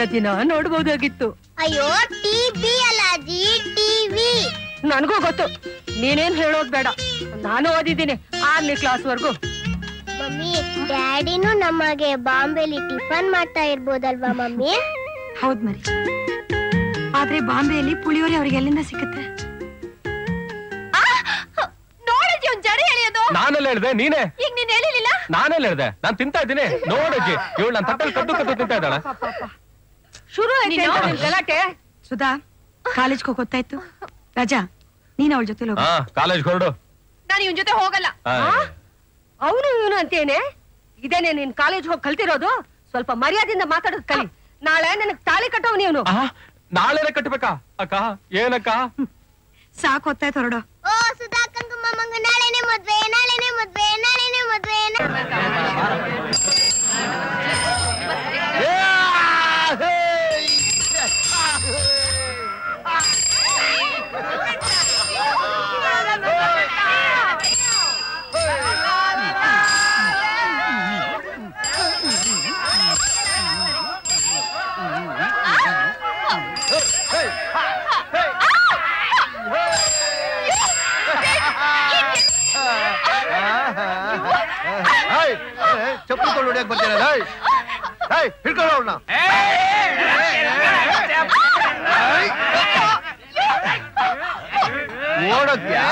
ನಮ್ ದಿನ ನೋಡ್ಬೋದಾಗಿತ್ತು. ಅಯ್ಯೋ ಟಿವಿ ಅಲ್ಲ ಅಜ್ಜಿ ಟಿವಿ ನನಗೂ ಗೊತ್ತು. ನೀನೇನ್ ಹೇಳೋದ್ ಬೇಡ. ನಾನು ಓದಿದ್ದೀನಿ ಆರ್ನೇ ಕ್ಲಾಸ್ ವರ್ಗು. ಮಮ್ಮಿ ಡ್ಯಾಡಿನೂ ನಮಗೆ ಬಾಂಬೆಲಿ ಟಿಫನ್ ಮಾಡ್ತಾ ಇರ್ಬೋದಲ್ವಾ ಮಮ್ಮಿ? ಹೌದ್ ಮರಿ. ಆದ್ರೆ ಬಾಂಬೆಯಲ್ಲಿ ಪುಳಿಯೋರೆ ಅವ್ರಿಗೆ ಎಲ್ಲಿಂದ ಸಿಕ್ಕುತ್ತೆ? ನೋಡಜ್ಜಿ ಒಂದ್ ಜಡೆ ಎಳೆಯೋದು. ನಾನೆಲ್ಲ ಹೇಳ್ದೆ ನೀನೇ? ಈಗ ನೀನ್ ಹೇಳಿಲಿಲ್ಲ ನಾನೆಲ್ಲ ಹೇಳ್ದೆ ನಾನ್ ತಿಂತಾ ಇದ್ದೀನಿ. ನೋಡಜ್ಜಿ ಇವಳು ನಾನು ತಟ್ಟಲ್ಲಿ ಕದ್ದು ಕದ್ದು ತಿಂತಾ ಇದ್ದಾಳೆ. ಶುರು ಗಲಾಟೆ? ಸುಧಾ ಕಾಲೇಜ್ಗೆ ಹೋಗ್ ಗೊತ್ತಾಯ್ತು. ರಾಜಾ ನೀನ್ ಅವಳ ಜೊತೆ ಕಾಲೇಜ್ ಹೊರಡು. ನಾನು ಇವನ್ ಜೊತೆ ಹೋಗಲ್ಲ. ಅವನು ಇವನು ಅಂತೇನೆ? ಇದೇನೆ ನೀನ್ ಕಾಲೇಜ್ ಹೋಗಿ ಕಲ್ತಿರೋದು? ಸ್ವಲ್ಪ ಮರ್ಯಾದೆಯಿಂದ ಮಾತಾಡೋದ್ ಕಲಿ. ನಾಳೆ ನನಗ್ ತಾಳಿ ಕಟ್ಟವ್ ನೀನು. ನಾಳೆ ಕಟ್ಟಬೇಕಾ ಅಕ್ಕ ಏನಕ್ಕ? ಸಾಕು ಹೊತ್ತಾಯ್ತು ಹೊರಡು. ಓ ಸುಧಾಕಂಗ ಮಮ್ಮಂಗ ನಾಳೆನೆ ಮದ್ವೆ ನಾಳೆನೆ ಮದ್ವೆ ನಾಳೆನೆ ಮದ್ವೆ ಕೊಂಡು ಹೊಡಿಯಕ್ ಬರ್ತೀರ ಹಿಡ್ಕೊಳ್ಳೋ ಅವ್ರನ್ನ ಓಡೋದ್ಯಾ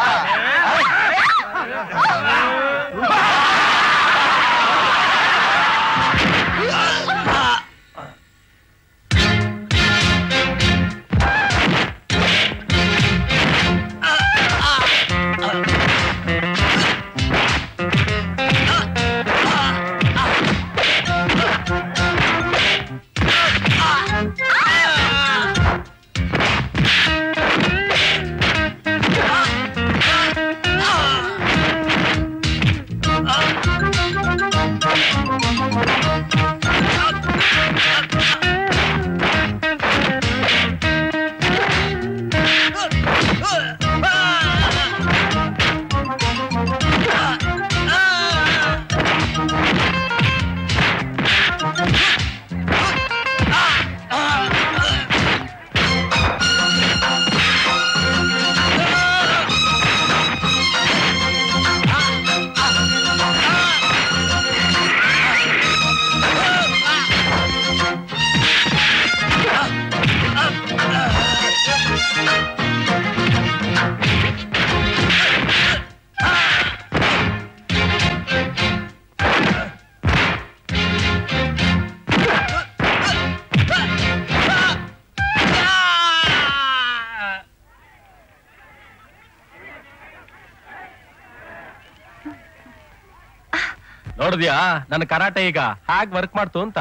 ನೋಡಿದ್ಯಾ? ನನ್ನ ಕರಾಟೆ ಈಗ. ಹಾಗೆ ವರ್ಕ್ ಮಾಡ್ತು ಅಂತ.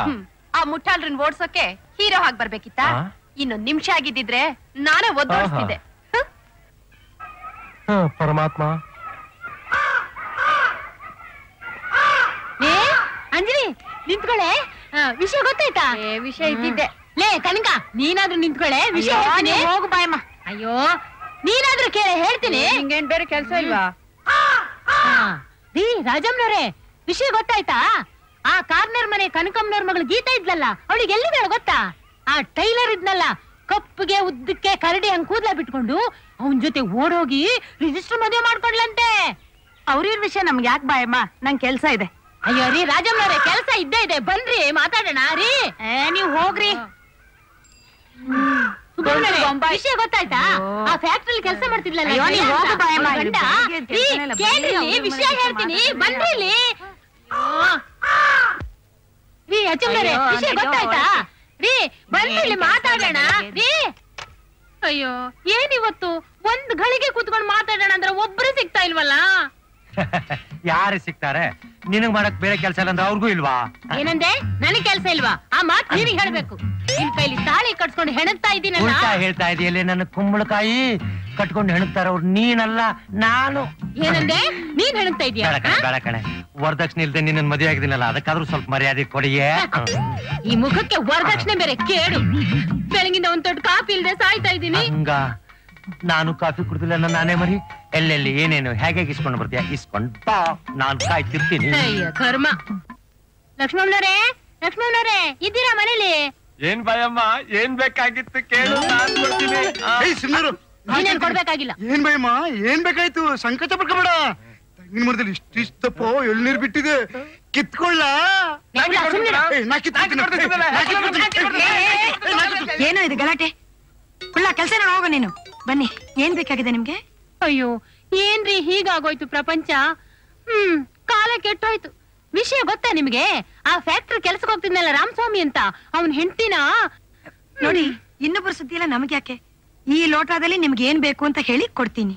ಆ ಮುಟ್ಟಾಳ್ರನ್ ಓಡ್ಸೋಕೆ ಹೀರೋ ಹಾಗೆ ಬರ್ಬೇಕಿತ್ತ? ಇನ್ನೊಂದ್ ನಿಮಿಷ ಆಗಿದ್ದಿದ್ರೆ ನಾನೇ ಒದ್ದೋಡಿಸ್ತಿದ್ದೆ. ಹ, ಪರಮಾತ್ಮ. ಏ ಅಂಜಲಿ ನಿಂತ್ಕೊಳ್ಳೆ ಆ, ವಿಷಯ ಗೊತ್ತಾಯ್ತಾ? ವಿಷಯ ಇದ್ದಿದ್ದೆ. ಲೇ ಕನಕ ನೀನಾದ್ರೂ ನಿಂತ್ಕೊಳ್ಳೆ ವಿಷಯ ಅಯ್ಯೋ, ಹೇಳ್ತೀನಿ. ನೀನ್ ಹೋಗು ಬಾಯಮ್ಮ. ಅಯ್ಯೋ ನೀನಾದ್ರೂ ಕೇಳ ಹೇಳ್ತೀನಿ. ನಿಂಗೇನ್ ಬೇರೆ ಕೆಲ್ಸ ಇಲ್ವಾ? ರೀ ರಾಜಮ್ಮನವ್ರೆ ವಿಷಯ ಗೊತ್ತಾಯ್ತಾ? ಆ ಕಾರ್ನರ್ ಮನೆ ಕನಕಮ್ಮನವ್ರ ಮಗಳು ಗೀತಾ ಇದ್ಲಲ್ಲ ಅವಳಿಗೆ ಎಲ್ಲಿದ್ದಾಳೆ ಗೊತ್ತಾ? ಆ ಟೈಲರ್ ಇದ್ನಲ್ಲ ಕಪ್ಪಗೆ ಉದ್ದಕ್ಕೆ ಕರಡಿ ಹಂಗ್ ಕೂದ್ಲ ಬಿಟ್ಕೊಂಡು ಅವನ್ ಜೊತೆ ಓಡೋಗಿ ರಿಜಿಸ್ಟರ್ ಮದುವೆ ಮಾಡ್ಕೊಂಡ್ಲಂತೆ. ಅವ್ರಿರ್ ವಿಷಯ ನಮ್ಗೆ ಯಾಕೆ ಬಾಯಮ್ಮ ನಂಗ್ ಕೆಲ್ಸ ಇದೆ. ಅಯ್ಯೋ ರೀ ರಾಜಮ್ಮನವ್ರೆ ಕೆಲ್ಸ ಇದ್ದೇ ಇದೆ. ಬನ್ರಿ ಮಾತಾಡೋಣ ರೀ. ಏ, ನೀವ್ ಹೋಗ್ರಿ. ವಿಷಯ ಗೊತ್ತಾಯ್ತಾ? ಆ ಫ್ಯಾಕ್ಟ್ರಿಲಿ ಕೆಲಸ ಮಾಡ್ತಿದ್ಲಲ್ಲ ವಿಷಯ ಹೇಳ್ತೀನಿ. ಬನ್ರಿ ರೀ ಅಯ್ಯೋ, ವಿಷಯ ಗೊತ್ತಾಯ್ತಾ? ರೀ ಇಲ್ಲಿ ಮಾತಾಡೋಣ? ರೀ ಅಯ್ಯೋ ಏನಿವತ್ತು? ಒಂದ್ ಗಳಿಗೆ ಕೂತ್ಕೊಂಡು ಮಾತಾಡೋಣ ಅಂದ್ರೆ ಒಬ್ರು ಸಿಗ್ತಾ ಇಲ್ವಲ್ಲ? ಯಾರು ಸಿಗ್ತಾರೆ? ನಿನಗ್ ಮಾಡಕ್ ಬೇರೆ ಕೆಲಸ ಇಲ್ಲ ಅಂದ್ರೆ ಅವ್ರಿಗೂ ಇಲ್ವಾ? ಏನಂದೆ? ನನಗ್ ಕೆಲ್ಸ ಇಲ್ವಾ? ಆ ಮಾತ್ ನೀವಿ ಹೇಳ್ಬೇಕು. ನಿನ್ ಕೈಲಿ ತಾಳಿ ಕಟ್ಸ್ಕೊಂಡು ಹೆಣಗ್ತಾ ಇದ್ದೀನಲ್ಲ? ಉಲ್ಟಾ ಹೇಳ್ತಾ ಇದೆಯಲ್ಲ ನನ್ನ ಕುಂಬಳಕಾಯಿ? ಕಟ್ಕೊಂಡು ಹೆಣಗ್ತಾರ ಅವ್ರು ನೀನಲ್ಲ ನಾನು. ಏನಂದೆ? ನೀನ್ ಹೆಣಗ್ತಾ ಇದೀಯ? ಬೇಡ ಕಣೆ ಬೇಡ ಕಣೆ. ವರದಕ್ಷಿಣೆ ಇಲ್ದೆ ನಿನ್ನ ಮದುವೆ ಆಗಿದ್ದೀನಲ್ಲ ಅದಕ್ಕಾದ್ರೂ ಸ್ವಲ್ಪ ಮರ್ಯಾದೆ ಕೊಡಿಯೇ. ಈ ಮುಖಕ್ಕೆ ವರದಕ್ಷಿಣೆ ಬೇರೆ ಕೇಡು. ಬೆಳಗಿಂದ ಒಂದ್ ತೊಟ್ಟು ಕಾಫಿ ಇಲ್ದೆ ಸಾಯ್ತಾ ಇದ್ದೀನಿ ಹಂಗ. ನಾನು ಕಾಫಿ ಕುಡ್ದಿಲ್ಲ ನನ್ನ ನಾನೇ ಮರಿ. ಎಲ್ಲೆಲ್ಲಿ ಏನೇನು ಹೇಗೆ ಇಸ್ಕೊಂಡು ಬರ್ತೀಯ? ಇಸ್ಕೊಂಡ್ ಬಾ. ನಾನು ಕಾಯ್ತಿರ್ತೀನಿ ಅಯ್ಯ ಕರ್ಮ. ಲಕ್ಷ್ಮಣರೇ ಲಕ್ಷ್ಮಣರೇ ಇದ್ದೀರಾ ಮನೇಲಿ? ಏನ್ ಭಯಮ್ಮ ಏನ್ ಬೇಕಾಗಿತ್ತು ಕೇಳು ನಾನ್ ಕೊಡ್ತೀನಿ. ಆ. ಏಯ್ ಸುಮ್ಮರು ನೀನೇನ್ ಕೊಡ್ಬೇಕಾಗಿಲ್ಲ? ಏನ್ ಭಯಮ್ಮ ಏನ್ ಬೇಕಾಯ್ತು? ಸಂಕಟ ಪಡ್ಕೋಬೇಡ. ತೆಂಗಿನ ಮರದಲ್ಲಿ ಇಷ್ಟಿಷ್ಟಪ್ಪ ಎಳ್ನೀರ್ ಬಿಟ್ಟಿದೆ. ಕಿತ್ಕೊಳ್ಳ? ಇಲ್ಲ, ಸುಮ್ನಿರು. ನಾ ಕಿತ್ಕೊಳ್ತೀನಿ. ಏಯ್, ನಾ ಕಿತ್ಕೊಳ್ತೀನಿ. ನಾ ಕಿತ್ಕೊಳ್ತೀನಿ. ಏನೋ ಇದು ಗಲಾಟೆ? ಕುಳ್ಳ ಕೆಲ್ಸ ಹೋಗು ನೀನು. ಬನ್ನಿ ಏನ್ ಬೇಕಾಗಿದೆ ನಿಮ್ಗೆ? ಅಯ್ಯೋ ಏನ್ರಿ ಹೀಗಾಗೋಯ್ತು ಪ್ರಪಂಚ? ಹ್ಮ್ ಕಾಲ ಕೆಟ್ಟೋಯ್ತು. ವಿಷಯ ಗೊತ್ತಾ ನಿಮ್ಗೆ? ಆ ಫ್ಯಾಕ್ಟ್ರಿ ಕೆಲ್ಸಕ್ಕೆ ಹೋಗ್ತಿದ್ನಲ್ಲ ರಾಮಸ್ವಾಮಿ ಅಂತ ಅವನ್ ಹೆಂಡತಿನ? ನೋಡಿ ಇನ್ನೊಬ್ಬರ ಸುದ್ದಿ ಎಲ್ಲ ನಮ್ಗೆ ಯಾಕೆ? ಈ ಲೋಟದಲ್ಲಿ ನಿಮ್ಗೆ ಏನ್ ಬೇಕು ಅಂತ ಹೇಳಿ ಕೊಡ್ತೀನಿ.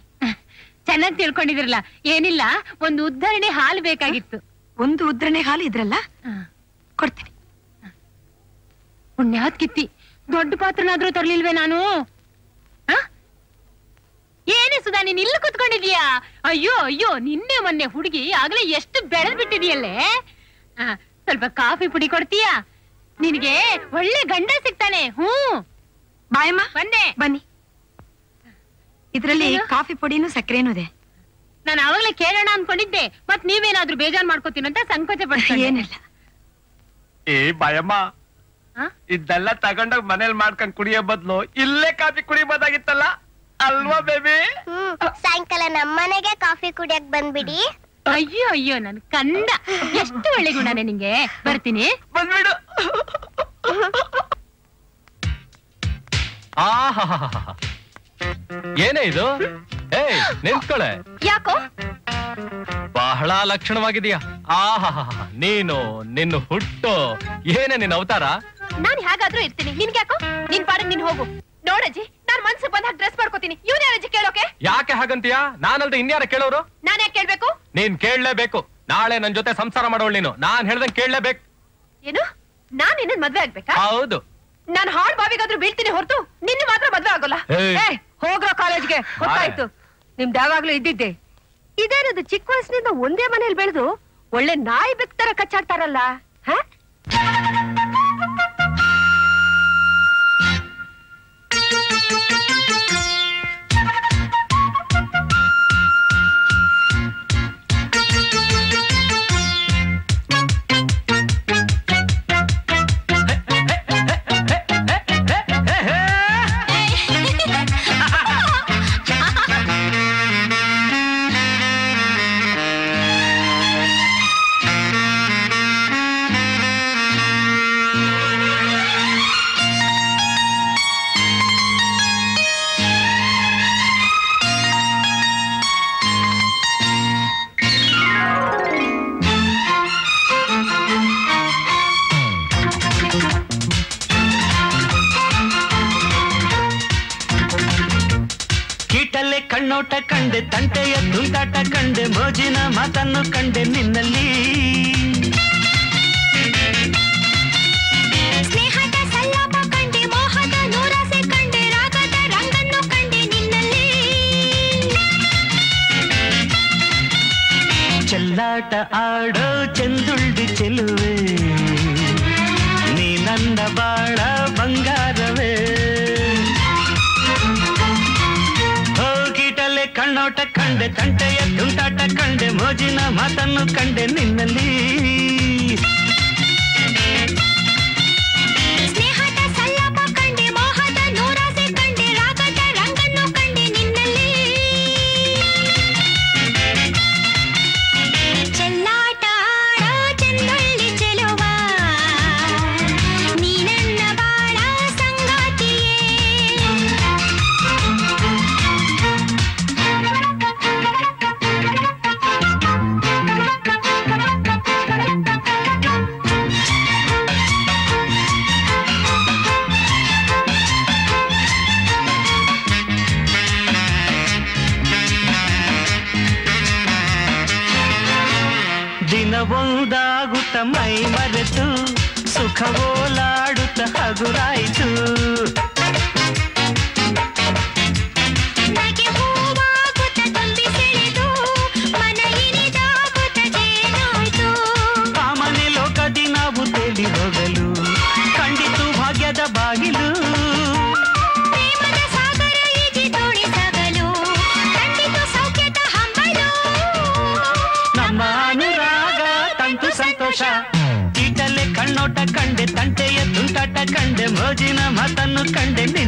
ಚೆನ್ನಾಗಿ ತಿಳ್ಕೊಂಡಿದ್ರಲ್ಲ ಏನಿಲ್ಲ ಒಂದು ಉದ್ಧರಣೆ ಹಾಲು ಬೇಕಾಗಿತ್ತು. ಒಂದು ಉದ್ಧರಣೆ ಹಾಲು ಇದ್ರಲ್ಲ? ಕೊಡ್ತೀನಿ. ಪುಣ್ಯಾತ್ ಕಿತ್ತಿ ದೊಡ್ಡ ಪಾತ್ರನಾದ್ರೂ ತರ್ಲಿಲ್ವೇ ನಾನು? ಏನೇ ಸುಧಾ ನೀನ್ ಇಲ್ಲಿ ಕುತ್ಕೊಂಡಿದೀಯಾ? ಅಯ್ಯೋ ಅಯ್ಯೋ ನಿನ್ನೆ ಮೊನ್ನೆ ಹುಡುಗಿ ಆಗ್ಲೇ ಎಷ್ಟು ಬೆಳೆದ್ ಬಿಟ್ಟಿದೀಯಲ್ಲೇ? ಆ, ಸ್ವಲ್ಪ ಕಾಫಿ ಪುಡಿ ಕೊಡ್ತೀಯಾ? ನಿನಗೆ ಒಳ್ಳೆ ಗಂಡ ಸಿಗ್ತಾನೆ ಹ್ಮ್ ಬಾಯಮ್ಮ ಬಂದೆ. ಬನ್ನಿ. ಇದ್ರಲ್ಲಿ ಕಾಫಿ ಪುಡಿನೂ ಸಕ್ಕರೆನೂ ಇದೆ ನಾನು ಅವಾಗ್ಲೇ ಕೇಳೋಣ ಅನ್ಕೊಂಡಿದ್ದೆ ಮತ್ ನೀವೇನಾದ್ರೂ ಬೇಜಾರ್ ಮಾಡ್ಕೋತೀನಂತ ಸಂಕೋಚ ಪಡ್ತೀನಿ ಏನಿಲ್ಲ. ಏ ಬಾಯಮ್ಮ. ಆ? ಇದೆಲ್ಲ ತಗೊಂಡೋಗ್ ಮನೇಲಿ ಮಾಡ್ಕೊಂಡ್ ಕುಡಿಯೋ ಬದ್ಲು ಇಲ್ಲೇ ಕಾಫಿ ಕುಡಿಬೋದಾಗಿತ್ತಲ್ಲ? ಅಲ್ವಾ ಬೇಬಿ ಸಾಯಂಕಾಲ ನಮ್ಮನೆಗೆ ಕಾಫಿ ಕುಡಿಯಕ್ ಬಂದ್ಬಿಡಿ. ಅಯ್ಯೋ ಅಯ್ಯೋ ನನ್ ಕಂದ ಎಷ್ಟು ಒಳ್ಳೆ ಗುಣನೇ ನಿಂಗೆ. ಬರ್ತೀನಿ. ಬಂದ್ಬಿಡು. ಏನೇ ಇದು? ಏಯ್ ನಿಂತ್ಕೊಳೆ. ಯಾಕೋ? ಬಹಳ ಲಕ್ಷಣವಾಗಿದೆಯಾ. ಆಹಾ ನೀನು ನಿನ್ನ ಹುಟ್ಟು. ಏನೇ ನಿನ್ನ ಅವತಾರ? ನಾನು ಹೇಗಾದ್ರೂ ಇರ್ತೀನಿ. ನಿನ್ಗೆ ಯಾಕೋ ನಿನ್ ಪಾಡಿಗೆ ನೀನ್ ಹೋಗು. ನೋಡಜ್ಜಿ ನಾನ್ ಮನ್ಸು ಬಂದಾಗ ಡ್ರೆಸ್ ಮಾಡ್ಕೋತೀನಿ. ಇವನ್ ಯಾರಜ್ಜಿ ಕೇಳೋಕೆ? ಯಾಕೆ ಹಾಗಂತೀಯಾ? ನಾನಲ್ದ ಇನ್ಯಾರ ಕೇಳೋರು? ನಾನ್ ಯಾಕೆ ಕೇಳ್ಬೇಕು? ನೀನ್ ಕೇಳಲೇಬೇಕು. ನಾಳೆ ನನ್ ಜೊತೆ ಸಂಸಾರ ಮಾಡೋಳು ನೀನು. ನಾನ್ ಹೇಳ್ದಂಗ್ ಕೇಳಲೇಬೇಕು. ಏನು? ನಾನ್ ನಿನ್ನ ಮದ್ವೆ ಆಗ್ಬೇಕಾ? ಹೌದು. ನಾನ್ ಹಾಳ್ ಬಾವಿಗಾದ್ರೂ ಬೀಳ್ತೀನಿ ಹೊರತು ನಿನ್ನ ಮಾತ್ರ ಮದ್ವೆ ಆಗೋಲ್ಲ. ಏ, ಹೋಗ್ರೋ ಕಾಲೇಜ್ಗೆ. ಗೊತ್ತಾಯ್ತು. ನಿಮ್ದು ಯಾವಾಗ್ಲೂ ಇದ್ದಿದ್ದೆ. ಇದೇನದು ಚಿಕ್ಕ ವಯಸ್ಸಿನಿಂದ ಒಂದೇ ಮನೇಲಿ ಬೆಳೆದು ಒಳ್ಳೆ ನಾಯಿ ಬೆಕ್ತರ ಕಚ್ಚಾಡ್ತಾರಲ್ಲ? ಹ? ಕಣ್ಣೋಟ ಕಂಡೆ ತಂಟೆಯ ತುಂಟಾಟ ಕಂಡೆ ಮೋಜಿನ ಮಾತನ್ನು ಕಂಡೆ ನಿನ್ನಲ್ಲಿ. ಚೆಲ್ಲಾಟ ಆಡೋ ಚೆಂದುಳ್ಳಿ ಚೆಲುವೆ ನೀ ನನ್ನ ಬಾಳ ಬಂಗಾರ ಹೋಗಿಟಲೆ ಕಣ್ಣೋಟ ಕಂಡೆ ತಂಟೆಯ ತುಂಟಾಟ ಕಂಡೆ ಮೋಜಿನ ಮಾತನ್ನು ಕಂಡೆ ನಿನ್ನಲ್ಲಿ madurai ಮಾತನ್ನು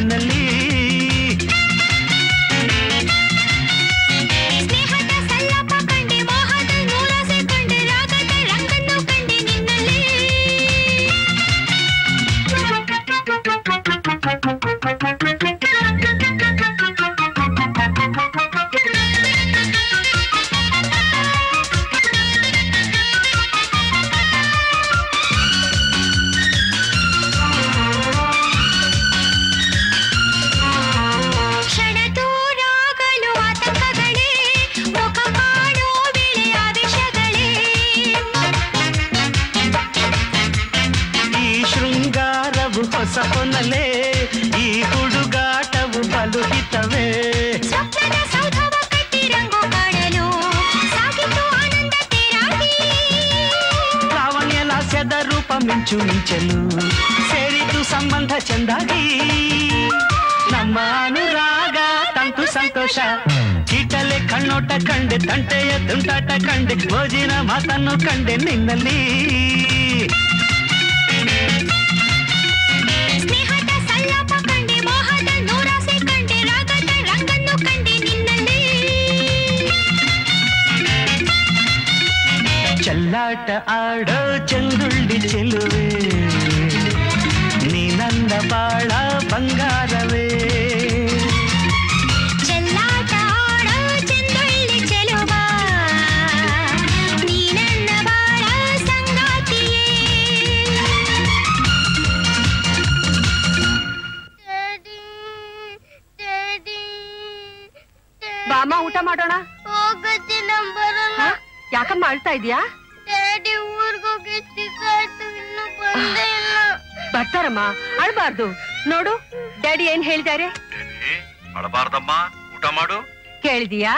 ಬಾಮ ಊಟ ಮಾಡೋಣ? ಯಾಕ? ಯಾಕಮ್ಮ ಅಳ್ತಾ ಇದೀಯಾ? ಬರ್ತಾರಮ್ಮ ಅಳ್ಬಾರ್ದು. ನೋಡು ಡ್ಯಾಡಿ ಏನ್ ಹೇಳಿದ್ದಾರೆ? ಅಳಬಾರ್ದಮ್ಮ ಊಟ ಮಾಡು. ಕೇಳಿದೀಯಾ?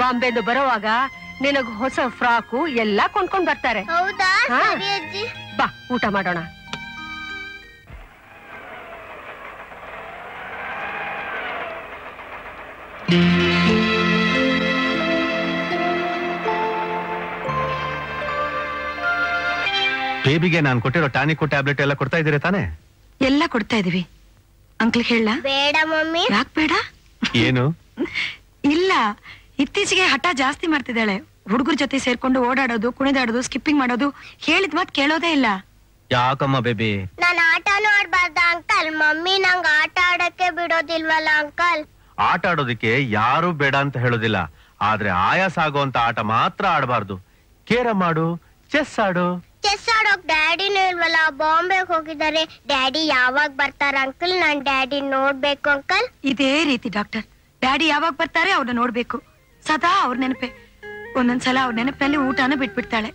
ಬಾಂಬೆದು ಬರೋವಾಗ ನಿನಗ ಹೊಸ ಫ್ರಾಕು ಎಲ್ಲಾ ಕೊಂಡ್ಕೊಂಡ್ ಬರ್ತಾರೆ. ಹೌದಾ ಸರಿ ಅಜ್ಜಿ. ಬಾ ಊಟ ಮಾಡೋಣ. ಬೇಬಿಗೆ ನಾನು ಕೊಟ್ಟಿರೋ ಟಾನಿಕ್ ಟ್ಯಾಬ್ಲೆಟ್ ಎಲ್ಲ ಕೊಡ್ತಾ ಇದ್ದೀರಾ ತಾನೆ? ಎಲ್ಲ ಕೊಡ್ತಾ ಇದೀವಿ ಅಂಕಲ್ ಹೇಳ. ಬೇಡ ಮಮ್ಮಿ. ಯಾಕೆ ಬೇಡ ಏನು? ಇಲ್ಲ ಇತ್ತೀಚೆಗೆ ಹಠ ಜಾಸ್ತಿ ಮಾಡ್ತಿದ್ದಾಳೆ. ಹುಡುಗರ ಜೊತೆ ಸೇರ್ಕೊಂಡು ಓಡಾಡೋದು ಕುಣಿದಾಡೋದು ಸ್ಕಿಪ್ಪಿಂಗ್ ಮಾಡೋದು ಹೇಳಿದ ಮಾತು ಕೇಳೋದೇ ಇಲ್ಲ. ಯಾಕಮ್ಮ ಬೇಬಿ? ನಾನು ಆಟನೂ ಆಡ್ಬಾರ್ದ ಅಂಕಲ್. ಮಮ್ಮಿ ನಂಗೆ ಆಟ ಆಡಕ್ಕೆ ಬಿಡೋದಿಲ್ವಲ್ಲ ಅಂಕಲ್? ಆಟ ಆಡೋದಕ್ಕೆ ಯಾರು ಬೇಡ ಅಂತ ಹೇಳೋದಿಲ್ಲ. ಆದ್ರೆ ಆಯಾಸ ಆಗುವಂತ ಆಟ ಮಾತ್ರ ಆಡಬಾರ್ದು. ಕೇರ ಮಾಡು ಚೆಸ್ ಆಡು. ಚೆಸ್ ಆಡೋಕ್ ಡ್ಯಾಡಿನೂ ಇಲ್ವಲ್ಲ ಬಾಂಬೆ ಹೋಗಿದ್ದಾರೆ. ಡ್ಯಾಡಿ ಯಾವಾಗ ಬರ್ತಾರ ಅಂಕಲ್? ನಾನ್ ಡ್ಯಾಡಿ ನೋಡ್ಬೇಕು ಅಂಕಲ್. ಇದೇ ರೀತಿ ಡಾಕ್ಟರ್. ಡ್ಯಾಡಿ ಯಾವಾಗ ಬರ್ತಾರೆ ಅವ್ರನ್ನ ನೋಡ್ಬೇಕು. ಸದಾ ಅವ್ರ ನೆನಪೆ. ಒಂದೊಂದ್ಸಲ ಅವ್ರ ನೆನಪಿನಲ್ಲಿ ಊಟನ ಬಿಟ್ಬಿಡ್ತಾಳೆ.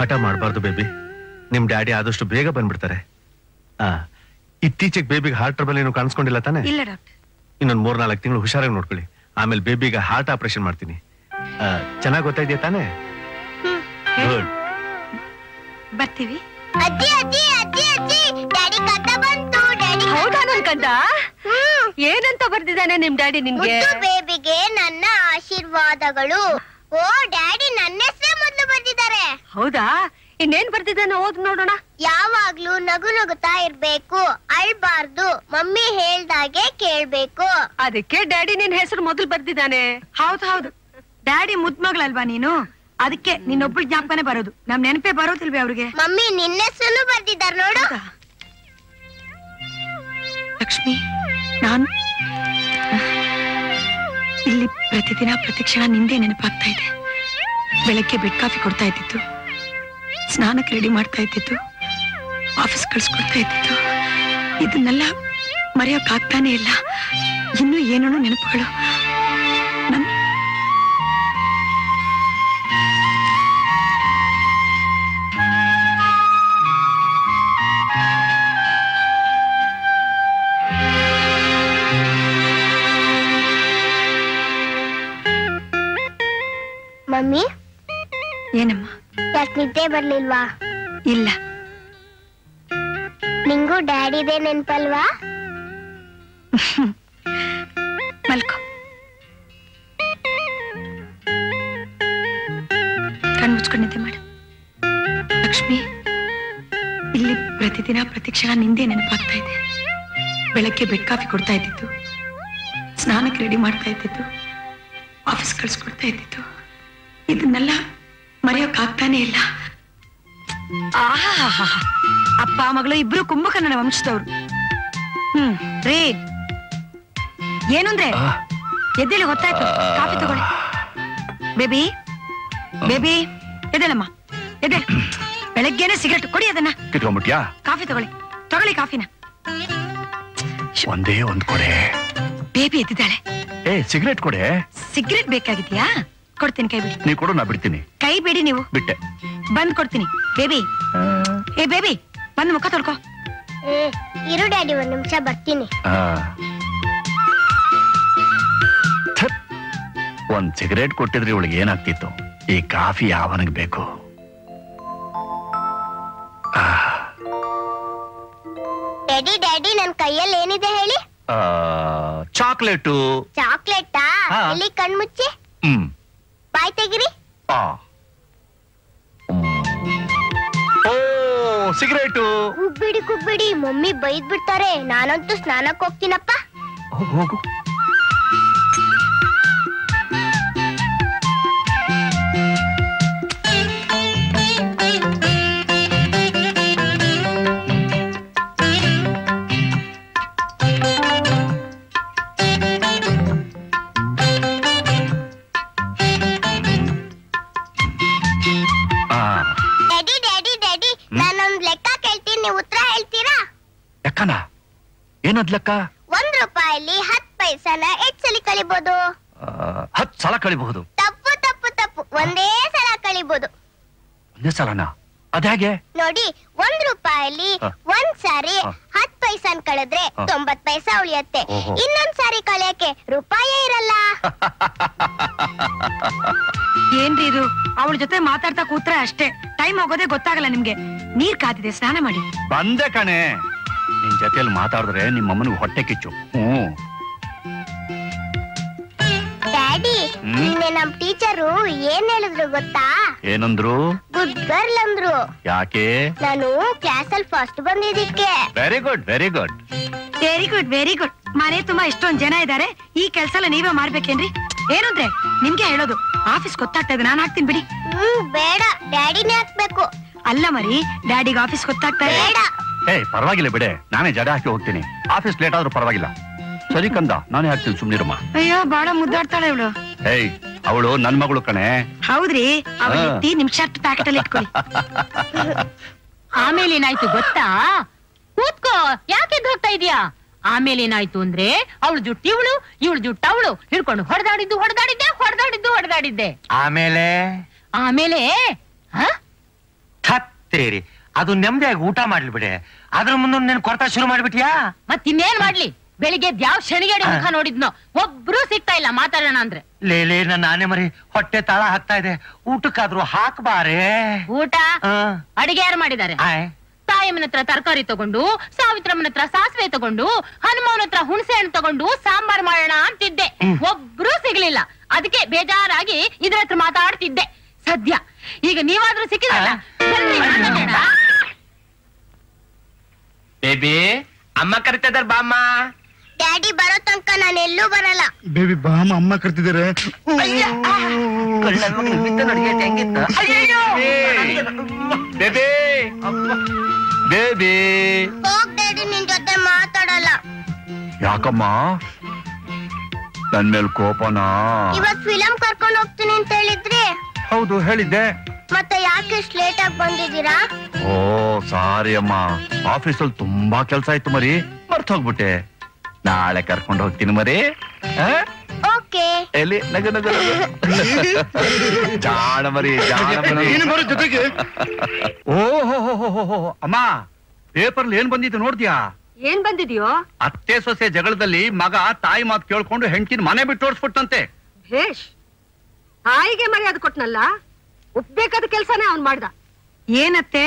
ಹಠ ಮಾಡಬಾರ್ದು ಬೇಬಿ. ನಿಮ್ ಡ್ಯಾಡಿ ಆದಷ್ಟು ಬೇಗ ಬಂದ್ಬಿಡ್ತಾರೆ. ಆ ಇತ್ತೀಚೆಗೆ ಬೇಬಿಗೆ ಹಾರ್ಟ್ ಟ್ರಬಲ್ ಏನು ಕಾಣಿಸ್ಕೊಂಡಿಲ್ಲ ತಾನೆ? ಇಲ್ಲ ಡಾಕ್ಟರ್. ಇನ್ನೊಂದು ಮೂರ್ನಾಲ್ಕು ತಿಂಗಳು ಹುಷಾರಾಗಿ ನೋಡ್ಕೊಳ್ಳಿ. ಆಮೇಲೆ ಬೇಬಿಗೆ ಹಾರ್ಟ್ ಆಪರೇಷನ್ ಮಾಡ್ತೀನಿ. ಚೆನ್ನಾಗಿ ಗೊತ್ತಾಯ್ತೀಯ ತಾನೇ? ಗುಡ್ ಬರ್ತೀವಿ? ಅಜ್ಜಿ ಅಜ್ಜಿ ಅಜ್ಜಿ ಅಜ್ಜಿ ಡ್ಯಾಡಿ ಕಂದ ಬಂತು ಡ್ಯಾಡಿ. ಹೌದಾ ನನ್ ಕಂದ? ಏನಂತ ಬರ್ದಿದ್ದಾನೆ ನಿಮ್ ಡ್ಯಾಡಿ ನಿಮ್ಗೆ? ಮುದ್ದು ಬೇಬಿಗೆ ನನ್ನ ಆಶೀರ್ವಾದಗಳು. ಓ ಡ್ಯಾಡಿ ನನ್ನ ಹೆಸರೇ ಮೊದಲು ಬರ್ದಿದ್ದಾರೆ. ಹೌದಾ? ಇನ್ನೇನ್ ಬರ್ದಿದ್ದಾನೆ ಓದ್ ನೋಡೋಣ. ಯಾವಾಗ್ಲೂ ನಗು ನಗುತ್ತಾ ಇರ್ಬೇಕು. ಅಳ್ಬಾರ್ದು. ಮಮ್ಮಿ ಹೇಳ್ದಾಗೆ ಕೇಳ್ಬೇಕು. ಅದಕ್ಕೆ ಡ್ಯಾಡಿ ನಿನ್ ಹೆಸರು ಮೊದಲು ಬರ್ದಿದ್ದಾನೆ. ಹೌದು ಹೌದು. ಡ್ಯಾಡಿ ಮುದ್ಮಗಳಲ್ವಾ ನೀನು? ಅದಕ್ಕೆ ನಿನ್ನೊಬ್ಬಳ ಜ್ಞಾಪಕನೇ ಬರೋದು. ನಮ್ ನೆನಪೇ ಬರೋದಿಲ್ವೇ ಅವ್ರಿಗೆ? ಮಮ್ಮಿ ನಿನ್ನೆ ಸುಲು ಬರ್ತಿದ್ದಾರೆ ನೋಡು. ಲಕ್ಷ್ಮಿ ನಾನು ಇಲ್ಲಿ ಪ್ರತಿದಿನ ಪ್ರತಿಕ್ಷಣ ನಿಂದೇ ನೆನಪಾಗ್ತಾ ಇದೆ. ಬೆಳಗ್ಗೆ ಬೆಡ್ ಕಾಫಿ ಕೊಡ್ತಾ ಇದ್ದಿತ್ತು ಸ್ನಾನಕ್ಕೆ ರೆಡಿ ಮಾಡ್ತಾ ಇದ್ದಿತ್ತು ಆಫೀಸ್ ಕಳ್ಸ್ಕೊಡ್ತಾ ಇದ್ದಿತ್ತು ಇದನ್ನೆಲ್ಲ ಮರೆಯೋಕ್ಕಾಗ್ತಾನೆ ಇಲ್ಲ. ಇನ್ನೂ ಏನೇನೋ ನೆನಪುಗಳು. ಮಮ್ಮಿ? ಏನಮ್ಮ? ಯಾಕೆ ನಿದ್ದೆ ಬರ್ಲಿಲ್ವಾ? ಇಲ್ಲ. ನಿಂಗೂ ಡ್ಯಾಡಿದೇ ನೆನ್ಪಲ್ವಾ? ಮಲ್ಕೋ. ಕಣ್ ಮುಚ್ಕೊಂಡಿದ್ದೆ ಮಾಡು. ಲಕ್ಷ್ಮಿ ಇಲ್ಲಿ ಪ್ರತಿದಿನ ಪ್ರತಿಕ್ಷಣ ನಿಂದೆ ನೆನಪಾಗ್ತಾ ಇದೆ. ಬೆಳಗ್ಗೆ ಬೆಡ್ ಕಾಫಿ ಕೊಡ್ತಾ ಇದ್ದಿತ್ತು ಸ್ನಾನಕ್ಕೆ ರೆಡಿ ಮಾಡ್ತಾ ಇದ್ದಿತ್ತು ಆಫೀಸ್ ಕಳ್ಸಿಕೊಡ್ತಾ ಇದ್ದಿತ್ತು ಇದನ್ನೆಲ್ಲ ಮರೆಯೋಕಾಗ್ತಾನೆ ಇಲ್ಲ. ಆಹಾ ಅಪ್ಪ ಮಗಳು ಇಬ್ರು ಕುಂಭಕರ್ಣನ ವಂಶದವ್ರು. ಹ್ಮ್ ರೇ. ಏನಂದ್ರೆ ಎದ್ದೇಳಿ ಗೊತ್ತಾಯ್ತು. ಕಾಫಿ ತಗೊಳ್ಳಿ. ಬೇಬಿ ಬೇಬಿ ಎದ್ದೇಳಮ್ಮ. ಎದೆ ಬೆಳಗ್ಗೆನೆ ಸಿಗರೇಟ್. ಕೊಡಿ ಅದನ್ನ. ಕಿತ್ಕೊಂಡ್ಬಿಟ್ಯಾ ಕಾಫಿ ತಗೊಳ್ಳಿ. ತಗೊಳ್ಳಿ ಕಾಫಿನ. ಒಂದೇ ಒಂದ್ ಕೊಡೆ. ಬೇಬಿ ಎದ್ದಿದ್ದಾಳೆ. ಏ ಸಿಗರೇಟ್ ಕೊಡೆ. ಸಿಗರೇಟ್ ಬೇಕಾಗಿದ್ಯಾ? ಕೊಡ್ತೀನಿ ಕೈ ಬಿಡಿ. ನೀ ಕೊಡು ನಾ ಬಿಡ್ತೀನಿ. ಕೈ ಬಿಡಿ ನೀವು. ಬಿಟ್ಟೆ. ಬಂದ್ ಕೊಡ್ತೀನಿ. ಬೇಬಿ. ಏ ಬೇಬಿ ಬಂದ್ ಮುಖ ತೊಳ್ಕೊ. ಇರು ಡ್ಯಾಡಿ ಒಂದ್ ನಿಮಿಷ ಬರ್ತೀನಿ. ಒಂದ್ ಸಿಗರೇಟ್ ಕೊಟ್ಟಿದ್ರೆ ಇವಳಿಗೆ ಏನಾಗ್ತಿತ್ತು? ಈ ಕಾಫಿ ಯಾವನಿಗೆ ಬೇಕು? ಡ್ಯಾಡಿ ಡ್ಯಾಡಿ ನನ್ ಕೈಯಲ್ಲಿ ಏನಿದೆ ಹೇಳಿ? ಚಾಕ್ಲೇಟು. ಚಾಕ್ಲೇಟಾ. ಕಣ್ಮುಚ್ಚಿ. ಹ್ಮ್. ಬಾಯ್ ತೆಗಿರಿ. ಸಿಗರೇಟು. ಕುಗ್ಬಿಡಿ ಕುಗ್ಬಿಡಿ ಮಮ್ಮಿ ಬೈದ್ ಬಿಡ್ತಾರೆ ನಾನಂತೂ ಸ್ನಾನಕ್ಕೆ ಹೋಗ್ತೀನಪ್ಪ ಹೋಗು. ಹೇಳ್ತೀರಾ? ಲೆಕ್ಕನ? ಏನದ್ ಲೆಕ್ಕ? ಒಂದ್ ರೂಪಾಯಿಲಿ ಹತ್ ಪೈಸನ ಎಷ್ಟ್ ಸಲ ಕಳಿಬೋದು? ಹತ್ ಸಲ ಕಳಿಬಹುದು. ತಪ್ಪು ತಪ್ಪು ತಪ್ಪು. ಒಂದೇ ಸಲ ಕಳಿಬಹುದು ಒಂದೇ ಸಲನಾ? ಅದ್ಯಾಗೆ ನೋಡಿ ಒಂದ್ ರೂಪಾಯಲ್ಲಿ. ಒಂದ್ ಸಾರಿ. ಹತ್ ಪೈಸನ್ ಕಳೆದ್ರೆ. ತೊಂಬತ್ ಪೈಸಾ ಉಳಿಯತ್ತೆ. ಇನ್ನೊಂದ್ ಸಾರಿ ಕಳೆಯಕ್ಕೆ ರೂಪಾಯೇ ಇರಲ್ಲ. ಏನ್ರಿ ಇದು? ಅವಳ ಜೊತೆ ಮಾತಾಡ್ತಾ ಕೂತ್ರೆ ಅಷ್ಟೇ. ಟೈಮ್ ಆಗೋದೇ ಗೊತ್ತಾಗಲ್ಲ ನಿಮ್ಗೆ. ನೀರ್ ಕಾದಿದೆ ಸ್ನಾನ ಮಾಡಿ. ಬಂದೆ ಕಣೆ. ನಿನ್ ಜೊತೆಯಲ್ಲಿ ಮಾತಾಡಿದ್ರೆ ನಿಮ್ಮ ಅಮ್ಮನಿಗೆ ಹೊಟ್ಟೆ ಕಿಚ್ಚು. ಹ್ಮ್. ಡ್ಯಾಡಿ? ನಿನ್ನೆ ನಮ್ ಟೀಚರು ಏನ್ ಹೇಳಿದ್ರು ಗೊತ್ತಾ? ಏನಂದ್ರು? ಗುಡ್ ಗರ್ಲ್ ಅಂದ್ರು. ಯಾಕೆ? ನಾನು ಕ್ಲಾಸಲ್ಲಿ ಫಸ್ಟ್ ಬಂದಿದ್ದಕ್ಕೆ. Very good very good very good very good ಮನೆ ತುಂಬಾ ಇಷ್ಟೊಂದ್ ಜನ ಇದಾರೆ. ಈ ಕೆಲ್ಸ ಎಲ್ಲ ನೀವೇ ಮಾಡ್ಬೇಕೇನ್ರಿ? ಏನಂದ್ರೆ ನಿಮ್ಗೆ ಹೇಳೋದು ಆಫೀಸ್ ಗೊತ್ತಾಗ್ತಾ ಇದೆ ನಾನ್ ಹಾಕ್ತೀನಿ ಬಿಡಿ. ಹ್ಮ್ ಬೇಡ ಡ್ಯಾಡಿನೇ ಹಾಕ್ಬೇಕು. ಅಲ್ಲ ಮರಿ ಡ್ಯಾಡಿಗೆ ಆಫೀಸ್ ಗೊತ್ತಾಗ್ತಾ ಇದೆ. ಬೇಡ. ಏಯ್ ಪರವಾಗಿಲ್ಲ ಬಿಡೆ. ನಾನೇ ಜಡ ಹಾಕಿ ಹೋಗ್ತೀನಿ. ಆಫೀಸ್ ಲೇಟ್ ಆದ್ರೂ ಪರವಾಗಿಲ್ಲ. ಸರಿ ಕಂದ ನಾನೇ ಹಾಕ್ತೀನಿ ಸುಮ್ನಿರಮ್ಮ. ಅಯ್ಯೋ ಬಾಳ ಮುದ್ದಾಡ್ತಾಳೆ ಇವಳು. ಏಯ್ ಅವಳು ನನ್ ಮಗಳು ಕಣೆ. ಹೌದ್ರಿ ಅವಳ ನಿಮ್ ಶರ್ಟ್ ಪ್ಯಾಕೆಟ್ ಅಲ್ಲಿ ಇಟ್ಕೊಳ್ಳಿ. ಆಮೇಲೆ ಏನಾಯ್ತು ಗೊತ್ತಾ? ಕೂತ್ಕೋ ಯಾಕೆ ಹೋಗ್ತಾ ಇದೀಯಾ? ಆಮೇಲೆ ಏನಾಯ್ತು ಅಂದ್ರೆ ಅವಳು ಜುಟ್ಟಿ ಇವಳು ಇವಳು ಜುಟ್ಟ ಅವಳು. ಹಿಡ್ಕೊಂಡು ಹೊಡೆದಾಡಿದ್ದು ಹೊಡೆದಾಡಿದ್ದೆ ಹೊಡೆದಾಡಿದ್ದು ಹೊಡೆದಾಡಿದ್ದೆ. ಆಮೇಲೆ? ಆಮೇಲೆ ಅದು ನೆಮ್ಮದಿಯಾಗಿ ಊಟ ಮಾಡ್ಲಿ ಬಿಡೆ. ಅದ್ರ ಮುಂದೆ ನೆನ್ ಕೊರತಾ ಶುರು ಮಾಡ್ಬಿಟ್ಯಾ? ಮತ್ತಿನ್ನೇನ್ ಮಾಡ್ಲಿ? ಬೆಳಿಗ್ಗೆ ಯಾವ ಶನಿಗೇಡಿ ಮುಖ ನೋಡಿದ್ನೋ ಒಬ್ರು ಸಿಗ್ತಾ ಇಲ್ಲ ಮಾತಾಡೋಣ ಅಂದ್ರೆ. ಲೇ ಲೇ ನನ್ನ ಆನೆ ಮರಿ ಹೊಟ್ಟೆ ತಾಳ ಹಾಕ್ತಾ ಇದೆ. ಊಟಕ್ಕಾದ್ರೂ ಹಾಕ್ಬಾರೆ? ಊಟ? ಅಡಿಗೆ ಯಾರು ಮಾಡಿದ್ದಾರೆ? ತಾಯಮ್ಮನ ಹತ್ರ ತರಕಾರಿ ತಗೊಂಡು ಸಾವಿತ್ರಮ್ಮನ ಹತ್ರ ಸಾಸಿವೆ ತಗೊಂಡು ಹನುಮಾನ್ ಹತ್ರ ಹುಣಸೆ ಹಣ್ಣು ತಗೊಂಡು ಸಾಂಬಾರ್ ಮಾಡೋಣ ಅಂತಿದ್ದೆ. ಒಬ್ರು ಸಿಗ್ಲಿಲ್ಲ. ಅದಕ್ಕೆ ಬೇಜಾರಾಗಿ ಇದ್ರ ಹತ್ರ ಮಾತಾಡ್ತಿದ್ದೆ. ಸದ್ಯ. ಈಗ ನೀವಾದ್ರೂ ಮಾತಾಡೋಣ. ಬೇಬಿ ಅಮ್ಮ ಕರಿತಿದಾರ ಬಾಮ್ಮ. ಡ್ಯಾಡಿ ಬರೋ ತನಕ ನಾನು ಎಲ್ಲೂ ಬರಲ್ಲ. ಬೇಬಿ ಬಾಮ ಅಮ್ಮ ಕರ್ತಿದ್ದಾರೆ ಬೇಬಿ ಬೇಬಿ. ಹೋಗ್ ಡ್ಯಾಡಿ ನಿನ್ ಜೊತೆ ಮಾತಾಡಲ್ಲ. ಯಾಕಮ್ಮ? ನನ್ ಮೇಲ್ ಕೋಪನಾ? ಇವತ್ ಫಿಲಂ ಕರ್ಕೊಂಡು ಹೋಗ್ತೀನಿ ಅಂತ ಹೇಳಿದ್ರಿ? ಹೌದು ಹೇಳಿದ್ದೆ. ಮತ್ತೆ ಯಾಕೆ ಇಷ್ಟು ಲೇಟ್ ಆಗಿ ಬಂದಿದ್ದೀರಾ? ಓ ಸಾರಿ ಅಮ್ಮ. ಆಫೀಸಲ್ಲಿ ತುಂಬಾ ಕೆಲಸ ಆಯ್ತು ಮರಿ. ಮರ್ತ ಹೋಗ್ಬಿಟ್ಟೆ. ನಾಳೆ ಕರ್ಕೊಂಡು ಹೋಗ್ತೀನಿ ಮರಿ. ಎಲ್ಲಿ? ನಗು ನಗು ನಗು. ಜಾಣ ಮರಿ ಜಾಣ ಮರಿ. ನೀನು ಬರೋ ಜೊತೆಗೆ. ಓಹೋ ಅಮ್ಮ ಪೇಪರ್ ಏನ್ ಬಂದಿತ್ತು ನೋಡ್ತೀಯಾ ಏನ್ ಬಂದಿದ್ಯೋ? ಅತ್ತೆ ಸೊಸೆ ಜಗಳದಲ್ಲಿ ಮಗ ತಾಯಿ ಮಾತು ಕೇಳ್ಕೊಂಡು ಹೆಂಡತಿನ ಮನೆ ಬಿಟ್ಟು ಓಡಿಸ್ಬಿಟ್ಟಂತೆ. ಭೇಷ್ ತಾಯಿಗೆ ಮರ್ಯಾದೆ ಕೊಟ್ನಲ್ಲ? ಒಪ್ಬೇಕಾದ ಕೆಲ್ಸನೇ ಅವ್ನ್ ಮಾಡ್ದ. ಏನತ್ತೆ?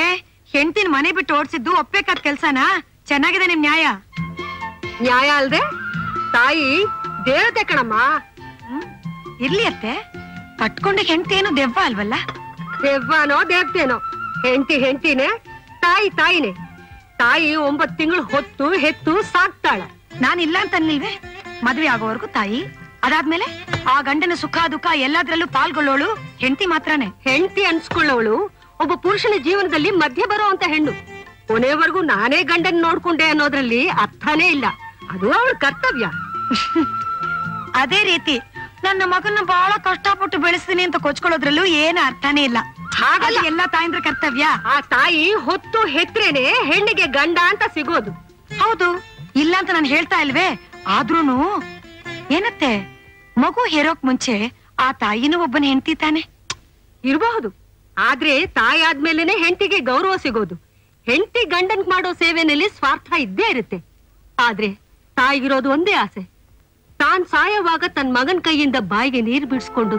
ಹೆಂಡತಿನ ಮನೆ ಬಿಟ್ಟು ಓಡಿಸಿದ್ದು ಒಪ್ಬೇಕಾದ ಕೆಲ್ಸನಾ? ಚೆನ್ನಾಗಿದೆ ನಿಮ್ ನ್ಯಾಯ. ನ್ಯಾಯ ಅಲ್ದೆ? ತಾಯಿ ದೇವತೆ ಕಣಮ್ಮ. ಇರ್ಲಿ ಅತ್ತೆ. ಕಟ್ಕೊಂಡ ಹೆಂಡತಿಯೇನು ದೆವ್ವ ಅಲ್ವಲ್ಲ? ದೆವ್ವನೋ ದೇವತೆನೋ? ಹೆಂಡತಿ ಹೆಂಡತಿನೇ ತಾಯಿ ತಾಯಿನೇ. ತಾಯಿ ಒಂಬತ್ ತಿಂಗಳು ಹೊತ್ತು ಹೆತ್ತು ಸಾಕ್ತಾಳ. ನಾನ್ ಇಲ್ಲ ಅಂತ ಅನ್ಲಿಲ್ವೇ? ಮದ್ವೆ ಆಗೋವರೆಗೂ ತಾಯಿ? ಅದಾದ್ಮೇಲೆ ಆ ಗಂಡನ ಸುಖ ದುಃಖ ಎಲ್ಲದ್ರಲ್ಲೂ ಪಾಲ್ಗೊಳ್ಳೋಳು ಹೆಂಡತಿ ಮಾತ್ರನೇ. ಹೆಂಡತಿ ಅನ್ಸ್ಕೊಳ್ಳೋಳು ಒಬ್ಬ ಪುರುಷನ ಜೀವನದಲ್ಲಿ ಮಧ್ಯ ಬರೋ ಅಂತ ಹೆಣ್ಣು. ಕೊನೆವರೆಗೂ ನಾನೇ ಗಂಡನ್ ನೋಡ್ಕೊಂಡೆ ಅನ್ನೋದ್ರಲ್ಲಿ ಅರ್ಥನೇ ಇಲ್ಲ. ಅದು ಅವ್ರ ಕರ್ತವ್ಯ. ಅದೇ ರೀತಿ ನನ್ನ ಮಗನ ಬಹಳ ಕಷ್ಟಪಟ್ಟು ಬೆಳೆಸ್ತೀನಿ ಅಂತ ಕೊಚ್ಕೊಳ್ಳೋದ್ರಲ್ಲೂ ಏನು ಅರ್ಥನೇ ಇಲ್ಲ. ಹಾಗಲ್ಲ. ಎಲ್ಲ ತಾಯಂದ್ರ ಕರ್ತವ್ಯ? ಆ ತಾಯಿ ಹೊತ್ತು ಹೆತ್ರೇನೆ ಹೆಣ್ಣಿಗೆ ಗಂಡ ಅಂತ ಸಿಗೋದು. ಹೌದು. ಇಲ್ಲ ಅಂತ ನಾನು ಹೇಳ್ತಾ ಇಲ್ವೇ? ಆದ್ರೂನು ಏನತ್ತೆ? ಮಗು ಹೇರೋಕ್ ಮುಂಚೆ ಆ ತಾಯಿನೂ ಒಬ್ಬನ ಹೆಂಡತಿ ತಾನೆ? ಇರಬಹುದು. ಆದ್ರೆ ತಾಯಿ ಆದ್ಮೇಲೆನೆ ಹೆಂಡತಿಗೆ ಗೌರವ ಸಿಗೋದು. ಹೆಂಡತಿ ಗಂಡನ್ ಮಾಡೋ ಸೇವೆನಲ್ಲಿ ಸ್ವಾರ್ಥ ಇದ್ದೇ ಇರುತ್ತೆ. ಆದ್ರೆ ತಾಯಿಗಿರೋದು ಒಂದೇ ಆಸೆ. ತಾನ್ ಸಾಯವಾಗ ತನ್ ಮಗನ್ ಕೈಯಿಂದ ಬಾಯಿಗೆ ನೀರ್ ಬಿಡಿಸ್ಕೊಂಡು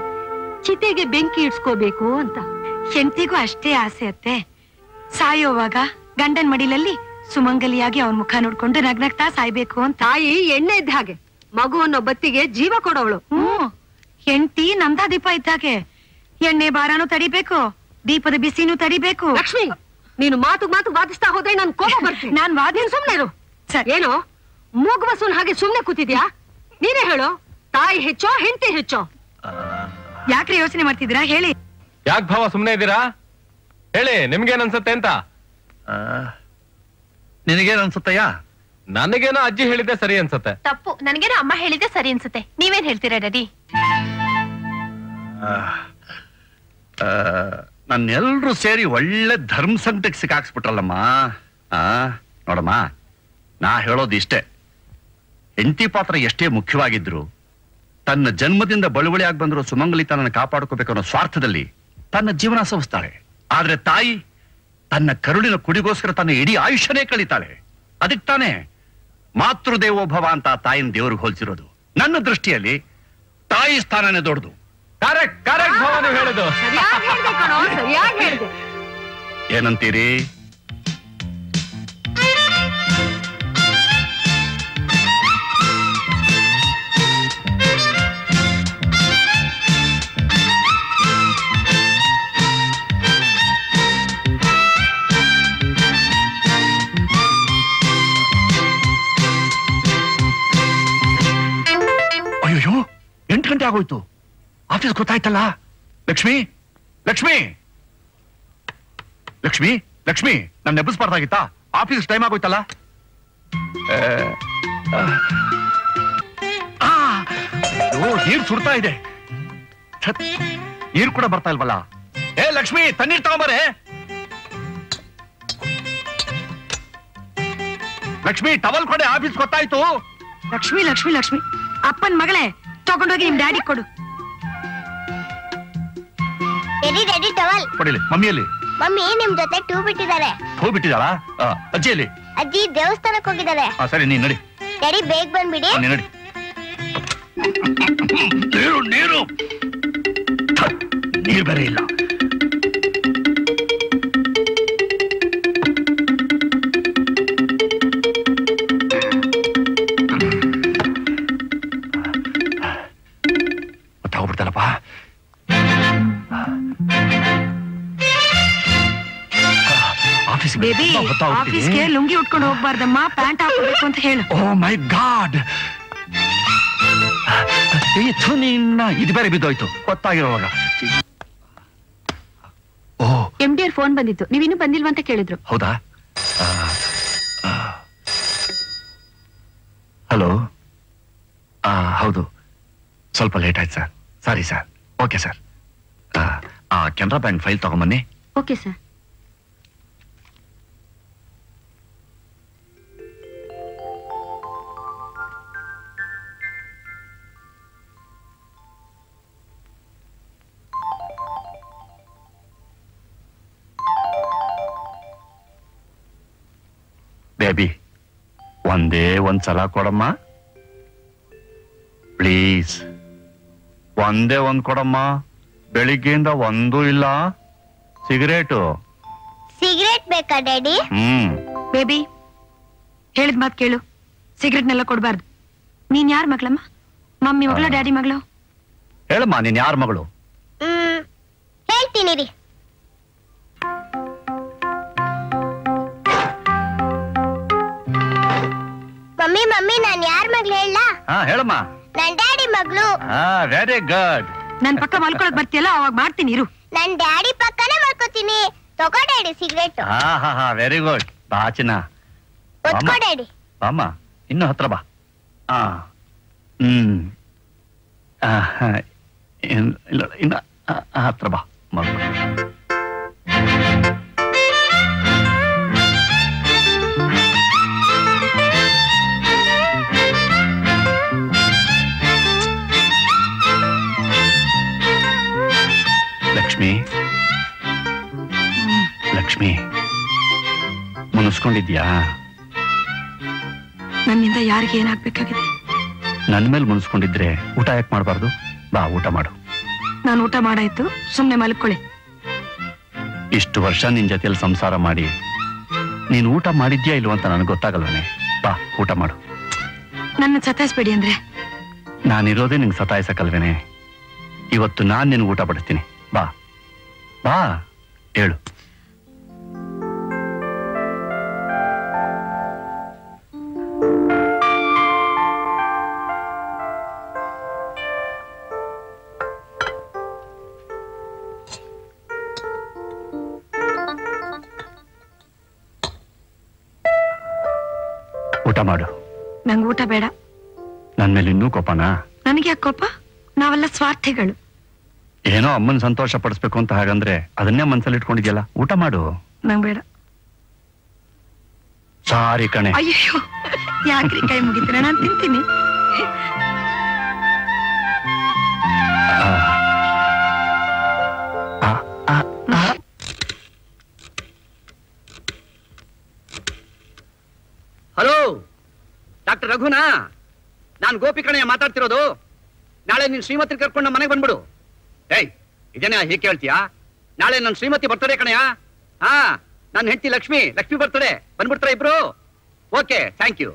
ಚಿತೆಗೆ ಬೆಂಕಿ ಇಡ್ಸ್ಕೋಬೇಕು ಅಂತ. ಹೆಂಡತಿಗೂ ಅಷ್ಟೇ ಆಸೆ ಅತ್ತೆ. ಸಾಯೋವಾಗ ಗಂಡನ್ ಮಡಿಲಲ್ಲಿ ಸುಮಂಗಲಿಯಾಗಿ ಅವನ್ ಮುಖ ನೋಡ್ಕೊಂಡು ನಗ್ನಗ್ತಾ ಸಾಯ್ಬೇಕು ಅಂತ. ತಾಯಿ ಎಣ್ಣೆ ಇದ್ದ ಹಾಗೆ. ಮಗು ಅನ್ನೋ ಬತ್ತಿಗೆ ಜೀವ ಕೊಡೋವಳು. ಹ್ಮ್ ಹೆಂಡತಿ ನಂದಾ ದೀಪ ಇದ್ದಾಗೆ ಎಣ್ಣೆ ಬಾರಾನು ತಡಿಬೇಕು ದೀಪದ ಬಿಸಿನೂ ತಡಿಬೇಕು. ಲಕ್ಷ್ಮಿ ನೀನು ಮಾತು ಮಾತು ವಾದಿಸ್ತಾ ಹೋದ್ರೆ ನಾನು ಕೋಪ ಬರ್ತೀನಿ. ನಾನ್ ವಾದಿನ್ ಸುಮ್ನೆ ಇರು ಏನೋ? ಮೂಗು ಬಸವನ್ ಹಾಗೆ ಸುಮ್ನೆ ಕೂತಿದ್ಯಾ? ನೀನೇ ಹೇಳು. ತಾಯಿ ಹೆಚ್ಚೋ ಹೆಂಡತಿ ಹೆಚ್ಚೋ. ಯಾಕ್ರಿ ಯೋಚನೆ ಮಾಡ್ತಿದ್ದೀರಾ? ಹೇಳಿ. ಯಾಕೆ ಭಾವ ಸುಮ್ನೆ ಇದ್ದೀರಾ? ಹೇಳಿ ನಿಮ್ಗೇನ್ ಅನ್ಸತ್ತೆ ಅಂತ? ನಿನಗೇನ್ ಅನ್ಸುತ್ತಯ್ಯ ನನಗೇನೋ ಅಜ್ಜಿ ಹೇಳಿದ್ದೆ ಸರಿ ಅನ್ಸುತ್ತೆ. ತಪ್ಪು. ನನಗೇನೋ ಅಮ್ಮ ಹೇಳಿದ್ದೆ ಸರಿ ಅನ್ಸುತ್ತೆ. ನೀವೇನ್ ಹೇಳ್ತೀರಾ ಡ್ಯಾಡಿ? ನನ್ನೆಲ್ರೂ ಸೇರಿ ಒಳ್ಳೆ ಧರ್ಮ ಸಂಕಟಕ್ಕೆ ಸಿಕ್ಕಾಕ್ಸ್ಬಿಟ್ರಲ್ಲಮ್ಮ. ಆ ನೋಡಮ್ಮ ನಾ ಹೇಳೋದು ಇಷ್ಟೇ ಹೆಂಡತಿ ಪಾತ್ರ ಎಷ್ಟೇ ಮುಖ್ಯವಾಗಿದ್ರು ತನ್ನ ಜನ್ಮದಿಂದ ಬಳುವಳಿಯಾಗಿ ಬಂದ್ರು ಸುಮಂಗಲಿ ತನ್ನನ್ನು ಕಾಪಾಡ್ಕೋಬೇಕು ಅನ್ನೋ ಸ್ವಾರ್ಥದಲ್ಲಿ ತನ್ನ ಜೀವನ ಸವಿಸ್ತಾಳೆ. ಆದ್ರೆ ತಾಯಿ ತನ್ನ ಕರುಳಿನ ಕುಡಿಗೋಸ್ಕರ ತನ್ನ ಇಡೀ ಆಯುಷ್ಯನೇ ಕಳೀತಾಳೆ. ಅದಕ್ಕೆ ತಾನೇ ಮಾತೃದೇವೋಭವ ಅಂತ ತಾಯಿನ ದೇವ್ರಿಗೆ ಹೋಲಿಸಿರೋದು. ನನ್ನ ದೃಷ್ಟಿಯಲ್ಲಿ ತಾಯಿ ಸ್ಥಾನನೇ ದೊಡ್ಡದು. ಕರೆಕ್ಟ್ ಕರೆಕ್ಟ್ ಹೇಳ್ದೆ. ಏನಂತೀರಿ? ಎಂಟು ಗಂಟೆ ಆಗೋಯ್ತು ಆಫೀಸ್ ಗೊತ್ತಾಯ್ತಲ್ಲ ಲಕ್ಷ್ಮಿ ಲಕ್ಷ್ಮಿ ಲಕ್ಷ್ಮಿ ಲಕ್ಷ್ಮಿ ನಾನು ನೆಬ್ಬಿಸ್ಬಾರ್ದಾಗಿತ್ತಾ ಆಫೀಸ್ ಟೈಮ್ ಆಗೋಯ್ತಲ್ಲ ನೀರ್ ಸುಡ್ತಾ ಇದೆ ಕೂಡ ಬರ್ತಾ ಇಲ್ವಲ್ಲ ಏ ಲಕ್ಷ್ಮಿ ತಣ್ಣೀರ್ ತಗೊಂಬರೇ ಲಕ್ಷ್ಮಿ ಟವಲ್ ಕೊಡೆ ಆಫೀಸ್ ಗೊತ್ತಾಯ್ತು ಲಕ್ಷ್ಮಿ ಲಕ್ಷ್ಮಿ ಲಕ್ಷ್ಮಿ ಅಪ್ಪನ್ ಮಗಳೇ ತಗೊಂಡೋಗಿ ನಿಮ್ ಡ್ಯಾಡಿ ಕೊಡು. Ready ready towel? ಕೊಡಿಲಿ ಮಮ್ಮಿಯಲ್ಲಿ. ಮಮ್ಮಿ ನಿಮ್ ಜೊತೆ ಟೂ ಬಿಟ್ಟಿದ್ದಾರೆ. ಹೋಗ್ಬಿಟ್ಟಿದಾಳ ಅಜ್ಜಿಯಲ್ಲಿ. ಅಜ್ಜಿ ದೇವಸ್ಥಾನಕ್ಕೆ ಹೋಗಿದ್ದಾರೆ. ಹಾ ಸರಿ ನೀನ್ ನಡಿ. ಡ್ಯಾಡಿ ಬೇಗ ಬಂದ್ಬಿಡಿ. ನೀನ್ ನಡಿ. ನೀರು ನೀರು. ನೀರ್ ಬೇರೆ ಇಲ್ಲ. ಬೇಬಿ. ಆಫೀಸ್ಗೆ ಲುಂಗಿ ಉಟ್ಕೊಂಡು ಹೋಗ್ಬಾರ್ದಮ್ಮ ಪ್ಯಾಂಟ್ ಹಾಕೋಬೇಕು ಅಂತ ಹೇಳು. Oh my god. ಈ ಥು ನಿನ್ನ ಇದು ಬೇರೆ ಬಿದ್ದೋಯ್ತು ಗೊತ್ತಾಗಿರೋವಾಗ. ಓ. ಎಂ ಡಿ ಫೋನ್ ಬಂದಿತ್ತು. ನೀವಿನ್ನೂ ಬಂದಿಲ್ವಾ ಅಂತ ಕೇಳಿದ್ರು. ಹೌದಾ? ಹಲೋ? ಹೌದು. ಸ್ವಲ್ಪ ಲೇಟ್ ಆಯ್ತು sir. Sorry sir. Okay sir. ಆ Canara bank file ತಗೊಂಬನ್ನಿ. Okay sir. Baby ಒಂದೇ ಒಂದ್ ಸಲ ಕೊಡಮ್ಮ. ಪ್ಲೀಸ್ ಒಂದೇ ಒಂದ್ ಕೊಡಮ್ಮ. ಬೆಳಿಗ್ಗೆಯಿಂದ ಒಂದೂ ಇಲ್ಲ. ಸಿಗರೇಟು? ಸಿಗರೇಟ್ ಬೇಕಾ ಡ್ಯಾಡಿ? ಹ್ಮ್. ಬೇಬಿ ಹೇಳಿದ ಮಾತು ಕೇಳು. ಸಿಗರೇಟ್ನೆಲ್ಲ ಕೊಡಬಾರ್ದು. ನೀನ್ ಯಾರ ಮಗಳಮ್ಮ? ಮಮ್ಮಿ ಮಗಳು ಡ್ಯಾಡಿ ಮಗಳು? ಹೇಳಮ್ಮ ನೀನ್ ಯಾರ ಮಗಳು? ಹ್ಮ್. ಹೇಳ್ತೀನಿ ರೀ. ಮಮ್ಮಿ ಮಮ್ಮಿ ನಾನು ಯಾರ್ ಮಗ್ಳು ಹೇಳ? ಹಾ ಹೇಳಮ್ಮ. ನನ್ ಡ್ಯಾಡಿ ಮಗ್ಳು. ಹಾ ವೆರಿ ಗುಡ್ ನನ್ ಪಕ್ಕ ಮಲ್ಕೊಳಕ್ ಬರ್ತೀಯಲ್ಲ ಅವಾಗ ಮಾಡ್ತೀನಿ ಇರು. ನನ್ ಡ್ಯಾಡಿ ಪಕ್ಕನೇ ಮಲ್ಕೊತೀನಿ. ತಗೋ ಡ್ಯಾಡಿ ಸಿಗರೇಟ್. ಹಾ ಹಾ ಹಾ ವೆರಿ ಗುಡ್ ಬಾಚನ ಚಿನ್ನ. ಒತ್ಕೋ ಡ್ಯಾಡಿ. ಬಾಮ್ಮ ಇನ್ನು ಹತ್ರ ಬಾ. ಆ ಹ್ಮ್. ಆ, ಹ. ಇನ್- ಇಲ್ಲ ಇನ್ನ ಹತ್ರ ಬಾ ಮಲ್ಕೊ. ಲಕ್ಷ್ಮಿ. ಲಕ್ಷ್ಮಿ ಮುನಿಸ್ಕೊಂಡಿದ್ಯಾ? ನನ್ನಿಂದ ಯಾರಿಗೆ ಏನಾಗ್ಬೇಕಾಗಿದೆ? ನನ್ನ ಮೇಲೆ ಮುನಿಸ್ಕೊಂಡಿದ್ರೆ ಊಟ ಯಾಕೆ ಮಾಡಬಾರ್ದು? ಬಾ ಊಟ ಮಾಡು. ನಾನು ಊಟ ಮಾಡಾಯ್ತು ಸುಮ್ಮನೆ ಮಲ್ಕೊಳ್ಳಿ. ಇಷ್ಟು ವರ್ಷ ನಿನ್ ಜೊತೆಯಲ್ಲಿ ಸಂಸಾರ ಮಾಡಿ ನೀನು ಊಟ ಮಾಡಿದ್ಯಾ ಇಲ್ವ ಅಂತ ನನಗೆ ಗೊತ್ತಾಗಲ್ವನೇ? ಬಾ ಊಟ ಮಾಡು. ನನ್ನ ಸತಾಯಿಸ್ಬೇಡಿ ಅಂದ್ರೆ? ನಾನಿರೋದೇ ನಿಂಗೆ ಸತಾಯಿಸಕಲ್ವೇನೆ? ಇವತ್ತು ನಾನು ನಿನ್ಗೆ ಊಟ ಬಡಿಸ್ತೀನಿ. ಬಾ ಹೇಳು. ಊಟ ಮಾಡು. ನಂಗೆ ಊಟ ಬೇಡ. ನನ್ ಮೇಲೆ ಇನ್ನೂ ಕೋಪನಾ? ನನಗೆ ಯಾಕೆ ಕೋಪ? ನಾವೆಲ್ಲ ಸ್ವಾರ್ಥಿಗಳು. ಏನೋ ಅಮ್ಮನ್ ಸಂತೋಷ ಪಡಿಸ್ಬೇಕು ಅಂತ ಹಾಗಂದ್ರೆ ಅದನ್ನೇ ಮನ್ಸಲ್ಲಿ ಇಟ್ಕೊಂಡಿದ್ಯಲ್ಲ? ಊಟ ಮಾಡು. ನಂಗ್ ಬೇಡ. ಸಾರಿ ಕಣೆ. ಅಯ್ಯೋ ಯಾಕ್ರಿ ಕೈ ಮುಗಿತೀರ? ನಾನು ತಿಂತೀನಿ. ಹಲೋ ಡಾಕ್ಟರ್ ರಘುನಾ? ನಾನು ಗೋಪಿ ಕಣಯ್ಯ ಮಾತಾಡ್ತಿರೋದು. ನಾಳೆ ನೀವು ಶ್ರೀಮತಿ ಕರ್ಕೊಂಡು ಮನೆಗೆ ಬಂದ್ಬಿಡು. ಏಯ್ ಇದೇನೇ ಹೀಗೆ ಕೇಳ್ತೀಯಾ? ನಾಳೆ ನನ್ನ ಶ್ರೀಮತಿ ಬರ್ತಡೆ ಕಣಯ್ಯ ಹಾ ನನ್ನ ಹೆಂಡತಿ ಲಕ್ಷ್ಮಿ ಲಕ್ಷ್ಮಿ ಬರ್ತಡೆ. ಬಂದ್ಬಿಡ್ತಾರೆ ಇಬ್ರು? Okay, thank you.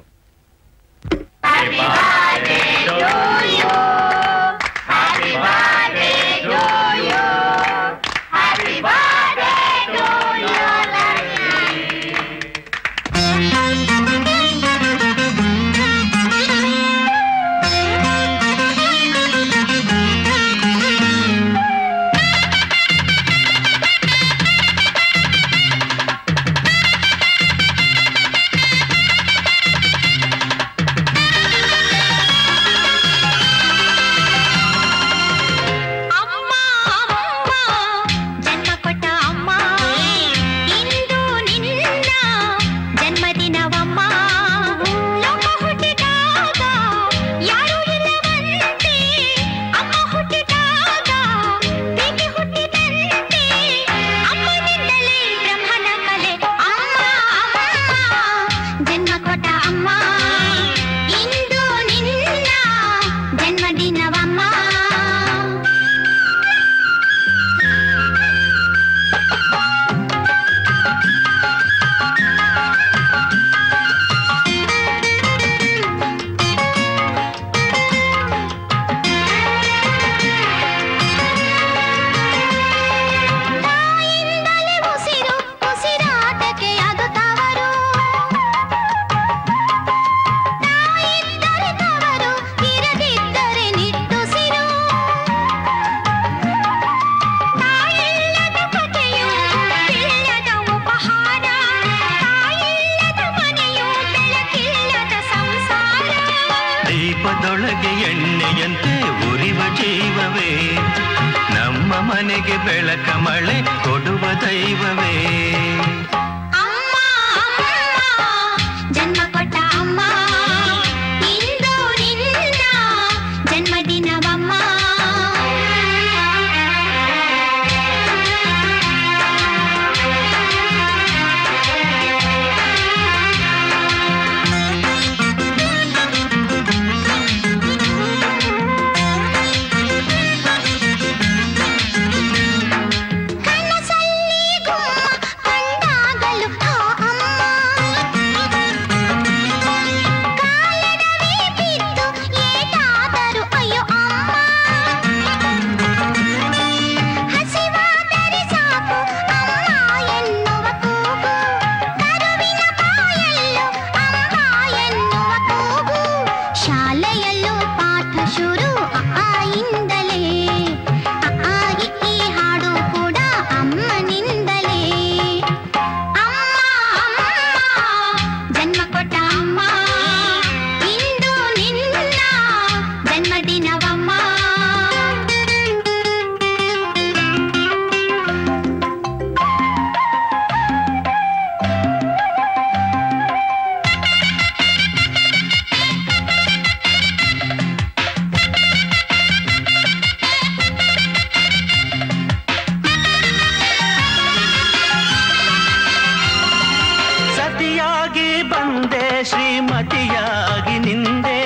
ಶ್ರೀಮತಿಯಾಗಿ ನಿಂದೆ.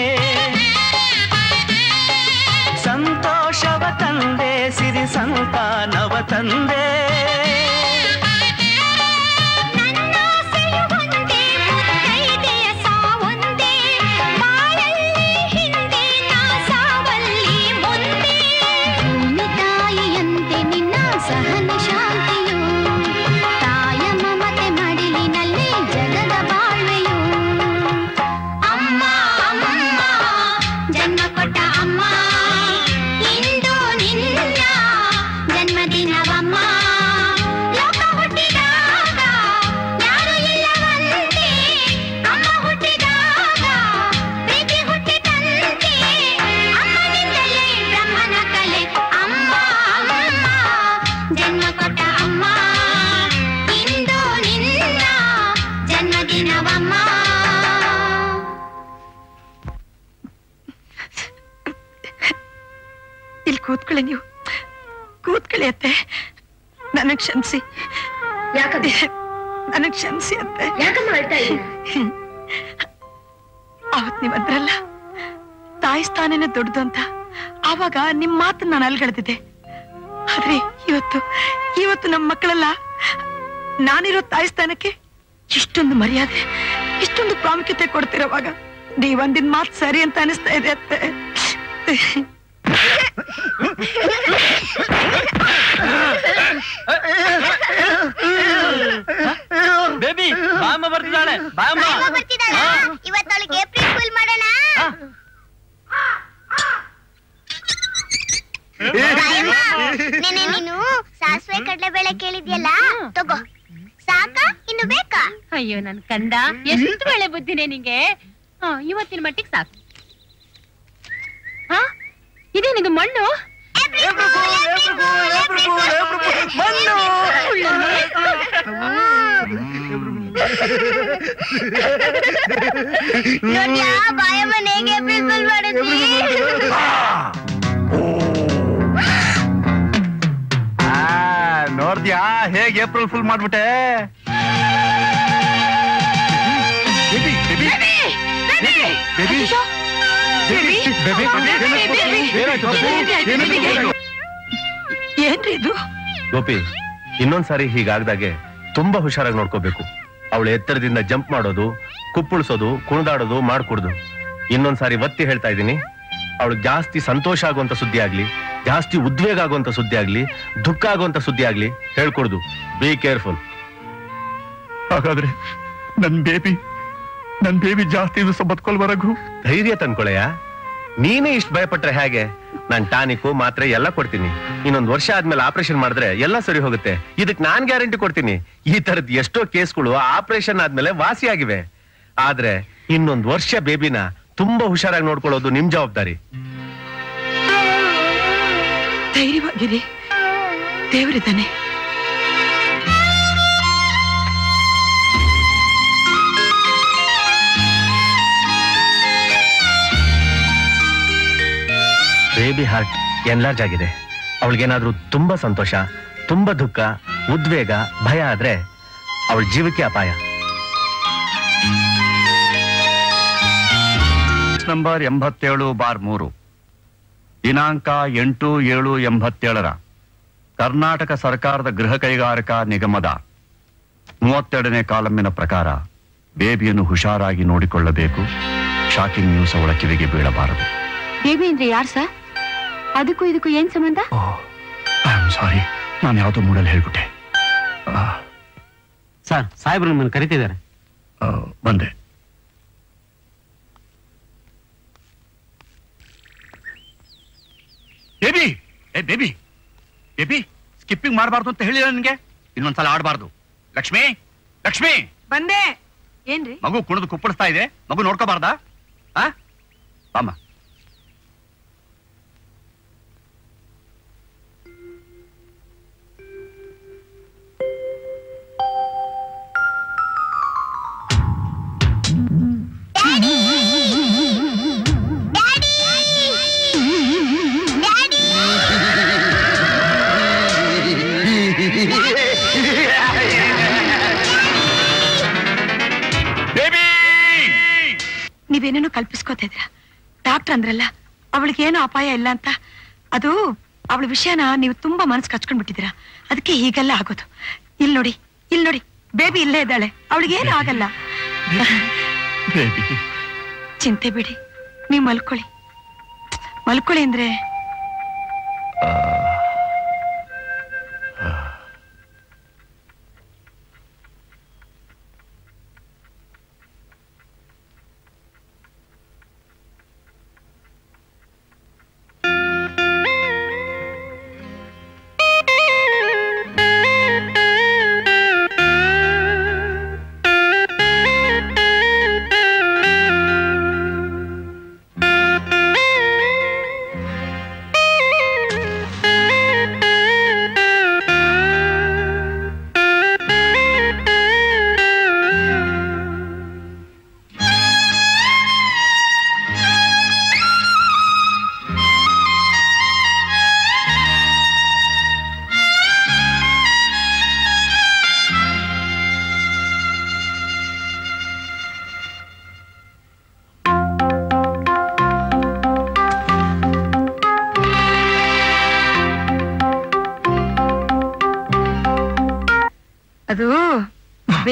ಸಂತೋಷವ ತಂದೆ ಸಿರಿ ಸಂತಾನವ ತಂದೆ. ನಾನು ಆದ್ರೆ ಇವತ್ತು ಇವತ್ತು ನಮ್ಮ ಮಕ್ಕಳೆಲ್ಲ. ನಾನಿರೋ ತಾಯಿ ಸ್ಥಾನಕ್ಕೆ ಇಷ್ಟೊಂದು ಮರ್ಯಾದೆ ಇಷ್ಟೊಂದು ಪ್ರಾಮುಖ್ಯತೆ ಕೊಡ್ತಿರೋವಾಗ ನೀವಂದಿನ ಮಾತು ಸರಿ ಅಂತ ಅನಿಸ್ತಾ ಇದೆ ಅತ್ತೆ. ಬೇಬಿ ಬಾಮ್ಮ ಬರ್ತಿದ್ದಾಳೆ. ಬಾಮ್ಮ ಇವತ್ತೊಳಗೆ ಏಪ್ರಿಲ್ ಫುಲ್ ಮಾಡೋಣ ತಾಯಮ್ಮ, ನೆನ್ನೆ ನೀನು ಸಾಸಿವೆ ಕಡಲೆ ಬೇಳೆ ಕೇಳಿದ್ಯಲ್ಲ ತಗೋ ಸಾಕ ಇನ್ನು ಬೇಕಾ ಅಯ್ಯೋ ನನ್ ಕಂದ? ಎಷ್ಟು ಒಳ್ಳೆ ಬುದ್ಧಿನೇ ನಿಂಗೆ? ಆ, ಇವತ್ತಿನ ಮಟ್ಟಿಗೆ ಸಾಕು. ಹಾ? ಇದೇನಿದು ಮಣ್ಣು? ಬಾಯಮ್ಮನ ಹೇಗೆ ಏಪ್ರಿಲ್ ಫುಲ್ ಮಾಡಿದ್ವಿ ಆ, ನೋಡ್ದ್ಯಾ? ಹೇಗೆ ಏಪ್ರಿಲ್ ಫುಲ್ ಮಾಡ್ಬಿಟ್ಟೆ? ಬೇಬಿ, ಬೇಬಿ, ಬೇಬಿ, ಬೇಬಿ, ಏನಾಯ್ತು? ಏನಾಯ್ತು? ಏನ್ರಿ ಇದು ಗೋಪಿ ಇನ್ನೊಂದ್ಸಾರಿ ಹೀಗಾಗ್ದಾಗೆ ತುಂಬಾ ಹುಷಾರಾಗಿ ನೋಡ್ಕೋಬೇಕು. ಅವಳು ಎತ್ತರದಿಂದ ಜಂಪ್ ಮಾಡೋದು ಕುಪ್ಪುಳಿಸೋದು ಕುಣಿದಾಡೋದು ಮಾಡ್ಕೊಡ್ದು. ಇನ್ನೊಂದ್ಸಾರಿ ಒತ್ತಿ ಹೇಳ್ತಾ ಇದ್ದೀನಿ. ಅವಳು ಜಾಸ್ತಿ ಸಂತೋಷ ಆಗುವಂತ ಸುದ್ದಿ ಆಗ್ಲಿ ಜಾಸ್ತಿ ಉದ್ವೇಗ ಆಗುವಂತ ಸುದ್ದಿ ಆಗ್ಲಿ ದುಃಖ ಆಗುವಂತ ಸುದ್ದಿ ಆಗ್ಲಿ ಹೇಳ್ಕೊಡ್ದು. ಬಿ ಕೇರ್ಫುಲ್ ಹಾಗಾದ್ರೆ ನನ್ ಬೇಬಿ ನನ್ ಬೇಬಿ ಜಾಸ್ತಿ ದಿವಸ ಬರಗು ಧೈರ್ಯ ತಂದ್ಕೊಳೆಯ ನೀನೇ ಇಷ್ಟು ಭಯಪಟ್ರೆ ಹೇಗೆ? ನಾನ್ ಟಾನಿಕ್ ಮಾತ್ರೆ ಎಲ್ಲ ಕೊಡ್ತೀನಿ. ಇನ್ನೊಂದ್ ವರ್ಷ ಆದ್ಮೇಲೆ ಆಪರೇಷನ್ ಮಾಡಿದ್ರೆ ಎಲ್ಲ ಸರಿ ಹೋಗುತ್ತೆ. ಇದಕ್ ನಾನ್ ಗ್ಯಾರಂಟಿ ಕೊಡ್ತೀನಿ. ಈ ತರದ್ ಎಷ್ಟೋ ಕೇಸ್ಗಳು ಆಪರೇಷನ್ ಆದ್ಮೇಲೆ ವಾಸಿ ಆಗಿವೆ ಆದ್ರೆ ಇನ್ನೊಂದ್ ವರ್ಷ ಬೇಬಿನ ತುಂಬಾ ಹುಷಾರಾಗಿ ನೋಡ್ಕೊಳ್ಳೋದು ನಿಮ್ ಜವಾಬ್ದಾರಿ. ಧೈರ್ಯವಾಗಿರಿ. ದೇವರಿದ್ದಾನೆ. ಬೇಬಿ ಹಾರ್ಟ್ ಎನ್ಲಾರ್ಜ್ ಆಗಿದೆ. ಅವಳಿಗೇನಾದ್ರೂ ತುಂಬಾ ಸಂತೋಷ ತುಂಬಾ ದುಃಖ ಉದ್ವೇಗ ಭಯ ಆದ್ರೆ ಅವಳ ಜೀವಕ್ಕೆ ಅಪಾಯ. ನಂಬರ್ ಎಂಬತ್ತೇಳು ಬಾರ್ ಮೂರು. ದಿನಾಂಕ ಎಂಟು ಏಳು ಎಂಬತ್ತೇಳರ. ಕರ್ನಾಟಕ ಸರ್ಕಾರದ ಗೃಹ ಕೈಗಾರಿಕಾ ನಿಗಮದ ಮೂವತ್ತೆರಡನೇ ಕಾಲಮ್ಮಿನ ಪ್ರಕಾರ ಬೇಬಿಯನ್ನು ಹುಷಾರಾಗಿ ನೋಡಿಕೊಳ್ಳಬೇಕು. ಶಾಕಿಂಗ್ ನ್ಯೂಸ್ ಅವಳ ಕಿವಿಗೆ ಬೀಳಬಾರದು. ಬೇಬಿ ಅಂದ್ರೆ ಯಾರು ಸರ್? ಅದಕ್ಕೂ ಇದಕ್ಕೂ ಏನ್ ಸಂಬಂಧ? ಐ ಆಮ್ ಸಾರಿ ನಾನು ಯಾವುದೋ ಮೂಡಲ್ಲಿ ಹೇಳ್ಬಿಟ್ಟೆ. ಸರ್ ಸಾಹೇಬ್ರು ನಿಮ್ಮನ್ನು ಕರಿತಿದ್ದಾರೆ. ಬಂದೆ. ಬೇಬಿ! ಏ ಬೇಬಿ! ಬೇಬಿ ಸ್ಕಿಪ್ಪಿಂಗ್ ಮಾಡಬಾರ್ದು ಅಂತ ಹೇಳಿಲ್ಲ ನನಗೆ? ಇನ್ನೊಂದ್ಸಲ ಆಡಬಾರ್ದು. ಲಕ್ಷ್ಮಿ ಲಕ್ಷ್ಮಿ! ಬಂದೆ. ಏನ್ರಿ? ಮಗು ಕುಣಿದು ಕುಪ್ಪಳಿಸ್ತಾ ಇದೆ. ಮಗು ನೋಡ್ಕೋಬಾರ್ದಾ? ಆ? ಬಾಮ್ಮ. ನೀವೇನೇನೋ ಕಲ್ಪಿಸ್ಕೋತಾ ಇದ್ರ ಡಾಕ್ಟರ್ ಅಂದ್ರಲ್ಲ ಅವಳಿಗೇನು ಅಪಾಯ ಇಲ್ಲ ಅಂತ. ಅದು ಅವಳ ವಿಷಯನ ನೀವು ತುಂಬಾ ಮನಸ್ಸು ಕಚ್ಕೊಂಡ್ಬಿಟ್ಟಿದ್ದೀರಾ. ಅದಕ್ಕೆ ಹೀಗೆಲ್ಲ ಆಗೋದು. ಇಲ್ಲಿ ನೋಡಿ ಇಲ್ಲಿ ನೋಡಿ ಬೇಬಿ ಇಲ್ಲೇ ಇದ್ದಾಳೆ. ಅವಳಿಗೇನು ಆಗಲ್ಲ. ಬೇಬಿ. ಚಿಂತೆ ಬಿಡಿ ನೀವು ಮಲ್ಕೊಳ್ಳಿ. ಮಲ್ಕೊಳ್ಳಿ ಅಂದ್ರೆ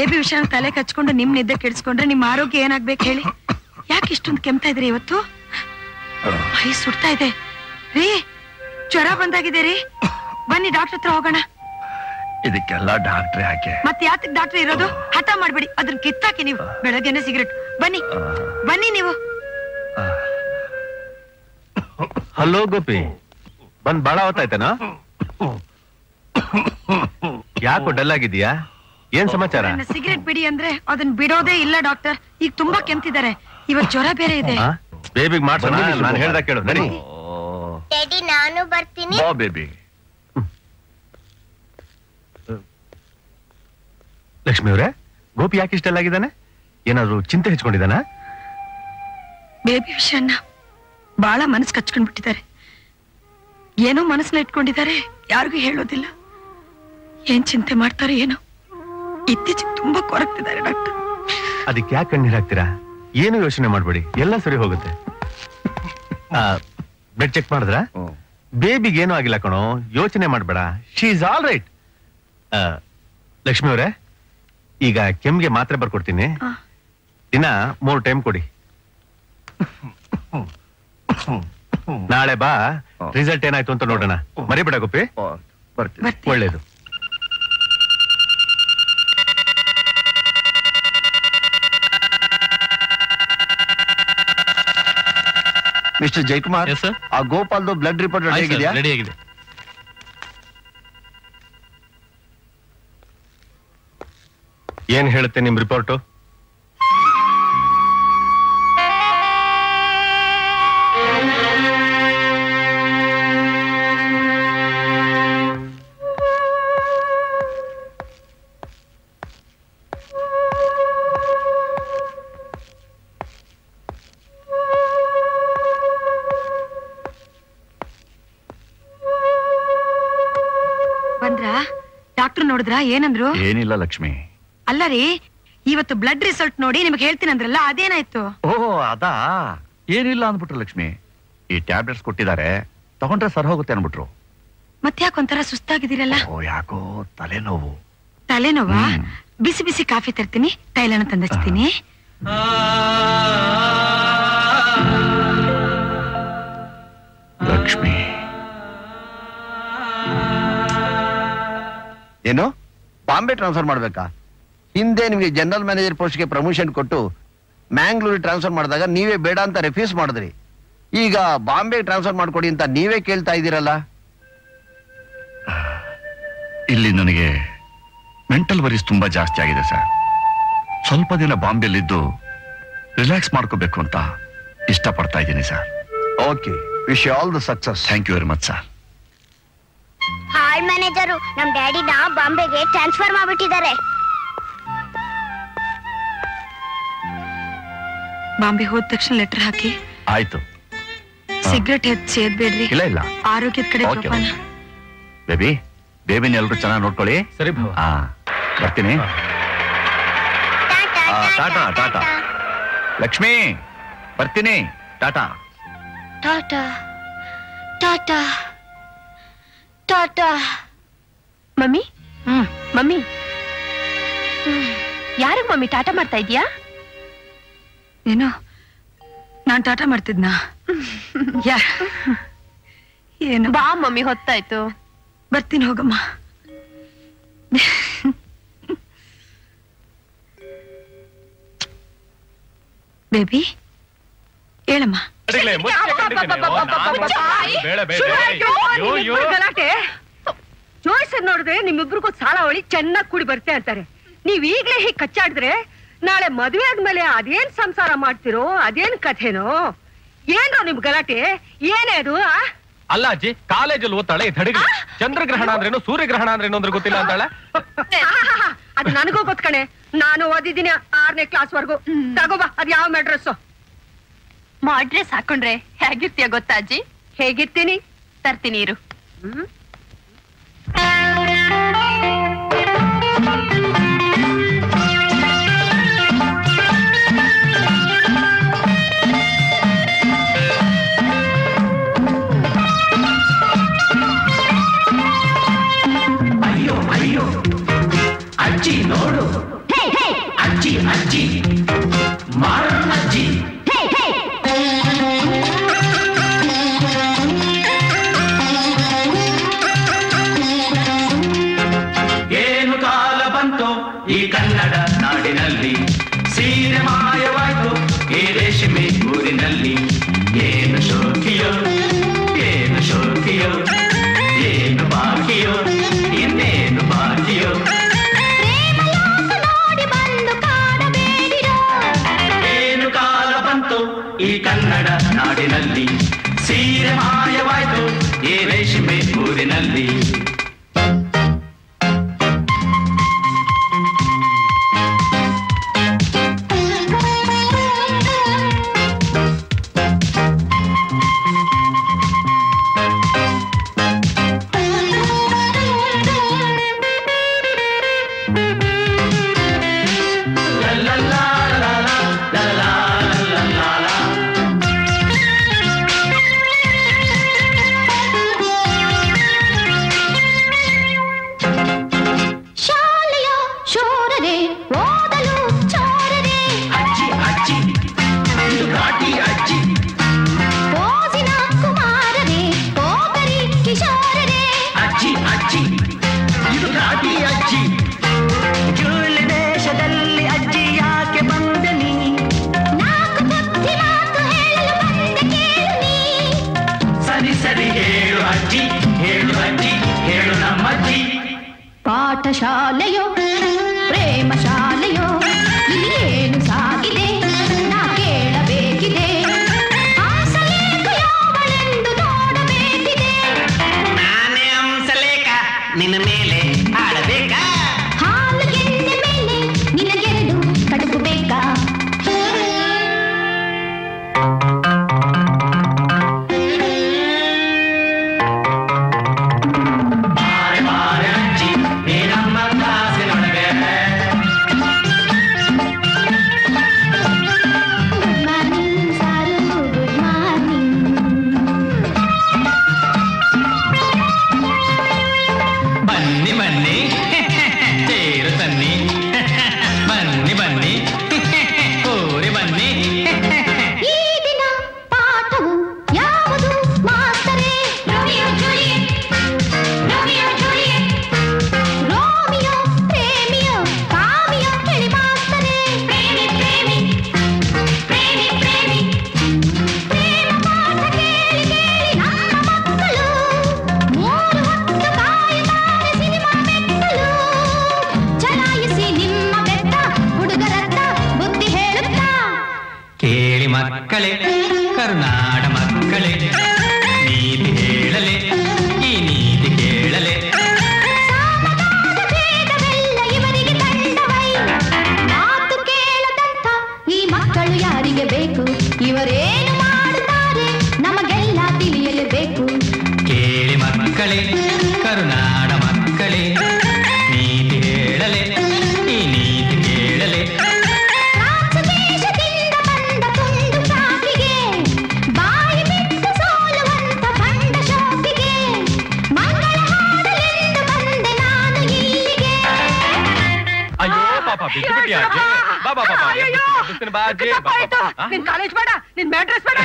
ಬೇಬಿ ವಿಷಯನ ತಲೆ ಕಚ್ಕೊಂಡು ನಿಮ್ ನಿದ್ದೆ ಕೆಡಿಸ್ಕೊಂಡ್ರೆ ನಿಮ್ ಆರೋಗ್ಯ ಏನಾಗ್ಬೇಕು ಹೇಳಿ? ಯಾಕೆ ಇಷ್ಟೊಂದು ಕೆಮ್ತಾ ಇದ್ರಿ ಇವತ್ತು? ಮೈ ಸುಡ್ತಾ ಇದೆ. ರೀ ಜ್ವರ ಬಂದಾಗಿದೆ ರೀ. ಬನ್ನಿ ಡಾಕ್ಟರ್ ಹತ್ರ ಹೋಗೋಣ. ಇದಕ್ಕೆಲ್ಲ ಡಾಕ್ಟ್ರೆ ಯಾಕೆ? ಮತ್ತೆ ಯಾತಕ್ ಡಾಕ್ಟರ್ ಇರೋದು? ಹಠ ಮಾಡ್ಬೇಡಿ ಅದ್ರ ಕಿತ್ತಾಕಿ ನೀವು. ಬೆಳಗ್ಗೆನೆ ಸಿಗರೆಟ್. ಬನ್ನಿ. ಬನ್ನಿ ನೀವು. ಹಲೋ ಗೋಪಿ. ಬಂದ್ ಬಾಳ ಹೊತ್ತಾಯ್ತೇನೋ? ಯಾಕೋ ಡಲ್ ಆಗಿದ್ಯಾ ಏನ್ ಸಮಾಚಾರ? ಸಿಗರೇಟ್ ಬಿಡಿ ಅಂದ್ರೆ ಅದನ್ನ ಬಿಡೋದೇ ಇಲ್ಲ ಡಾಕ್ಟರ್. ಈಗ ತುಂಬಾ ಕೆಂತಿದ್ದಾರೆ ಇವತ್ ಜ್ವರ ಬೇರೆ ಇದೆ. ಬೇಬಿಗ್ ಮಾಡ್ಸೋಣ? ನಾನು ಹೇಳ್ದ ಕೇಳು. ನಡಿ. ಡ್ಯಾಡಿ ನಾನು ಬರ್ತೀನಿ. ಬಾ ಬೇಬಿ. ಲಕ್ಷ್ಮಿ ಅವ್ರೆ ಗೋಪಿ ಯಾಕೆ ಇಷ್ಟೆಲ್ಲ ಆಗಿದ್ದಾನೆ? ಏನಾದ್ರು ಚಿಂತೆ ಹೆಚ್ಕೊಂಡಿದ್ದಾನ? ಬೇಬಿ ವಿಷಯನ್ನ ಬಹಳ ಮನಸ್ಸು ಕಚ್ಕೊಂಡ್ ಬಿಟ್ಟಿದ್ದಾರೆ ಏನೋ ಮನಸ್ಸನ್ನ ಇಟ್ಕೊಂಡಿದ್ದಾರೆ ಯಾರಿಗೂ ಹೇಳೋದಿಲ್ಲ. ಏನ್ ಚಿಂತೆ ಮಾಡ್ತಾರೆ ಏನೋ. ಇತ್ತೀಚೆಗೆ ತುಂಬಾ ಕೊರಗ್ತಿದ್ದಾರೆ ಡಾಕ್ಟರ್. ಅದಕ್ಕೆ ಯಾಕೆ ಕಣ್ಣೀರ್ ಹಾಕ್ತೀರಾ? ಏನು ಯೋಚನೆ ಮಾಡಬೇಡಿ ಎಲ್ಲ ಸರಿ ಹೋಗುತ್ತೆ. ಬ್ಲಡ್ ಚೆಕ್ ಮಾಡಿದ್ರ? ಬೇಬಿಗೆ ಏನೂ ಆಗಿಲ್ಲ ಕಣೋ ಯೋಚನೆ ಮಾಡ್ಬೇಡ she is all right Lakshmi ಅವರೇ ಈಗ ಕೆಮ್ಗೆ ಮಾತ್ರೆ ಬರ್ಕೊಡ್ತೀನಿ. ದಿನ ಮೂರು ಟೈಮ್ ಕೊಡಿ. ನಾಳೆ ಬಾ ರಿಸಲ್ಟ್ ಏನಾಯ್ತು ಅಂತ ನೋಡೋಣ. ಮರಿಬೇಡ ಗೋಪಿ. ಒಳ್ಳೇದು. ಮಿಸ್ಟರ್ ಜಯಕುಮಾರ್ ಆ ಗೋಪಾಲ್ದು ಬ್ಲಡ್ ರಿಪೋರ್ಟ್ ರೆಡಿ ಆಗಿದೆಯಾ? ರೆಡಿ ಆಗಿದೆ. ಏನ್ ಹೇಳುತ್ತೆ ನಿಮ್ ರಿಪೋರ್ಟು ಏನಂದ್ರು? ಏನಿಲ್ಲ ಲಕ್ಷ್ಮಿ. ಅಲ್ಲ ರೀ ಇವತ್ತು ಬ್ಲಡ್ ರಿಸಲ್ಟ್ ನೋಡಿ ನಿಮ್ಗೆ ಹೇಳ್ತೀನಂದ್ರಲ್ಲ ಅದೇನಾಯ್ತು? ಓ ಅದಾ? ಏನಿಲ್ಲ ಅಂದ್ಬಿಟ್ರು ಲಕ್ಷ್ಮಿ. ಈ ಟ್ಯಾಬ್ಲೆಟ್ಸ್ ಕೊಟ್ಟಿದ್ದಾರೆ ತಗೊಂಡ್ರೆ ಸರ್ ಹೋಗುತ್ತೆ ಅನ್ಬಿಟ್ರು ಮತ್ತೆ ಯಾಕೆ ಒಂಥರ ಸುಸ್ತಾಗಿದ್ದೀರಲ್ಲ? ಓ ಯಾಕೋ ತಲೆನೋವು. ತಲೆನೋವಾ? ಬಿಸಿ ಬಿಸಿ ಕಾಫಿ ತರ್ತೀನಿ ತೈಲನ ತಂದಿಸ್ತೀನಿ. ಲಕ್ಷ್ಮಿ. ಏನು? ಬಾಂಬೆ ಟ್ರಾನ್ಸ್ಫರ್ ಮಾಡಬೇಕಾ? ಹಿಂದೆ ನಿಮಗೆ ಜನರಲ್ ಮ್ಯಾನೇಜರ್ ಪೋಸ್ಟ್ಗೆ ಪ್ರಮೋಷನ್ ಕೊಟ್ಟು ಮ್ಯಾಂಗ್ಳೂರಿಗೆ ಟ್ರಾನ್ಸ್ಫರ್ ಮಾಡಿದಾಗ ನೀವೇ ಬೇಡ ಅಂತ ರೆಫ್ಯೂಸ್ ಮಾಡಿದ್ರಿ. ಈಗ ಬಾಂಬೆ ಟ್ರಾನ್ಸ್ಫರ್ ಮಾಡಿಕೊಡಿ ಅಂತ ನೀವೇ ಕೇಳ್ತಾ ಇದ್ದೀರಲ್ಲ? ಇಲ್ಲಿ ನನಗೆ ಮೆಂಟಲ್ ವರೀಸ್ ತುಂಬಾ ಜಾಸ್ತಿ ಆಗಿದೆ ಸರ್ ಸ್ವಲ್ಪ ದಿನ ಬಾಂಬೆಲಿದ್ದು ರಿಲ್ಯಾಕ್ಸ್ ಮಾಡ್ಕೋಬೇಕು ಅಂತ ಇಷ್ಟಪಡ್ತಾ ಇದ್ದೀನಿ sir okay wish all the success thank you very much sir hi manager ನಮ್ ಡ್ಯಾಡಿನ ಬಾಂಬೆಗೆ ಟ್ರಾನ್ಸ್ಫರ್ ಮಾಡ್ಬಿಟ್ಟಿದ್ದಾರೆ. ಬಾಂಬೆ ಹೋದ ತಕ್ಷಣ ಲೆಟರ್ ಹಾಕಿ. ಆಯ್ತು. ಸಿಗರೆಟ್ ಹೆಚ್ಚು ಸೇದ್ಬೇಡ್ರಿ. ಇಲ್ಲ ಇಲ್ಲ. ಆರೋಗ್ಯದ ಕಡೆ ಬೇಬಿ ಬೇಬಿನ ಎಲ್ರು ಚೆನ್ನಾಗಿ ನೋಡ್ಕೊಳ್ಳಿ. ಸರಿ ಹಾ ಬರ್ತೀನಿ. ಟಾಟಾ. ಟಾಟಾ. ಲಕ್ಷ್ಮಿ ಬರ್ತೀನಿ. Tata. Tata tata. Tata mummy? ಹ್ಮ್. ಮಮ್ಮಿ. ಯಾರು ಮಮ್ಮಿ ಟಾಟಾ ಮಾಡ್ತಾ ಇದೀಯಾ ಏನು ನಾನ್ ಟಾಟಾ ಮಾಡ್ತಿದ್ನಾ? ಯಾ ಏನು? ಬಾ ಮಮ್ಮಿ ಹೊತ್ತಾಯ್ತು. ಬರ್ತೀನಿ ಹೋಗಮ್ಮ. ಬೇಬಿ ಹೇಳಮ್ಮ. ಗಲಾಟೆ ಜೋಯ್ಸರ್ ನೋಡಿದ್ರೆ ನಿಮ್ಮಿಬ್ರಿಗೂ ಸಾಲ ಹೊಳಿ ಚೆನ್ನಾಗಿ ಕೂಡಿ ಬರ್ತೆ ಅಂತಾರೆ ನೀವ್ ಈಗ್ಲೇ ಹೀಗೆ ಕಚ್ಚಾಡಿದ್ರೆ ನಾಳೆ ಮದುವೆ ಆದ್ಮೇಲೆ ಅದೇನ್ ಸಂಸಾರ ಮಾಡ್ತಿರೋ ಅದೇನ್ ಕಥೆನೋ ಏನೋ ನಿಮ್ ಗಲಾಟೆ ಏನೇ ಅದು ಆ? ಅಲ್ಲ ಅಜ್ಜಿ ಕಾಲೇಜಲ್ಲಿ ಓದ್ತಾಳೆ ಧಡಿಗೆ ಚಂದ್ರಗ್ರಹಣ ಅಂದ್ರೇನು ಸೂರ್ಯಗ್ರಹಣ ಅಂದ್ರೇನು ಅಂದ್ರೆ ಗೊತ್ತಿಲ್ಲ ಅಂತಾಳೆ ಅದು ನನಗೂ ಗೊತ್ಕಣೆ ನಾನು ಓದಿದ್ದೀನಿ ಆರನೇ ಕ್ಲಾಸ್ ವರ್ಗು ತಗೋಬಾ ಅದ್ ಯಾವ ಮೆಡ್ರೆಸ್ ಮಾಡ್ರೆಸ್ ಹಾಕೊಂಡ್ರೆ ಹೇಗಿರ್ತೀಯ ಗೊತ್ತಾ ಅಜ್ಜಿ? ಹೇಗಿರ್ತೀನಿ? ತರ್ತೀನಿ ಇರು. ನಿನ್ ಕಾಲೇಜ್ ಬೇಡ ನಿನ್ ಮ್ಯಾಟ್ರೆಸ್ ಬೇಡ.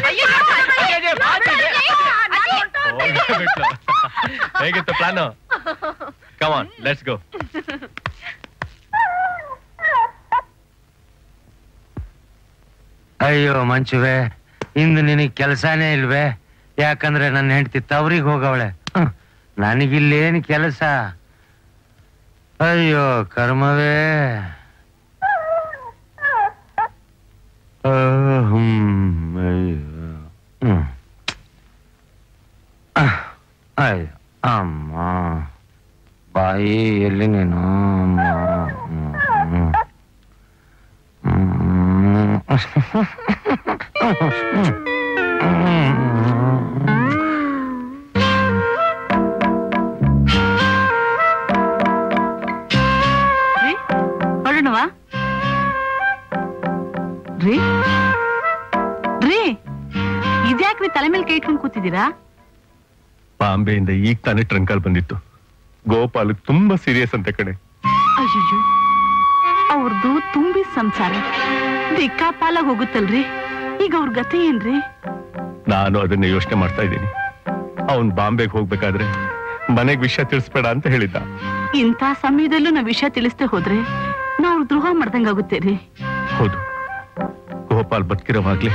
ಹೇಗಿತ್ತು ಪ್ಲಾನು? ಕಮಾನ್ ಲೆಟ್ಸ್ ಗೋ ಅಯ್ಯೋ ಮಂಚುವೆ ಇಂದು ನಿನಗೆ ಕೆಲಸನೇ ಇಲ್ವೇ? ಯಾಕಂದ್ರೆ ನನ್ನ ಹೆಂಡತಿ ತವ್ರಿಗೆ ಹೋಗವಳೆ. ನನಗಿಲ್ಲೇನು ಕೆಲಸ? ಅಯ್ಯೋ ಕರ್ಮವೇ. ಆ, ಹ್ಮ್, ಅಯ್ಯೋ ಹ್ಮ್. ಅಹ್, ರೀ? ರೀ ಇದ್ಯಾಕ್ರಿ ತಲೆ ಮೇಲೆ ಕೈ ಇಟ್ಕೊಂಡು ಕೂತಿದ್ದೀರಾ? ಬಾಂಬೆಯಿಂದ ಈಗ ತಾನೇ ಟ್ರಂಕಲ್ ಬಂದಿತ್ತು. ಗೋಪಾಲ್ ತುಂಬಾ ಸೀರಿಯಸ್ ಅಂತ ಕಡೆ ಅಯ್ಯೋ ಅವ್ರದ್ದು ತುಂಬಿ ಸಂಸಾರ. ದಿಕ್ಕಾಪಾಲಾಗ ಹೋಗುತ್ತಲ್ರಿ? ಈಗ ಅವ್ರ ಗತಿ ಏನ್ರಿ? ನಾನು ಅದನ್ನ ಯೋಚನೆ ಮಾಡ್ತಾ ಇದ್ದೀನಿ. ಅವನ್ ಬಾಂಬೆಗೆ ಹೋಗ್ಬೇಕಾದ್ರೆ ಮನೆಗ್ ವಿಷಯ ತಿಳಿಸ್ಬೇಡ ಅಂತ ಹೇಳಿದ್ದ. ಇಂಥ ಸಮಯದಲ್ಲೂ ನಾವ್ ವಿಷಯ ತಿಳಿಸ್ದೆ ಹೋದ್ರೆ ನಾವ್ ಅವ್ರ ದ್ರೋಹ ಮಾಡ್ದಂಗಾಗುತ್ತೆ ರೀ. ಹೌದು. ಗೋಪಾಲ್ ಬದುಕಿರೋವಾಗ್ಲೇ.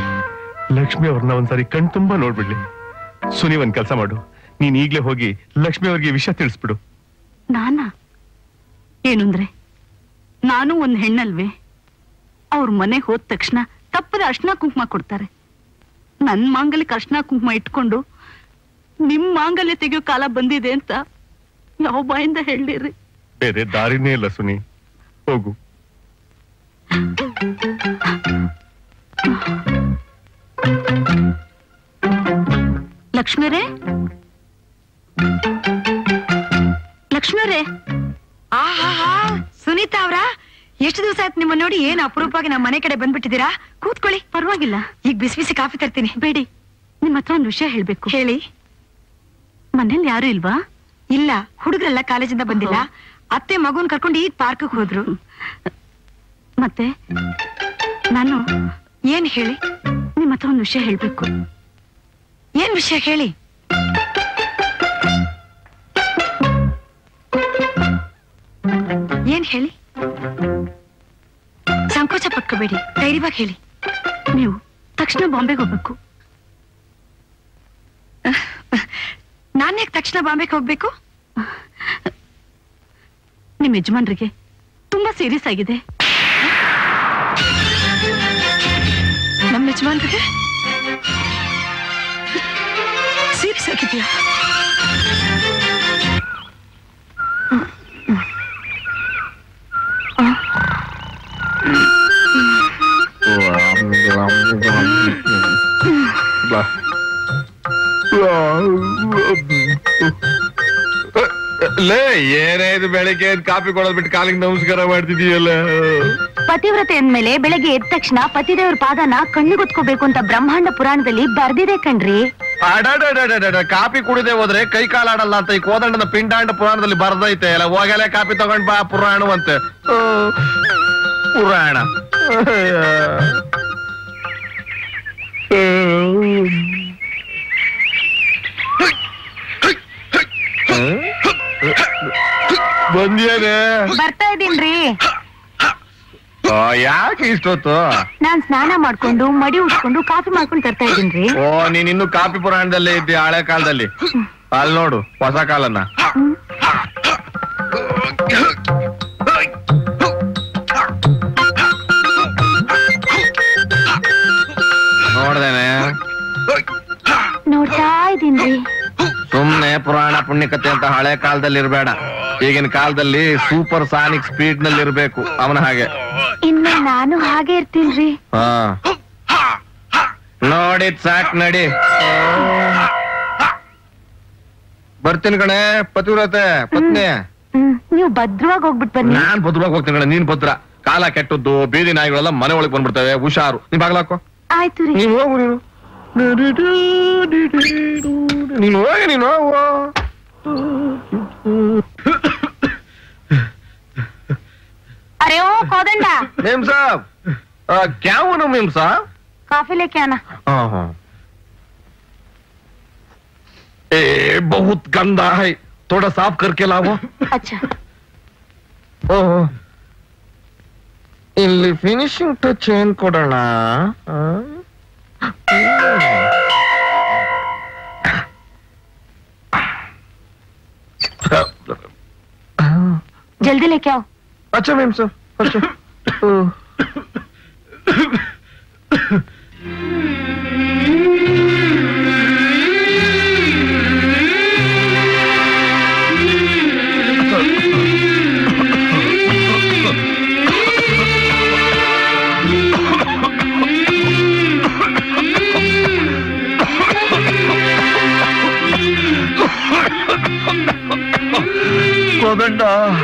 ಲಕ್ಷ್ಮಿ ಅವ್ರನ್ನ ಒಂದ್ಸಾರಿ ಕಣ್ ತುಂಬಾ ನೋಡ್ಬಿಡ್ಲಿ. ಸುನಿ ಒಂದ್ ಕೆಲಸ ಮಾಡು. ನೀನ್ ಈಗ್ಲೇ ಹೋಗಿ ಲಕ್ಷ್ಮಿ ಅವ್ರಿಗೆ ವಿಷಯ ತಿಳಿಸ್ಬಿಡು. ನಾನಾ? ಏನಂದ್ರೆ ನಾನು ಒಂದ್ ಹೆಣ್ಣಲ್ವೇ? ಅವ್ರ ಮನೆ ಹೋದ ತಕ್ಷಣ ತಪ್ಪದ ಅರ್ಶನ ಕುಂಕುಮ ಕೊಡ್ತಾರೆ. ನನ್ ಮಾಂಗಲ್ಯಕ್ಕೆ ಅರ್ಶನ ಕುಂಕುಮ ಇಟ್ಕೊಂಡು ನಿಮ್ ಮಾಂಗಲ್ಯ ತೆಗೆಯೋ ಕಾಲ ಬಂದಿದೆ ಅಂತ ಯಾವ ಬಾಯಿಂದ ಹೇಳಿರಿ? ಬೇರೆ ದಾರಿನೇ ಇಲ್ಲ ಸುನಿ. ಹೋಗು. ಲಕ್ಷ್ಮೀರೇ? ಲಕ್ಷ್ಮೀರೇ? ಆಹಾ ಸುನೀತಾ ಅವ್ರಾ? ಎಷ್ಟು ದಿವಸ ಆಯ್ತು ನಿಮ್ಮನ್ನ ನೋಡಿ ಏನ್ ಅಪರೂಪವಾಗಿ ನಮ್ಮ ಮನೆ ಕಡೆ ಬಂದ್ಬಿಟ್ಟಿದ್ದೀರಾ? ಕೂತ್ಕೊಳ್ಳಿ. ಪರವಾಗಿಲ್ಲ. ಈಗ ಬಿಸಿ ಬಿಸಿ ಕಾಫಿ ತರ್ತೀನಿ. ಬೇಡಿ. ನಿಮ್ಮತ್ರ ಒಂದ್ ವಿಷಯ ಹೇಳ್ಬೇಕು. ಹೇಳಿ. ಮನೇಲಿ ಯಾರು ಇಲ್ವಾ? ಇಲ್ಲ. ಹುಡುಗರೆಲ್ಲ ಕಾಲೇಜಿಂದ ಬಂದಿಲ್ಲ. ಅತ್ತೆ ಮಗುನ್ ಕರ್ಕೊಂಡು ಈಗ ಪಾರ್ಕ್ ಹೋದ್ರು. ಮತ್ತೆ? ನಾನು ಏನ್ ಹೇಳಿ? ನಿಮ್ಮ ಹತ್ರ ಒಂದು ವಿಷಯ ಹೇಳ್ಬೇಕು. ಏನ್ ವಿಷಯ ಹೇಳಿ ಏನ್ ಹೇಳಿ? ಸಂಕೋಚ ಪಟ್ಕೋಬೇಡಿ, ಧೈರ್ಯವಾಗಿ ಹೇಳಿ. ನೀವು ತಕ್ಷಣ ಬಾಂಬೆಗೆ ಹೋಗ್ಬೇಕು. ನಾನ್ ಯಾಕೆ ತಕ್ಷಣ ಬಾಂಬೆಗೆ ಹೋಗ್ಬೇಕು? ನಿಮ್ಮ ಯಜಮಾನ್ರಿಗೆ ತುಂಬಾ ಸೀರಿಯಸ್ ಆಗಿದೆ. ನಮ್ಮ ಯಜಮಾನ್ರಿಗೆ ಸೀರಿಯಸ್ ಆಗಿದ್ಯಾ ಲೇ ಏನೇ ಇದು ಬೆಳಿಗ್ಗೆ ಎದ್ದು ಕಾಪಿ ಕೊಡೋದ್ ಬಿಟ್ಟು ಕಾಲಿಗೆ ನಮಸ್ಕಾರ ಮಾಡ್ತಿದೀಯಲ್ಲ ಪತಿವ್ರತೆ ಅಂದ್ಮೇಲೆ ಬೆಳಗ್ಗೆ ಎದ್ದ ತಕ್ಷಣ ಪತಿದೇವ್ರ ಪಾದನ ಕಣ್ಣಿಗೊತ್ಕೋಬೇಕು ಅಂತ ಬ್ರಹ್ಮಾಂಡ ಪುರಾಣದಲ್ಲಿ ಬರ್ದಿದೆ ಕಣ್ರಿ ಕಾಪಿ ಕುಡಿದೆ ಹೋದ್ರೆ ಕೈ ಕಾಲಾಡಲ್ಲ ಅಂತ ಈ ಕೋದಂಡನ ಪಿಂಡಾಂಡ ಪುರಾಣದಲ್ಲಿ ಬರ್ದೈತೆ ಎಲ್ಲ ಹೋಗಲೇ ಕಾಪಿ ತಗೊಂಡ್ ಬಾ ಪುರಾಣವಂತೆ ಪುರಾಣ ಬಂದ್ಯಾನೆ ಬರ್ತಾ ಇದೀನ್ರಿ ಆ, ಯಾಕೆ ಇಷ್ಟೊತ್ತು? ನಾನ್ ಸ್ನಾನ ಮಾಡ್ಕೊಂಡು ಮಡಿ ಉಟ್ಕೊಂಡು ಕಾಫಿ ಮಾಡ್ಕೊಂಡು ತರ್ತಾ ಇದೀನ್ರಿ ಓ ನೀನ್ ಇನ್ನು ಕಾಫಿ ಪುರಾಣದಲ್ಲೇ ಇದ್ದಿ ಹಳೆ ಕಾಲದಲ್ಲಿ? ಅಲ್ಲಿ ನೋಡು ಹೊಸ ಕಾಲನ್ನ. ನೋಡ್ದೇನೆ. ನೋಡ್ತಾ ಇದ್ದೀನಿ ಸುಮ್ನೆ ಪುರಾಣ ಪುಣ್ಯಕತೆ ಅಂತ ಹಳೆ ಕಾಲದಲ್ಲಿ ಇರ್ಬೇಡ. ಈಗಿನ ಕಾಲದಲ್ಲಿ ಸೂಪರ್ ಸಾನಿಕ್ ಸ್ಪೀಡ್ನಲ್ಲಿ ಇರ್ಬೇಕು ಅವನ ಹಾಗೆ. ಇನ್ನು ನಾನು ಹಾಗೆ ಇರ್ತೀನ್ರಿ. ಹಾ. ನೋಡಿದ್ ಸಾಕ್ ನಡಿ. ಬರ್ತೀನಿ ಕಣೆ ಪತಿವ್ರತೆ ಪತ್ನಿ. ನೀವು ಭದ್ರವಾಗಿ ಹೋಗ್ಬಿಟ್ ಬನ್ನಿ. ನಾನ್ ಭದ್ರವಾಗಿ ಹೋಗ್ತೀನಿ ಕಣೆ ನೀನ್ ಪತ್ರ ಕಾಲ ಕೆಟ್ಟದ್ದು ಬೀದಿ ನಾಯಿಗಳೆಲ್ಲ ಮನೆ ಒಳಗೆ ಬಂದ್ಬಿಡ್ತವೆ ಹುಷಾರು. ನೀವ್ ಬಾಗ್ಲಾಕೋ ಆಯ್ತು ರೀ. ನೀನ್ ಹೋಗು ನೀನು. ನೀನು ಹೋಗಿ ನೀನು ಹೋಗು. ಅರೆ ಓ कोदंडा मेम साहब आ, क्या हुआ ना मेम साहब कॉफी लेके आना हाँ हाँ ए बहुत गंदा है थोड़ा साफ करके लाओ अच्छा ಓಹೋ ಇಲ್ಲಿ ಫಿನಿಶಿಂಗ್ ಟಚ್ ಏನ್ ಕೊಡೋಣ ಆ? जल्दी लेके आओ వచ్చా మేము సార్ వచ్చా 고벤다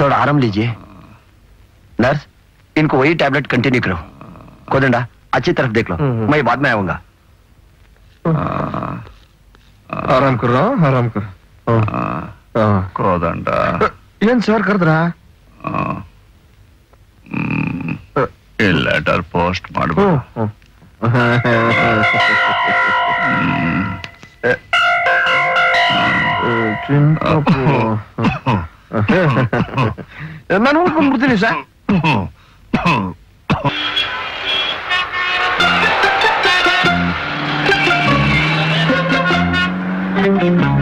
थोड़ा आराम लीजिए नर्स इनको वही टैबलेट कंटिन्यू करो कोदंडा अच्छी तरफ देख लो मैं बाद में आऊंगा ಆರಾಮ್ ಕರೋ ಆರಾಮ್ ಕರೋ ಕೋದಂಡ ಏನ್ ಸರ್ ಕರೆದ್ರಾ ಈ ಲೆಟರ್ ಪೋಸ್ಟ್ ಮಾಡ್ಬೋದು ನಾನು ಹೋಗ್ಕೊಂಡ್ಬಿಡ್ತೀನಿ ಸರ್ ಏನು ಅಂದ್ರೆ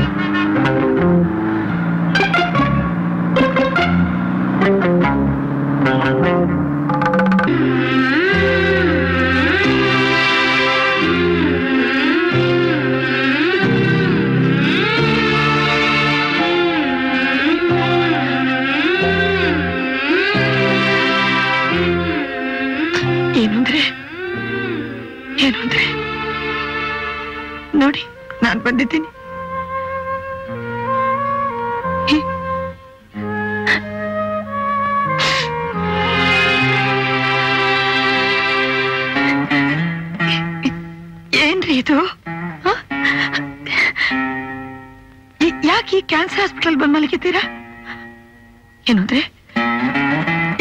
ಏನು ಅಂದ್ರೆ ನೋಡಿ, ನಾನು ಬಂದಿದ್ದೀನಿ. ಏನ್ರಿ ಇದು? ಯಾಕೆ ಈ ಕ್ಯಾನ್ಸರ್ ಹಾಸ್ಪಿಟಲ್ ಬಂದ್ ಮಲಗಿದ್ದೀರಾ? ಏನಂದ್ರೆ?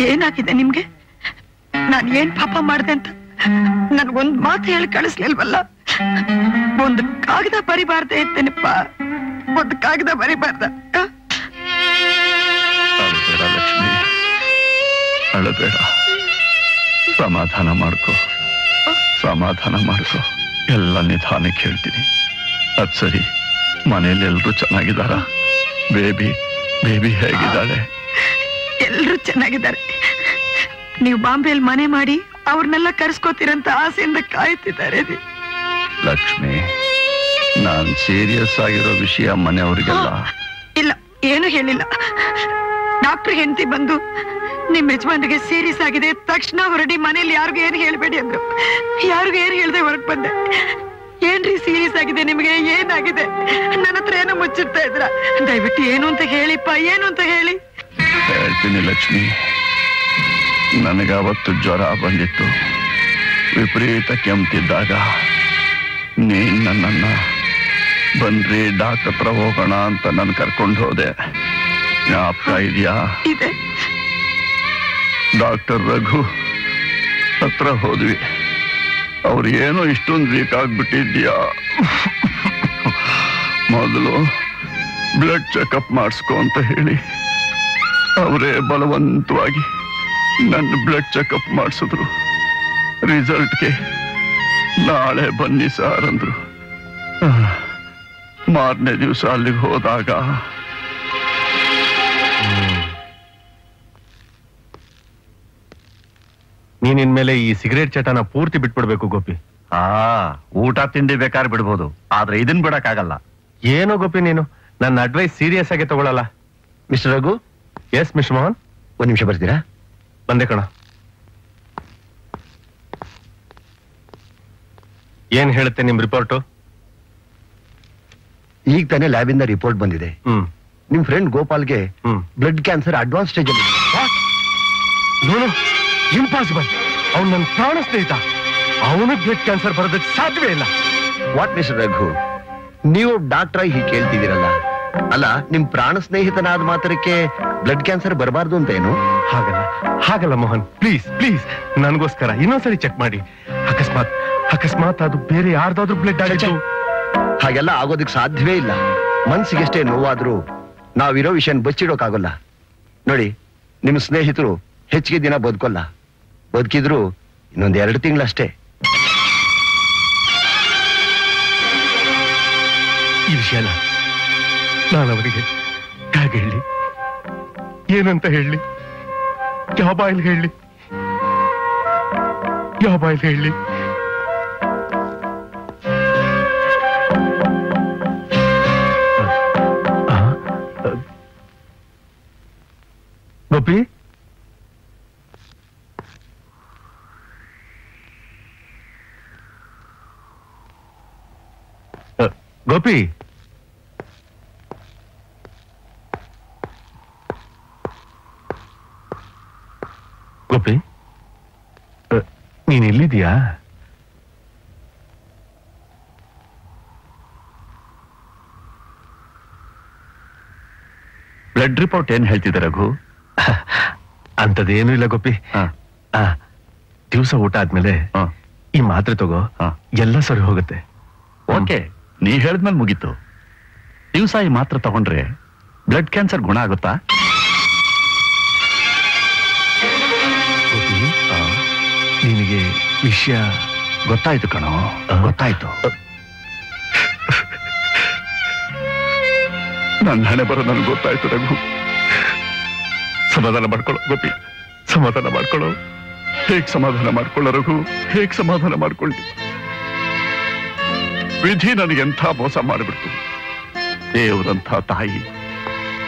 ಏನಾಗಿದೆ ನಿಮ್ಗೆ? ನಾನು ಏನ್ ಪಾಪ ಮಾಡ್ದೆ ಅಂತ? ನನ್ಗೊಂದ್ ಮಾತು ಹೇಳಿ ಕಳಿಸ್ಲಿಲ್ವಲ್ಲ? ಒಂದು ಕಾಗದ ಬರಿಬಾರ್ದೆ ಇರ್ತೇನಪ್ಪ ಒಂದು ಕಾಗದ ಬರಿಬಾರ್ದ ಲಕ್ಷ್ಮಿ. ಅಳಬೇಡ. ಸಮಾಧಾನ ಮಾಡ್ಕೋ. ಸಮಾಧಾನ ಮಾಡ್ಕೋ. ಎಲ್ಲ ನಿಧಾನಕ್ಕೆ ಹೇಳ್ತೀನಿ. ಅದ್ ಸರಿ. ಮನೇಲಿ ಎಲ್ರು ಚೆನ್ನಾಗಿದ್ದಾರ? Baby baby ಹೇಗಿದ್ದಾಳೆ? ಎಲ್ರು ಚೆನ್ನಾಗಿದ್ದಾರೆ. ನೀವು ಬಾಂಬೆಯಲ್ಲಿ ಮನೆ ಮಾಡಿ ಅವ್ರನ್ನೆಲ್ಲ ಕರ್ಸ್ಕೋತೀರಂತ ಆಸೆಯಿಂದ ಕಾಯ್ತಿದ್ದಾರೆ. ಲಕ್ಷ್ಮಿ ನಾನು ಸೀರಿಯಸ್ ಆಗಿರೋ ವಿಷಯ ಮನೆಯವರಿಗೆಲ್ಲ. ಇಲ್ಲ ಏನು ಹೇಳಿಲ್ಲ. ಡಾಕ್ಟರ್ ಹೆಂಡತಿ ಬಂದು ನಿಮ್ ಯಜಮಾನ್ರಿಗೆ ಸೀರಿಯಸ್ ಆಗಿದೆ ತಕ್ಷಣ ಹೊರಡಿ ಮನೇಲಿ ಯಾರಿಗೂ ಏನು ಹೇಳ್ಬೇಡಿ ಅಂದ್ರು. ಯಾರಿಗೂ ಏನು ಹೇಳ್ದೆ ಹೊರಗೆ ಬಂದೆ. ಏನ್ರಿ ಸೀರಿಯಸ್ ಆಗಿದೆ ನಿಮಗೆ ಏನಾಗಿದೆ? ನನ್ನ ಹತ್ರ ಏನೋ ಮುಚ್ಚಿಡ್ತಾ ಇದ್ರ ದಯವಿಟ್ಟು ಏನು ಅಂತ ಹೇಳಿಪ್ಪ ಏನು ಅಂತ ಹೇಳಿ. ಹೇಳ್ತೀನಿ ಲಕ್ಷ್ಮಿ. ನನಗೆ ಅವತ್ತು ಜ್ವರ ಬಂದಿತ್ತು. ವಿಪರೀತ ಕೆಮ್ತಿದ್ದಾಗ ನೀ ನನ್ನನ್ನ ಬಂದ್ರಿ ಡಾಕ್ಟರ್ ಹತ್ರ ಹೋಗೋಣ ಅಂತ ನಾನು ಕರ್ಕೊಂಡು ಹೋದೆ. ಜ್ಞಾಪಕ ಇದೆಯಾ? ಡಾಕ್ಟರ್ ರಘು ಹತ್ರ ಹೋದ್ವಿ. ಅವ್ರು ಏನೋ ಇಷ್ಟೊಂದು ವೀಕ್ ಆಗ್ಬಿಟ್ಟಿದ್ಯಾ? ಮೊದಲು ಬ್ಲಡ್ ಚೆಕಪ್ ಮಾಡಿಸ್ಕೊ ಅಂತ ಹೇಳಿ. ಅವರೇ ಬಲವಂತವಾಗಿ ನನ್ನ ಬ್ಲಡ್ ಚೆಕಪ್ ಮಾಡಿಸಿದ್ರು. ರಿಸಲ್ಟ್ಗೆ ನಾಳೆ ಬನ್ನಿ ಸಾರ್ ಅಂದ್ರು. ಮಾರನೇ ದಿವಸ ಅಲ್ಲಿಗೆ ಹೋದಾಗ ನೀನಿನ್ಮೇಲೆ ಈ ಸಿಗರೇಟ್ ಚಟನ ಪೂರ್ತಿ ಬಿಟ್ಬಿಡ್ಬೇಕು ಗೋಪಿ. ಆ ಊಟ ತಿಂಡಿ ಬೇಕಾದ್ರೆ ಬಿಡ್ಬೋದು. ಆದ್ರೆ ಇದನ್ ಬಿಡಕ್ಕಾಗಲ್ಲ. ಏನು ಗೋಪಿ ನೀನು? ನನ್ನ ಅಡ್ವೈಸ್ ಸೀರಿಯಸ್ ಆಗಿ ತಗೊಳಲ್ಲ. Mister Raghu? Yes mister Mohan ಒಂದ್ ನಿಮಿಷ ಬರ್ತೀರಾ? ಬಂದೆ ಕಣ. ಏನ್ ಹೇಳುತ್ತೆ ನಿಮ್ ರಿಪೋರ್ಟ್? ಈಗ ತಾನೇ ಇಂದ ರಿಪೋರ್ಟ್ ಬಂದಿದೆ. ಹ್ಮ್. ನಿಮ್ ಫ್ರೆಂಡ್ ಗೋಪಾಲ್ಗೆ ಬ್ಲಡ್ ಕ್ಯಾನ್ಸರ್ ಅಡ್ವಾನ್ಸ್ ಸ್ಟೇಜ್ ಅಲ್ಲಿ ಇಂಪಾಸಿಬಲ್ ಅವ್ನು ನನ್ನ ಪ್ರಾಣ ಸ್ನೇಹಿತ. ಅವನು ಬ್ಲಡ್ ಕ್ಯಾನ್ಸರ್ ಬರೋದಕ್ಕೆ ಸಾಧ್ಯವೇ ಇಲ್ಲ. What miss Raghu? ನೀವು ಡಾಕ್ಟರ್ ಆಗಿ ಹೀಗೆ ಕೇಳ್ತಿದ್ದೀರಲ್ಲ. ಅಲ್ಲ ನಿಮ್ ಪ್ರಾಣ ಸ್ನೇಹಿತನಾದ ಮಾತ್ರಕ್ಕೆ ಬ್ಲಡ್ ಕ್ಯಾನ್ಸರ್ ಬರಬಾರ್ದು ಅಂತ ಏನು ಹಾಗಲ್ಲ ಹಾಗಲ್ಲ ಮೋಹನ್ ಪ್ಲೀಸ್ ಪ್ಲೀಸ್ ನನಗೋಸ್ಕರ ಇನ್ನೊಂದ್ಸರಿ ಚೆಕ್ ಮಾಡಿ. ಅಕಸ್ಮಾತ್ ಅಕಸ್ಮಾತ್ ಅದು ಬೇರೆ ಯಾರ್ದಾದ್ರೂ ಬ್ಲಡ್ ಆಗಿತ್ತು ಹಾಗೆಲ್ಲ ಆಗೋದಕ್ಕೆ ಸಾಧ್ಯವೇ ಇಲ್ಲ. ಮನ್ಸಿಗೆಷ್ಟೇ ನೋವಾದ್ರೂ ನಾವಿರೋ ವಿಷಯ ಬಚ್ಚಿಡೋಕಾಗಲ್ಲ. ನೋಡಿ ನಿಮ್ ಸ್ನೇಹಿತರು ಹೆಚ್ಚಿಗೆ ದಿನ ಬದುಕೋಲ್ಲ. ಬದುಕಿದ್ರು ಇನ್ನೊಂದ್ ಎರಡು ತಿಂಗಳಷ್ಟೇ. ಈ ವಿಷಯನ ನಾನು ಅವರಿಗೆ ಹೇಗೆ ಹೇಳಿ? ಏನಂತ ಹೇಳಿ? ಯಾವ ಬಾಯಲ್ಲಿ ಹೇಳಿ? ಯಾವ ಬಾಯಲ್ಲಿ ಹೇಳಿ? ಗೋಪಿ ಅ, ಗೋಪಿ? ಗೋಪಿ? ನೀನ್ ಎಲ್ಲಿದ್ಯಾ? ಬ್ಲಡ್ ರಿಪೋರ್ಟ್ ಏನ್ ಹೇಳ್ತಿದೆ ರಘು? ಅಂತದೇನು ಇಲ್ಲ ಗೋಪಿ. ದಿವಸ ಊಟ ಆದ್ಮೇಲೆ ಈ ಮಾತ್ರೆ ತಗೋ ಎಲ್ಲ ಸರಿ ಹೋಗುತ್ತೆ. ಓಕೆ ನೀ ಹೇಳಿದ್ಮೇಲೆ ಮುಗೀತು. ದಿವಸ ಈ ಮಾತ್ರೆ ತಗೊಂಡ್ರೆ ಬ್ಲಡ್ ಕ್ಯಾನ್ಸರ್ ಗುಣ ಆಗುತ್ತಾ? ವಿಷಯ ಗೊತ್ತಾಯ್ತು ಕಣೋ. ಗೊತ್ತಾಯ್ತು. ನನ್ನ ಹಣೆ ಬರೋ ನನಗೆ ಗೊತ್ತಾಯ್ತು ರಘು. ಸಮಾಧಾನ ಮಾಡ್ಕೊಳ್ಳೋ ಗೋಪಿ. ಸಮಾಧಾನ ಮಾಡ್ಕೊಳ್ಳೋ. ಹೇಗ್ ಸಮಾಧಾನ ಮಾಡ್ಕೊಳ್ಳೋ ರಘು? ಹೇಗ್ ಸಮಾಧಾನ ಮಾಡ್ಕೊಳ್ಳಿ? ವಿಧಿ ನನಗೆಂಥ ಮೋಸ ಮಾಡಿಬಿಡ್ತು. ದೇವರಂಥ ತಾಯಿ.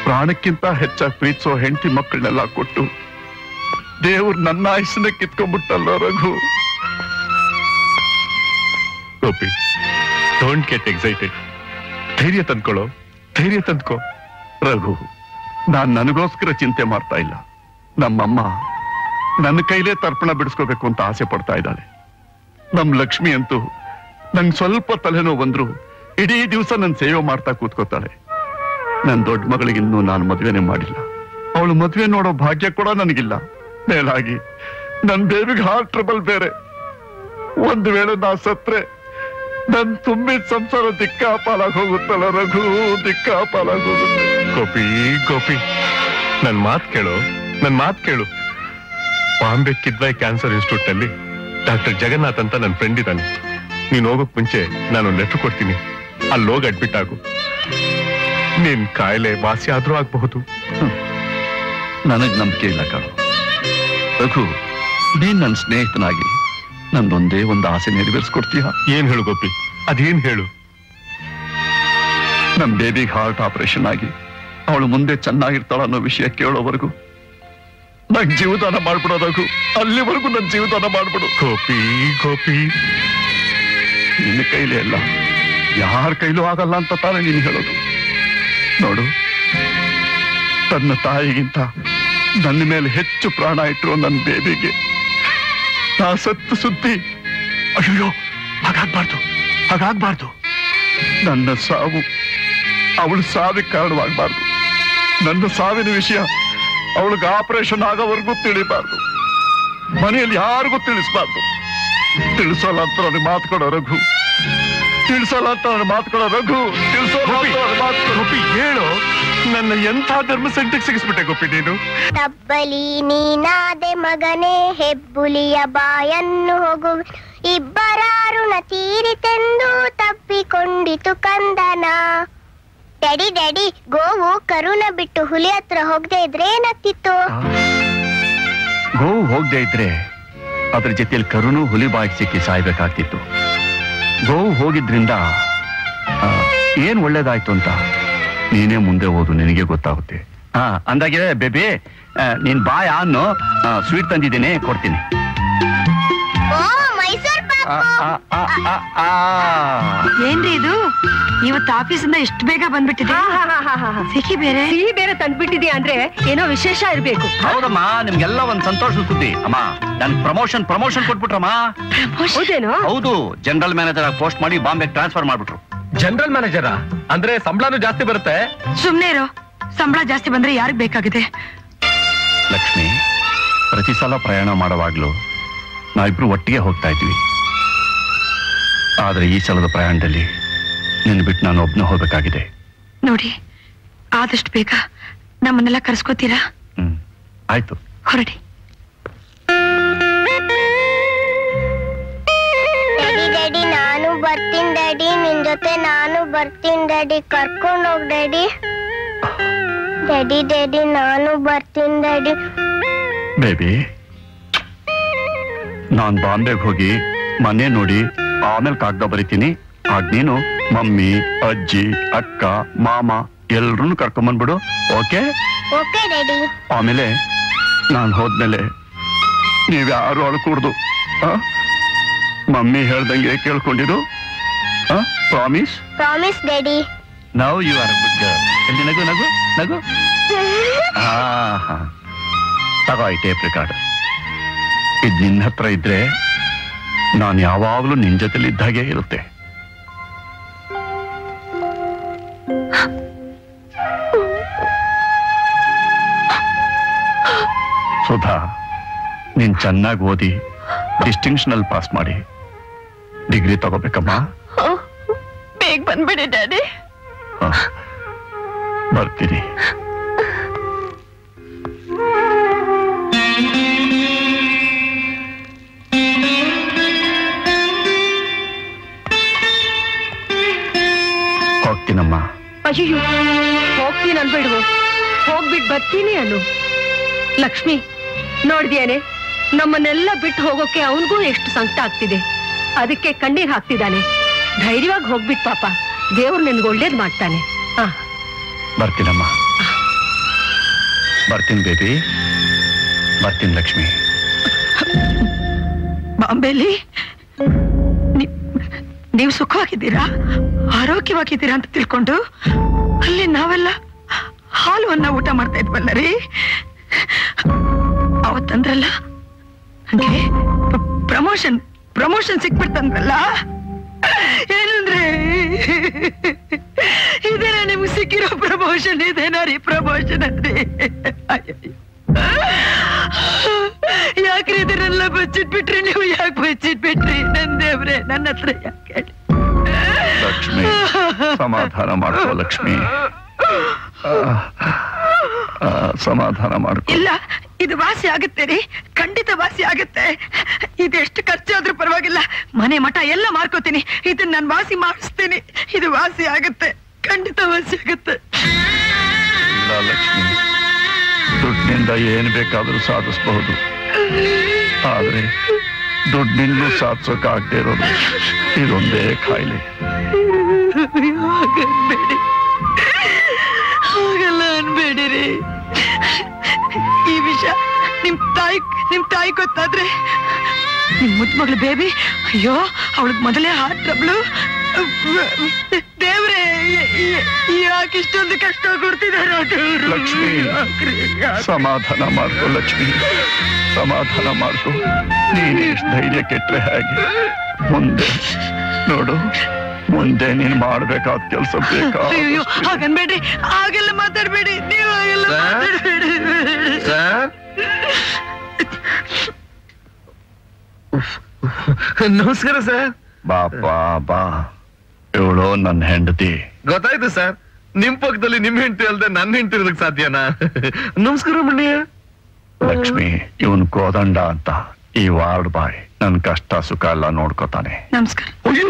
ಪ್ರಾಣಕ್ಕಿಂತ ಹೆಚ್ಚಾಗಿ ಪ್ರೀತಿಸೋ ಹೆಂಡತಿ ಮಕ್ಕಳನ್ನೆಲ್ಲ ಕೊಟ್ಟು ದೇವ್ರು ನನ್ನ ಆಯಸ್ಸನ್ನ ಕಿತ್ಕೊಂಡ್ಬಿಟ್ಟಲ್ಲ Raghu? Gopi don't get excited ಧೈರ್ಯ ತಂದ್ಕೊಳ್ಳೋ, ಧೈರ್ಯ ತಂದ್ಕೋ. ರಘು, ನಾನ್ ನನಗೋಸ್ಕರ ಚಿಂತೆ ಮಾಡ್ತಾ ಇಲ್ಲ. ನಮ್ಮಮ್ಮ ನನ್ನ ಕೈಲೇ ತರ್ಪಣ ಬಿಡಿಸ್ಕೋಬೇಕು ಅಂತ ಆಸೆ ಪಡ್ತಾ ಇದ್ದಾಳೆ. ನಮ್ ಲಕ್ಷ್ಮಿ ಅಂತೂ ನಂಗೆ ಸ್ವಲ್ಪ ತಲೆನೋವು ಬಂದ್ರು ಇಡೀ ದಿವಸ ನನ್ನ ಸೇವೆ ಮಾಡ್ತಾ ಕೂತ್ಕೋತಾಳೆ. ನನ್ನ ದೊಡ್ಡ ಮಗಳಿಗಿನ್ನೂ ನಾನು ಮದುವೆನೇ ಮಾಡಿಲ್ಲ. ಅವಳು ಮದುವೆ ನೋಡೋ ಭಾಗ್ಯ ಕೂಡ ನನಗಿಲ್ಲ. ಮೇಲಾಗಿ ನನ್ನ ಬೇಬಿಗೆ ಹಾರ್ಟ್ ಟ್ರಬಲ್ ಬೇರೆ. ಒಂದು ವೇಳೆ ನಾ ಸತ್ರೆ ನನ್ ತುಂಬಿದ ಸಂಸಾರ ದಿಕ್ಕಾಪಾಲಾಗ್ ಹೋಗುತ್ತಲ್ಲ ರಘು ದಿಕ್ಕಾಪಾಲಾಗ್ ಹೋಗುತ್ತೆ ಗೋಪಿ ಗೋಪಿ ನನ್ ಮಾತ್ ಕೇಳು ನನ್ ಮಾತ್ ಕೇಳು. ಬಾಂಬೆ ಕಿದ್ವಾಯ್ ಕ್ಯಾನ್ಸರ್ ಇನ್ಸ್ಟಿಟ್ಯೂಟ್ನಲ್ಲಿ ಡಾಕ್ಟರ್ ಜಗನ್ನಾಥ್ ಅಂತ ನನ್ನ ಫ್ರೆಂಡ್ ಇದ್ದಾನೆ. ನೀನ್ ಹೋಗೋಕ್ ಮುಂಚೆ ನಾನು ಲೆಟರ್ ಕೊಡ್ತೀನಿ. ಅಲ್ಲಿ ಹೋಗಿ ಅಡ್ಮಿಟ್ ಆಗು. ನಿನ್ ಕಾಯಿಲೆ ವಾಸಿ ಆದ್ರೂ ಆಗಬಹುದು. ನನಗ್ ನಂಬಿಕೆ ಇಲ್ಲ ಕಾಣು. ರಘು ನೀನ್ ನನ್ನ ಸ್ನೇಹಿತನಾಗಿ ನಂದೊಂದೇ ಒಂದು ಆಸೆ ನೆರವೇರಿಸ್ಕೊಡ್ತೀಯ? ಏನ್ ಹೇಳು ಗೋಪಿ? ಅದೇನ್ ಹೇಳು? ನಮ್ ಬೇಬಿಗೆ ಹಾರ್ಟ್ ಆಪರೇಷನ್ ಆಗಿ ಅವಳು ಮುಂದೆ ಚೆನ್ನಾಗಿರ್ತಾಳ ಅನ್ನೋ ವಿಷಯ ಕೇಳೋವರೆಗೂ ನಂಗೆ ಜೀವದಾನ ಮಾಡ್ಬಿಡೋದಾಗು ಅಲ್ಲಿವರೆಗೂ ನನ್ ಜೀವದಾನ ಮಾಡ್ಬಿಡು. ಗೋಪಿ ಗೋಪಿ. ನಿನ್ನ ಕೈಲಿ ಅಲ್ಲ ಯಾರ ಕೈಲೂ ಆಗಲ್ಲ ಅಂತ ತಾನೇ ನೀನು ಹೇಳೋದು. ನೋಡು ತನ್ನ ತಾಯಿಗಿಂತ ನನ್ನ ಮೇಲೆ ಹೆಚ್ಚು ಪ್ರಾಣ ಇಟ್ಟರು ನನ್ನ ಬೇಬಿಗೆ ನಾ ಸತ್ತು ಸುದ್ದಿ. ಅಯ್ಯೋ ಹಾಗಾಗ್ಬಾರ್ದು ಹಾಗಾಗ್ಬಾರ್ದು. ನನ್ನ ಸಾವು ಅವಳು ಸಾವಿಗೆ ಕಾರಣವಾಗಬಾರ್ದು. ನನ್ನ ಸಾವಿನ ವಿಷಯ ಅವಳಿಗೆ ಆಪರೇಷನ್ ಆಗೋವರೆಗೂ ತಿಳಿಬಾರ್ದು. ಮನೆಯಲ್ಲಿ ಯಾರಿಗೂ ತಿಳಿಸ್ಬಾರ್ದು. ತಿಳಿಸೋಲ್ಲ ಅಂತ ನನಗೆ ಮಾತುಕೊಡೋ ರಘು. ತಿಳಿಸೋಲ್ಲ ಅಂತ ನನಗೆ ಮಾತುಕೊಡೋ ರಘು. ತಿಳಿಸೋಲ್ಲ ಹೇಳು. ನನ್ನ ಎಂಥ ಧರ್ಮ ಸಂಕಟಕ್ಕೆ ಸಿಗಿಸ್ಬಿಟ್ಟೆ ಗೋಪಿ ನೀನು? ತಬ್ಬಲಿ ನೀನಾದೆ ಮಗನೇ ಹೆಬ್ಬುಲಿಯ ಬಾಯನ್ನು ಹೋಗು. ಇಬ್ಬರಾರುಣ ತೀರಿತೆಂದು ತಪ್ಪಿಕೊಂಡಿತು ಕಂದನ. ಡ್ಯಾಡಿ ಡ್ಯಾಡಿ ಗೋವು ಕರುಣ ಬಿಟ್ಟು ಹುಲಿ ಹತ್ರ ಹೋಗದೆ ಇದ್ರೆ ಏನಾಗ್ತಿತ್ತು? ಗೋವು ಹೋಗದೆ ಇದ್ರೆ ಅದ್ರ ಜೊತೆಯಲ್ಲಿ ಕರುನು ಹುಲಿ ಬಾಯಿಗೆ ಸಿಕ್ಕಿ ಸಾಯ್ಬೇಕಾಗ್ತಿತ್ತು. ಗೋವು ಹೋಗಿದ್ರಿಂದ ಏನ್ ಒಳ್ಳೇದಾಯ್ತು ಅಂತ? ನೀನೇ ಮುಂದೆ ಹೋದು ನಿನಗೆ ಗೊತ್ತಾಗುತ್ತೆ. ಹಾ ಅಂದಾಗೆ ಬೇಬಿ ನಿನ್ ಬಾಯ ಅನ್ನು ಸ್ವೀಟ್ ತಂದಿದ್ದೀನಿ ಕೊಡ್ತೀನಿ. ಓ ಮೈಸೂರ್ ಪಾಕ್. ಏನ್ರಿ ಇದು? ಇವತ್ತು ಆಫೀಸಿಂದ ಎಷ್ಟು ಬೇಗ ಬಂದ್ಬಿಟ್ಟಿದೆ ಸಿಹಿ ಬೇರೆ? ಸಿಹಿ ಬೇರೆ ತಂದ್ಬಿಟ್ಟಿದ್ಯಾ ಅಂದ್ರೆ ಏನೋ ವಿಶೇಷ ಇರ್ಬೇಕು. ಹೌದಮ್ಮ ನಿಮ್ಗೆಲ್ಲ ಒಂದ್ ಸಂತೋಷ ಸುದ್ದಿ. ಅಮ್ಮ ನನ್ ಪ್ರಮೋಷನ್ ಪ್ರಮೋಷನ್ ಕೊಟ್ಬಿಟ್ರಮ್ಮ. ಹೌದೇನೋ? ಹೌದು ಜನರಲ್ ಮ್ಯಾನೇಜರ್ ಆಗಿ ಪೋಸ್ಟ್ ಮಾಡಿ ಬಾಂಬೆ ಟ್ರಾನ್ಸ್ಫರ್ ಮಾಡ್ಬಿಟ್ರು. ಜನರಲ್ ಮ್ಯಾನೇಜರ ಅಂದ್ರೆ ಸಂಬಳನೂ ಜಾಸ್ತಿ ಬರುತ್ತೆ? ಸುಮ್ನೆ ಇರೋ. ಸಂಬಳ ಜಾಸ್ತಿ ಬಂದ್ರೆ ಯಾರಿಗ್ ಬೇಕಾಗಿದೆ? ಲಕ್ಷ್ಮಿ ಪ್ರತಿ ಸಲ ಪ್ರಯಾಣ ಮಾಡುವಾಗ್ಲೂ ನಾವಿಬ್ರು ಒಟ್ಟಿಗೆ ಹೋಗ್ತಾ ಇದ್ವಿ. ಆದ್ರೆ ಈ ಸಲದ ಪ್ರಯಾಣದಲ್ಲಿ ನಿನ್ನ ಬಿಟ್ಟು ನಾನು ಒಬ್ನ ಹೋಗ್ಬೇಕಾಗಿದೆ. ನೋಡಿ ಆದಷ್ಟು ಬೇಗ ನಮ್ಮನ್ನೆಲ್ಲ ಹ್ಮ್ ಆಯ್ತು. ಹೊರಡಿ. ನಿನ್ ಜೊತೆ ನಾನು ಬರ್ತೀನಿ ಡ್ಯಾಡಿ. ಕರ್ಕೊಂಡು ಹೋಗ್ ಡ್ಯಾಡಿ. ಡ್ಯಾಡಿ ಡ್ಯಾಡಿ ನಾನು ಬರ್ತೀನಿ ಡ್ಯಾಡಿ. ಬೇಬಿ ನಾನ್ ಬಾಂಬೆಗೆ ಹೋಗಿ ಮನೆ ನೋಡಿ ಆಮೇಲೆ ಕಾಗದ ಬರಿತೀನಿ. ಆಗ ನೀನು ಮಮ್ಮಿ ಅಜ್ಜಿ ಅಕ್ಕ ಮಾಮ ಎಲ್ರನ್ನೂ ಕರ್ಕೊಂಬಂದ್ಬಿಡು ಓಕೆ? Okay daddy. ಆಮೇಲೆ ನಾನು ಹೋದ್ಮೇಲೆ ನೀವ್ಯಾರು ಅಳ್ಕೂಡ್ದು? ಮಮ್ಮಿ ಹೇಳ್ದಂಗೆ ಕೇಳ್ಕೊಂಡಿರು promise promise daddy now you are good girl ಎಲ್ಲಿ ನಗು ನಗು ನಗು. ತಗೋ ಈ ಟೇಪ್ ರೆಕಾರ್ಡ್ ಇದು ನಿನ್ನ ಹತ್ರ ಇದ್ರೆ ನಾನು ಯಾವಾಗಲೂ ನಿನ್ನ ಜೊತೆಲಿ ಇದ್ದಾಗೆ ಇರುತ್ತೆ. ಸುಧಾ ನೀನ್ ಚೆನ್ನಾಗಿ ಓದಿ ಡಿಸ್ಟಿಂಕ್ಷನ್ ಅಲ್ಲಿ ಪಾಸ್ ಮಾಡಿ ಡಿಗ್ರಿ ತಗೋಬೇಕಮ್ಮ. ಬೇಗ ಬಂದ್ಬಿಡಿ ಡ್ಯಾಡಿ? ಬರ್ತೀರಿ. ಬರ್ತೀನಿ ಹೋಗ್ತೀನಮ್ಮ. ಅಯ್ಯೋ ಹೋಗ್ತೀನಿ ಅನ್ಬಿಡು ಹೋಗ್ಬಿಟ್ಟು ಬರ್ತೀನಿ ಅನು ಲಕ್ಷ್ಮಿ ನೋಡಿದ್ಯಾನೆ ನಮ್ಮನ್ನೆಲ್ಲ ಬಿಟ್ಟು ಹೋಗೋಕೆ ಅವನಿಗೂ ಎಷ್ಟು ಸಂಕಟ ಆಗ್ತಿದೆ. ಅದಕ್ಕೆ ಕಣ್ಣೀರ್ ಹಾಕ್ತಿದ್ದಾನೆ. ಧೈರ್ಯವಾಗಿ ಹೋಗ್ಬಿಟ್ ಪಾಪ. ದೇವ್ರು ನಿನ್ಗೆ ಒಳ್ಳೇದು ಮಾಡ್ತಾನೆ. ಬರ್ತೀನಮ್ಮ. ಬರ್ತೀನಿ ಬೇಬಿ. ಬರ್ತೀನಿ ಲಕ್ಷ್ಮಿ. ಬಾಂಬೆಲಿ ನೀವು ಸುಖವಾಗಿದ್ದೀರಾ? ಆರೋಗ್ಯವಾಗಿದ್ದೀರಾ ಅಂತ ತಿಳ್ಕೊಂಡು ಅಲ್ಲಿ ನಾವೆಲ್ಲ ಹಾಲುವನ್ನ ಊಟ ಮಾಡ್ತಾ ಇದ್ವಲ್ಲ ರೀ? ಅವತ್ತಂದ್ರಲ್ಲ ಪ್ರಮೋಷನ್ ಪ್ರಮೋಷನ್ ಸಿಕ್ಬಿಡ್ತಂದ್ರಲ್ಲ? ಏನಂದ್ರೆ ಇದೇನ ನಿಮ್ಗೆ ಸಿಕ್ಕಿರೋ ಪ್ರಮೋಷನ್ ಇದೇನಾ ಪ್ರಮೋಷನ್ ಅಂದ್ರೆ. ಯಾಕ್ರಿ ಇದನ್ನೆಲ್ಲ ಬಚ್ಚಿಟ್ಬಿಟ್ರಿ ನೀವು ಯಾಕೆ ಬಚ್ಚಿಟ್ಬಿಟ್ರಿ ನನ್ ದೇವ್ರೆ, ನನ್ನ ಹತ್ರ ಯಾಕೆ? ಲಕ್ಷ್ಮಿ, ಸಮಾಧಾನ ಮಾಡೋ ಲಕ್ಷ್ಮಿ ಸಮಾಧಾನ ಮಾಡ್ಕೋ. ಇಲ್ಲ ಇದು ವಾಸಿ ಆಗುತ್ತೆ ರೀ. ಖಂಡಿತ ವಾಸಿ ಆಗುತ್ತೆ. ಇದೆಷ್ಟು ಖರ್ಚಾದ್ರೂ ಪರವಾಗಿಲ್ಲ. ಮನೆ ಮಠ ಎಲ್ಲ ಮಾರ್ಕೋತೀನಿ. ಇದನ್ನ ನಾನು ವಾಸಿ ಮಾಡಿಸ್ತೀನಿ. ಇದು ವಾಸಿ ಆಗುತ್ತೆ. ಖಂಡಿತ ವಾಸಿ ಆಗುತ್ತೆ. ಲಕ್ಷ್ಮಿ. ದುಡ್ಡಿನಿಂದ ಏನ್ ಬೇಕಾದ್ರೂ ಸಾಧಿಸಬಹುದು. ಆದ್ರೆ ದುಡ್ಡಿನಿಂದಲೂ ಸಾಧಿಸೋಕಾಗದೇ ಇರೋದು. ಇದೊಂದೇ ಕಾಯಿಲೆ. ಹಾಗೆಲ್ಲ ಅನ್ಬೇಡಿರಿ. ಈ ವಿಷಯ ನಿಮ್ ತಾಯಿ ನಿಮ್ ತಾಯಿ ಗೊತ್ತಾದ್ರೆ ನಿಮ್ ಮುದ್ ಮಗಳು ಬೇಬಿ ಅಯ್ಯೋ ಅವಳಿಗೆ ಮೊದಲೇ ಹಾರ್ಟ್ ಟ್ರಬ್ಲು ದೇವ್ರೆ ಯಾಕೆ ಇಷ್ಟೊಂದು ಕಷ್ಟ ಕೊಡ್ತಿದಾರ ಲಕ್ಷ್ಮಿ ಸಮಾಧಾನ ಮಾಡ್ಕೊ ಲಕ್ಷ್ಮಿ. ಸಮಾಧಾನ ಮಾಡ್ಕೊ. ನೀನೇ ಧೈರ್ಯ ಕೆಟ್ಟರೆ ಹಾಗೆ. ಮುಂದೆ ನೋಡು. ಮುಂದೆ ನೀನ್ ಮಾಡ್ಬೇಕಾದ ಕೆಲಸ ಬೇಕಾ ಅಯ್ಯೋ ಹಾಗನ್ಬೇಡ್ರಿ ಹಾಗೆಲ್ಲ ಮಾತಾಡ್ಬೇಡಿ ನೀವು ಹಾಗೆಲ್ಲ ಮಾತಾಡ್ಬೇಡಿ. ನಮಸ್ಕಾರ ಸರ್. ಬಾಪಾ ಬಾ. ಇವಳು ನನ್ನ ಹೆಂಡತಿ. ಗೊತ್ತಾಯ್ತು ಸರ್. ನಿಮ್ ಪಕ್ಕದಲ್ಲಿ ನಿಮ್ ಹೆಂಡತಿ ಅಲ್ದೆ ನನ್ನ ಹೆಂಡತಿ ಇರೋದಕ್ ಸಾಧ್ಯನಾ? ನಮಸ್ಕಾರ ಮಣ್ಣಿಯ ಲಕ್ಷ್ಮಿ ಇವನ್ ಕೋದಂಡ ಅಂತ ಈ ವಾರ್ಡ್ ಬಾಯ್. ನನ್ ಕಷ್ಟ ಸುಖ ಎಲ್ಲ ನೋಡ್ಕೋತಾನೆ. ನಮಸ್ಕಾರ. ಅಯ್ಯೋ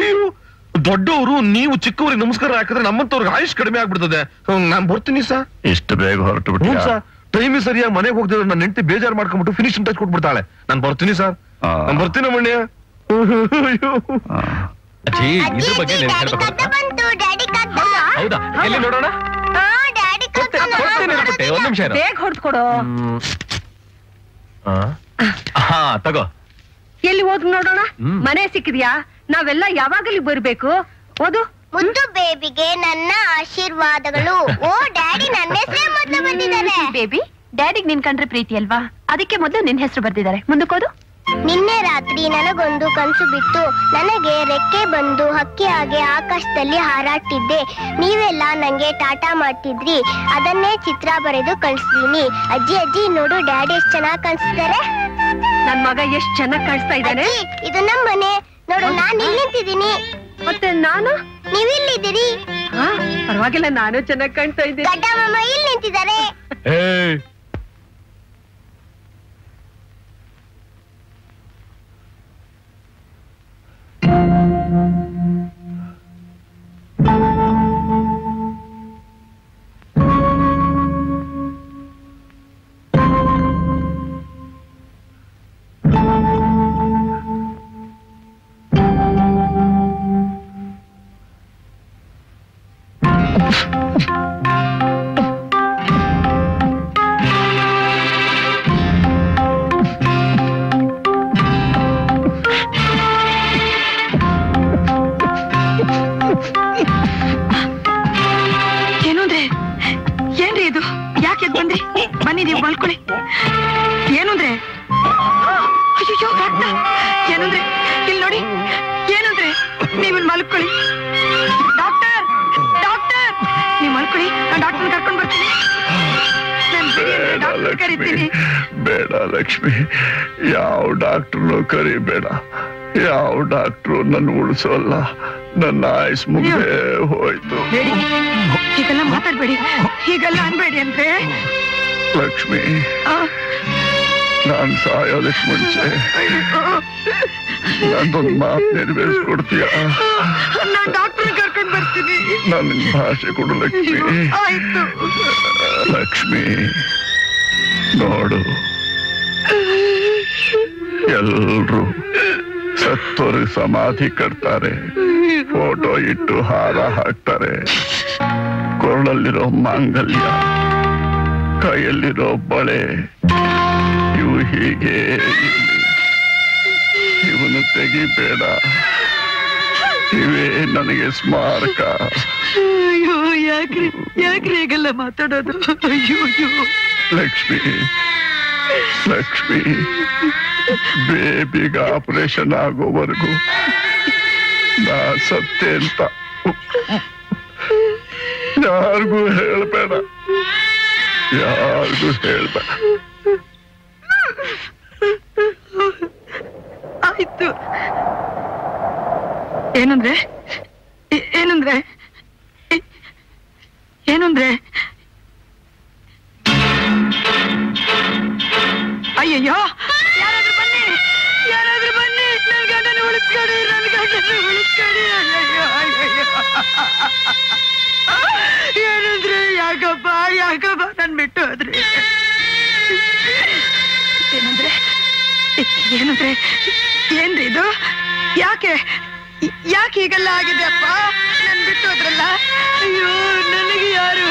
ದೊಡ್ಡವರು ನೀವು ಚಿಕ್ಕವರಿಗೆ ನಮಸ್ಕಾರ ಹಾಕಿದ್ರೆ ನಮ್ಮಂತವ್ರಿಗೆ ಆಯುಷ್ ಕಡಿಮೆ ಆಗ್ಬಿಡ್ತದೆ. ನಾನ್ ಬರ್ತೀನಿ ಸರ್. ಇಷ್ಟು ಬೇಗ ಹೊರಟು ಬಿಟ್ಟು ಸರ್. ಟೈಮ್ ಸರಿಯಾಗಿ ಮನೆಗೆ ಹೋಗ್ತಿದ್ರೆ ನನ್ನ ಹೆಂಡತಿ ಬೇಜಾರ್ ಮಾಡ್ಕೊಂಡ್ಬಿಟ್ಟು ಫಿನಿಶಿಂಗ್ ಟಚ್ ಕೊಟ್ಬಿಡ್ತಾಳೆ. ನಾನ್ ಬರ್ತೀನಿ ಸರ್. ನಾನು ಬರ್ತೀನಿ ಮಣ್ಯ ಅಜ್ಜಿ ಇದ್ರ ಬಗ್ಗೆ ನೀನ್ ಹೇಳ್ಬೇಕು? ಬಂತು ಹೌದಾ? ಎಲ್ಲಿ ನೋಡೋಣ? ಹಾ ಡ್ಯಾಡಿ ಕತ್ತ ಕೊಡ್ತೇನೆ ಬಿಟ್ಟೆ ಒಂದ್ ನಿಮಿಷ ಬೇಗ ಹೊಡ್ಕೊಡು ಹ್ಮ್. ಹಾ ತಗೋ. ಎಲ್ಲಿ ಹೋದ್ ನೋಡೋಣ? ಮನೆ ಸಿಕ್ಕಿದ್ಯಾ? ನಾವೆಲ್ಲ ಯಾವಾಗಲಿ ಬರಬೇಕು? ಓದು. ಒಂದು ಬೇಬಿಗೆ ನನ್ನ ಆಶೀರ್ವಾದಗಳು. ಓ ಡ್ಯಾಡಿ ನನ್ನ ಹೆಸರೇ ಮೊದಲು ಬಂದಿದ್ದಾರೆ. ಬೇಬಿ. ಡ್ಯಾಡಿಗೆ ನಿನ್ ಕಂಡ್ರೆ ಪ್ರೀತಿ ಅಲ್ವಾ? ಅದಕ್ಕೆ ಮೊದಲು ನಿನ್ ಹೆಸರು ಬರ್ದಿದ್ದಾರೆ. ಮುಂದಕ್ಕೋದು ನಿನ್ನೆ ರಾತ್ರಿ ನನಗೊಂದು ಕನಸು ಬಿತ್ತು. ನನಗೆ ರೆಕ್ಕೆ ಬಂದು ಹಕ್ಕಿ ಹಾಗೆ ಆಕಾಶದಲ್ಲಿ ಹಾರಾಟಿದ್ದೆ ನೀವೆಲ್ಲ ನಂಗೆ ಟಾಟಾ ಮಾಡ್ತಿದ್ರಿ. ಅದನ್ನೇ ಚಿತ್ರ ಬರೆದು ಕಳಿಸ್ತೀನಿ. ಅಜ್ಜಿ ಅಜ್ಜಿ ನೋಡು ಡ್ಯಾಡಿ ಎಷ್ಟು ಚೆನ್ನಾಗಿ ಕಾಣಿಸ್ತಾರೆ ನನ್ ಮಗ ಎಷ್ಟು ಚೆನ್ನಾಗ್ ಕಾಣಿಸ್ತಾ ಇದ್ದಾನೆ? ಇದು ನಮ್ ಮನೆ ನೋಡು ನಾನು ಇಲ್ಲಿ ನಿಂತಿದ್ದೀನಿ ಮತ್ತೆ ನಾನು? ನೀವಿಲ್ಲಿದ್ದೀರಿ ಹಾ ಪರವಾಗಿಲ್ಲ ನಾನು ಚೆನ್ನಾಗಿ ಕಾಣ್ತಾ ಇದ್ದೀನಿ. ಮಾಮ ಇಲ್ಲಿ ನಿಂತಿದ್ದಾರೆ. Thank ಏನು ಉಳಿಸೋಲ್ಲ ನನ್ನ ಆಯುಸ್ ಮುಗಿದೇ ಹೋಯ್ತು. ಹೀಗೆಲ್ಲ ಮಾತಾಡ್ಬೇಡಿ. ಹೀಗೆಲ್ಲ ಅನ್ಬೇಡಿ ಅಂದ್ರೆ? ಲಕ್ಷ್ಮಿ ನಾನ್ ಸಾಯೋದಕ್ ಮುಂಚೆ ನಂದೊಂದು ಮಾತು ನೆರವೇರಿಸ್ಕೊಡ್ತೀಯ? ನಾನ್ ಡಾಕ್ಟರ್ ಕರ್ಕೊಂಡು ಬರ್ತೀನಿ. ನನ್ನ ಭಾಷೆ ಕೊಡು ಲಕ್ಷ್ಮಿ. ಆಯ್ತು. ಲಕ್ಷ್ಮಿ ನೋಡು. ಎಲ್ರು ಸತ್ತೋರಿಗೆ ಸಮಾಧಿ ಕಟ್ತಾರೆ. ಫೋಟೋ ಇಟ್ಟು ಹಾರ ಹಾಕ್ತಾರೆ. ಕೊರಳಲ್ಲಿರೋ ಮಾಂಗಲ್ಯ ಕೈಯಲ್ಲಿರೋ ಬಳೆ ಇವು ಹೀಗೆ. ಇವನು ತೆಗಿಬೇಡ. ಇವೇ ನನಗೆ ಸ್ಮಾರಕ. ಅಯ್ಯೋ ಯಾಕ್ರಿ ಯಾಕ್ರಿ ಹೀಗೆಲ್ಲ ಮಾತಾಡೋದು? ಅಯ್ಯೋ. ಲಕ್ಷ್ಮಿ ಲಕ್ಷ್ಮಿ. ಬೇಬಿಗ ಆಪರೇಷನ್ ಆಗೋವರೆಗೂ ನಾ ಸತ್ತೆ ಅಂತ. ಯಾರಿಗೂ ಹೇಳ್ಬೇಡ. ಯಾರಿಗೂ ಹೇಳ್ಬೇಡ. ಆಯ್ತು. ಏನಂದ್ರೆ? ಏನಂದ್ರೆ? ಏನಂದ್ರೆ? ಅಯ್ಯಯ್ಯೋ! ಏನಂದ್ರೆ, ಯಾಕಪ್ಪ ಯಾಕಪ್ಪ? ನನ್ ಬಿಟ್ಟು ಹೋದ್ರಿ. ಏನಂದ್ರೆ ಏನಂದ್ರೆ, ಏನ್ರಿ ಇದು? ಯಾಕೆ? ಯಾಕೆ ಹೀಗೆಲ್ಲ ಆಗಿದೆ ಅಪ್ಪ ನನ್ ಬಿಟ್ಟು ಹೋದ್ರಲ್ಲ? ಅಯ್ಯೋ, ನನಗೆ ಯಾರು?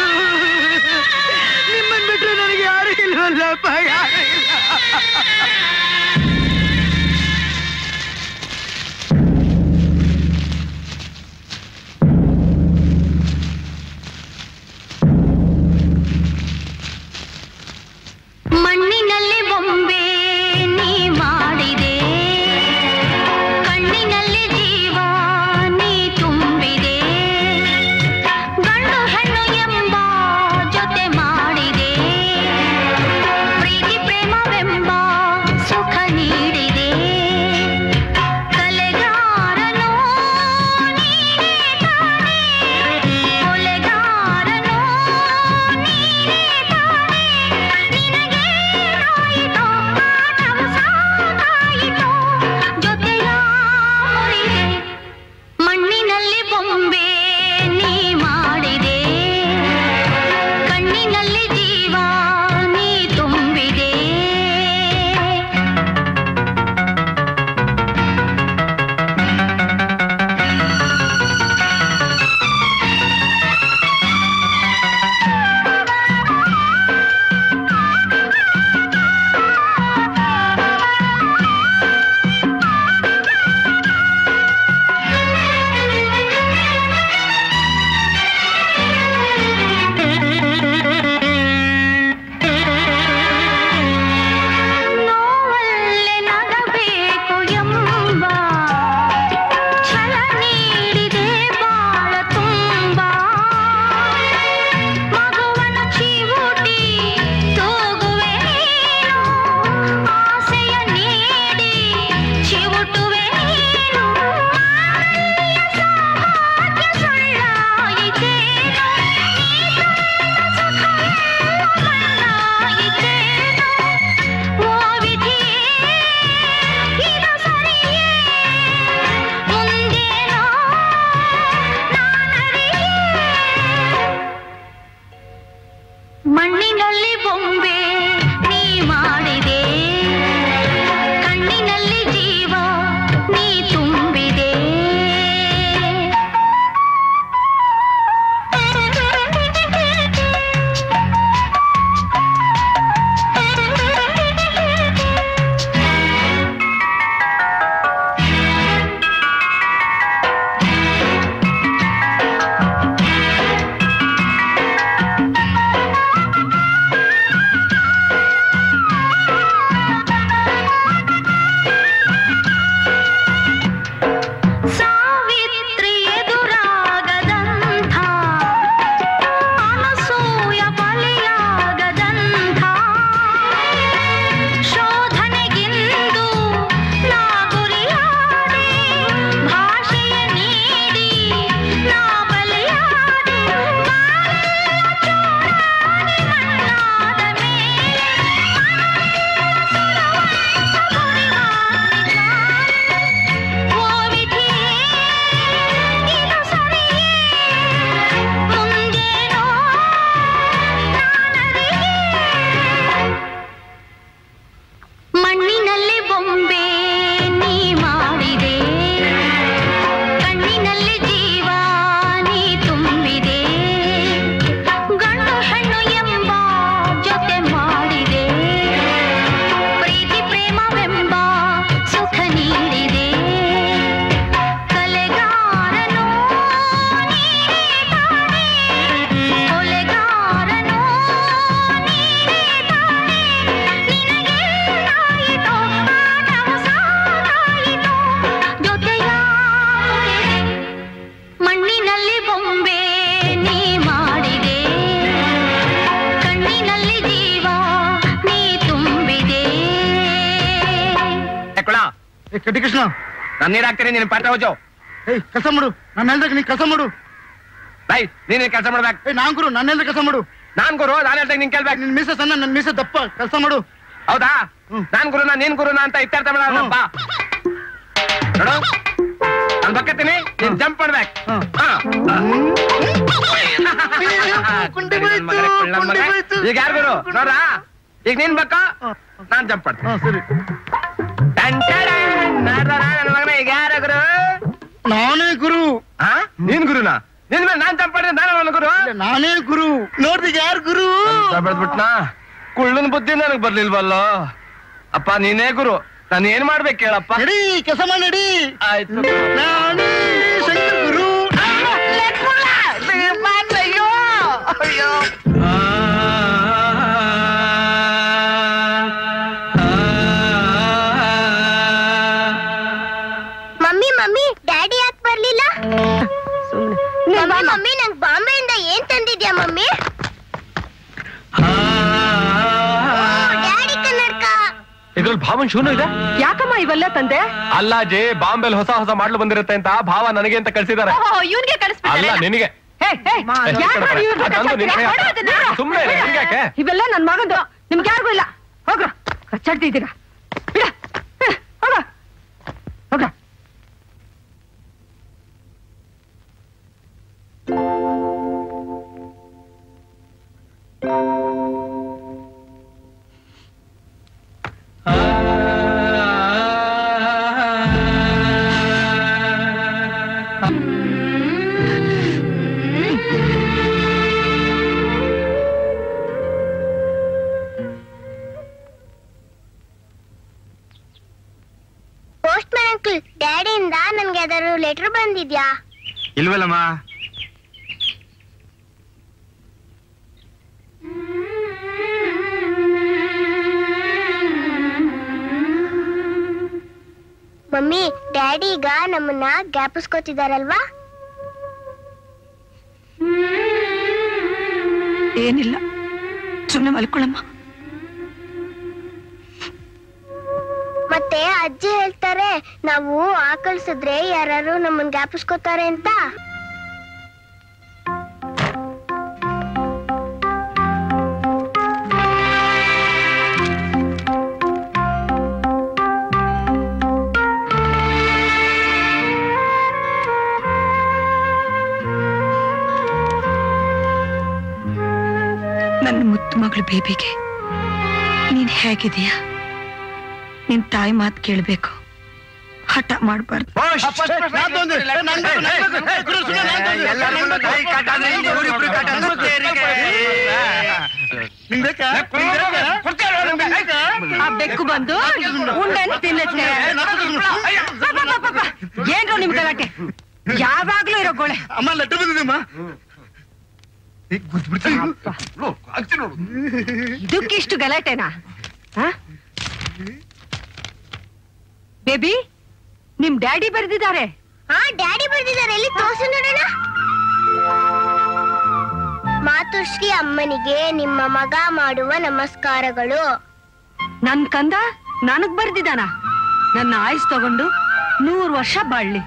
ನಿಮ್ಮನ್ ಬಿಟ್ರೆ ನನಗೆ ಯಾರು ಇಲ್ವಲ್ಲಪ್ಪ, ಯಾರು ಇಲ್ಲ? ಮಣ್ಣಿನಲ್ಲಿ ಬೊಂಬೆ ಮಾಡು ಬೈ ನೀನ್ ಕೆಲಸ ಮಾಡ್ಬೇಕು ಏ ನಾನ್ ಗುರು ನಾನು ಹೇಳ್ದಾಗ ಕೆಲಸ ಮಾಡು ನಾನ್ ಗುರು ನಾನು ಹೇಳ್ದಾಗ ನೀನ್ ಕೇಳ್ಬೇಕು ನಿನ್ ಮೀಸ ಸಣ್ಣ ನನ್ ಮೀಸ ದಪ್ಪ ಕೆಲಸ ಮಾಡು ಹೌದಾ ನಾನ್ ಗುರುನಾ ನೀನ್ ಗುರುನಾ ಅಂತ ಇತ್ಯರ್ಥ ಮಾಡಪ್ಪ ನೋಡು ನಾನ್ ಬಕ್ಕತ್ತೀನಿ ನೀನ್ ಜಂಪ್ ಮಾಡ್ಬೇಕು ಹಾ. ನನ್ ಮಗನೇ, ನನ್ ಮಗ. ಈಗ ಯಾರು ಗುರು ನೋಡ್ರಾ ಈಗ ನೀನ್ ಬಕ್ಕ ನಾನ್ ಜಂಪ್ ಮಾಡ್ತೀನಿ ಸರಿ ನನ್ನ ಮಗನೇ ಈಗ ಯಾರ ಗುರು? ನಾನೇ ಗುರು. ಹಾ ನೀನ್ ಗುರುನಾ? ನಿನ್ ಮೇಲೆ ನಾನ್ ಜಂಪ್ ಮಾಡಿದ್ರೆ ನಾನು ಅವನ ಗುರು? ನಾನೇ ಗುರು. ನೋಡ್ದಿ ಯಾರು ಗುರು? ಬೆಳೆದ್ಬಿಟ್ನ? ಕುಳ್ಳನ್ ಬುದ್ಧಿ ನನಗ್ ಬರ್ಲಿಲ್ವಲ್ಲ? ಅಪ್ಪ ನೀನೇ ಗುರು. ನಾನು ಏನ್ ಮಾಡ್ಬೇಕು ಹೇಳಪ್ಪ ನಡಿ ಕೆಲಸ ಮಾಡಿ ನಡಿ. ಆಯ್ತು. ನಾನೇ ಶಂಕರ್ ಗುರು. ಮಮ್ಮಿ ಮಮ್ಮಿ ನಂಗ್ ಬಾಂಬೆಯಿಂದ ಏನ್ ತಂದಿದ್ಯಾ ಮಮ್ಮಿ? ಡ್ಯಾಡಿ ಕನ್ನಡಕ. ಇದ್ರಲ್ಲಿ ಭಾವನ್ ಶೂನು ಇದೆ? ಯಾಕಮ್ಮ ಇವೆಲ್ಲ ತಂದೆ? ಅಲ್ಲ ಜೇ ಬಾಂಬೆಲ್ ಹೊಸ ಹೊಸ ಮಾಡ್ಲು ಬಂದಿರುತ್ತೆ ಅಂತ ಭಾವ ನನಗೆ ಅಂತ ಕಳ್ಸಿದಾರೆ ಇವನ್ಗೆ ಅಲ್ಲ ನಿನಗೆ? ಸುಮ್ನೆ? ಇವೆಲ್ಲ ನನ್ ಮಗಂದು. ನಿಮ್ಗೆ ಯಾರಿಗೂ ಇಲ್ಲ. ಹೋಗ್ರ. ಕಚ್ಚಾಡ್ತಿದ್ದೀರಾ? ಬಿಡ ಹ, ಹೋಗ ಹೋಗ ಪೋಸ್ಟ್ ಮ್ಯಾನ್ ಅಂಕಲ್ ಡ್ಯಾಡಿಯಿಂದ ನನ್ಗೆ ಅದರ ಲೆಟರ್ ಬಂದಿದ್ಯಾ? ಇಲ್ವಲ್ಲಮ್ಮ. ಮಮ್ಮಿ ಡ್ಯಾಡಿ ಈಗ ನಮ್ಮನ್ನ ಜ್ಞಾಪಿಸ್ಕೋತಿದಾರಲ್ವಾ ಏನಿಲ್ಲ. ಸುಮ್ಮನೆ ಮಲ್ಕೊಳಮ್ಮ ಮತ್ತೆ ಅಜ್ಜಿ ಹೇಳ್ತಾರೆ ನಾವು ಆಕಳ್ಸಿದ್ರೆ ಯಾರು ನಮ್ಮನ್ನ ಜ್ಞಾಪಿಸ್ಕೊತಾರೆ ಅಂತ. ಬೇಬಿಗೆ ನೀನ್ ಹೇಗಿದೀಯ ನಿನ್ ತಾಯಿ ಮಾತ್ ಕೇಳ್ಬೇಕು. ಹಠ ಮಾಡಬಾರ್ದು. ಆ ಬೆಕ್ಕು ಬಂದು ಉಂಡನ್ ತಿನ್ನ ಏನ್ರು ನಿಮ್ ಗಲಾಟೆ? ಯಾವಾಗ್ಲೂ ಇರೋ ಗೋಳೆ. ಅಮ್ಮ ಲಟ್ಟು ಬಂದಿದೆಮ್ಮ ಇದಕ್ಕಿಷ್ಟು ಗಲಾಟೆನಾ? ಬೇಬಿ ನಿಮ್ ಡ್ಯಾಡಿ ಬರೆದಿದ್ದಾರೆ. ಹಾ ಡ್ಯಾಡಿ ಬರ್ದಿದ್ದಾರೆ. ಎಲ್ಲಿ ತೋರ್ಸು ನೋಡೋಣ. ಮಾತುಶ್ರೀ ಅಮ್ಮನಿಗೆ ನಿಮ್ಮ ಮಗ ಮಾಡುವ ನಮಸ್ಕಾರಗಳು. ನನ್ ಕಂದ ನನಗ್ ಬರ್ದಿದಾನ ನನ್ನ ಆಯ್ಸ್ ತಗೊಂಡು ನೂರು ವರ್ಷ ಬಾಳ್ಲಿ.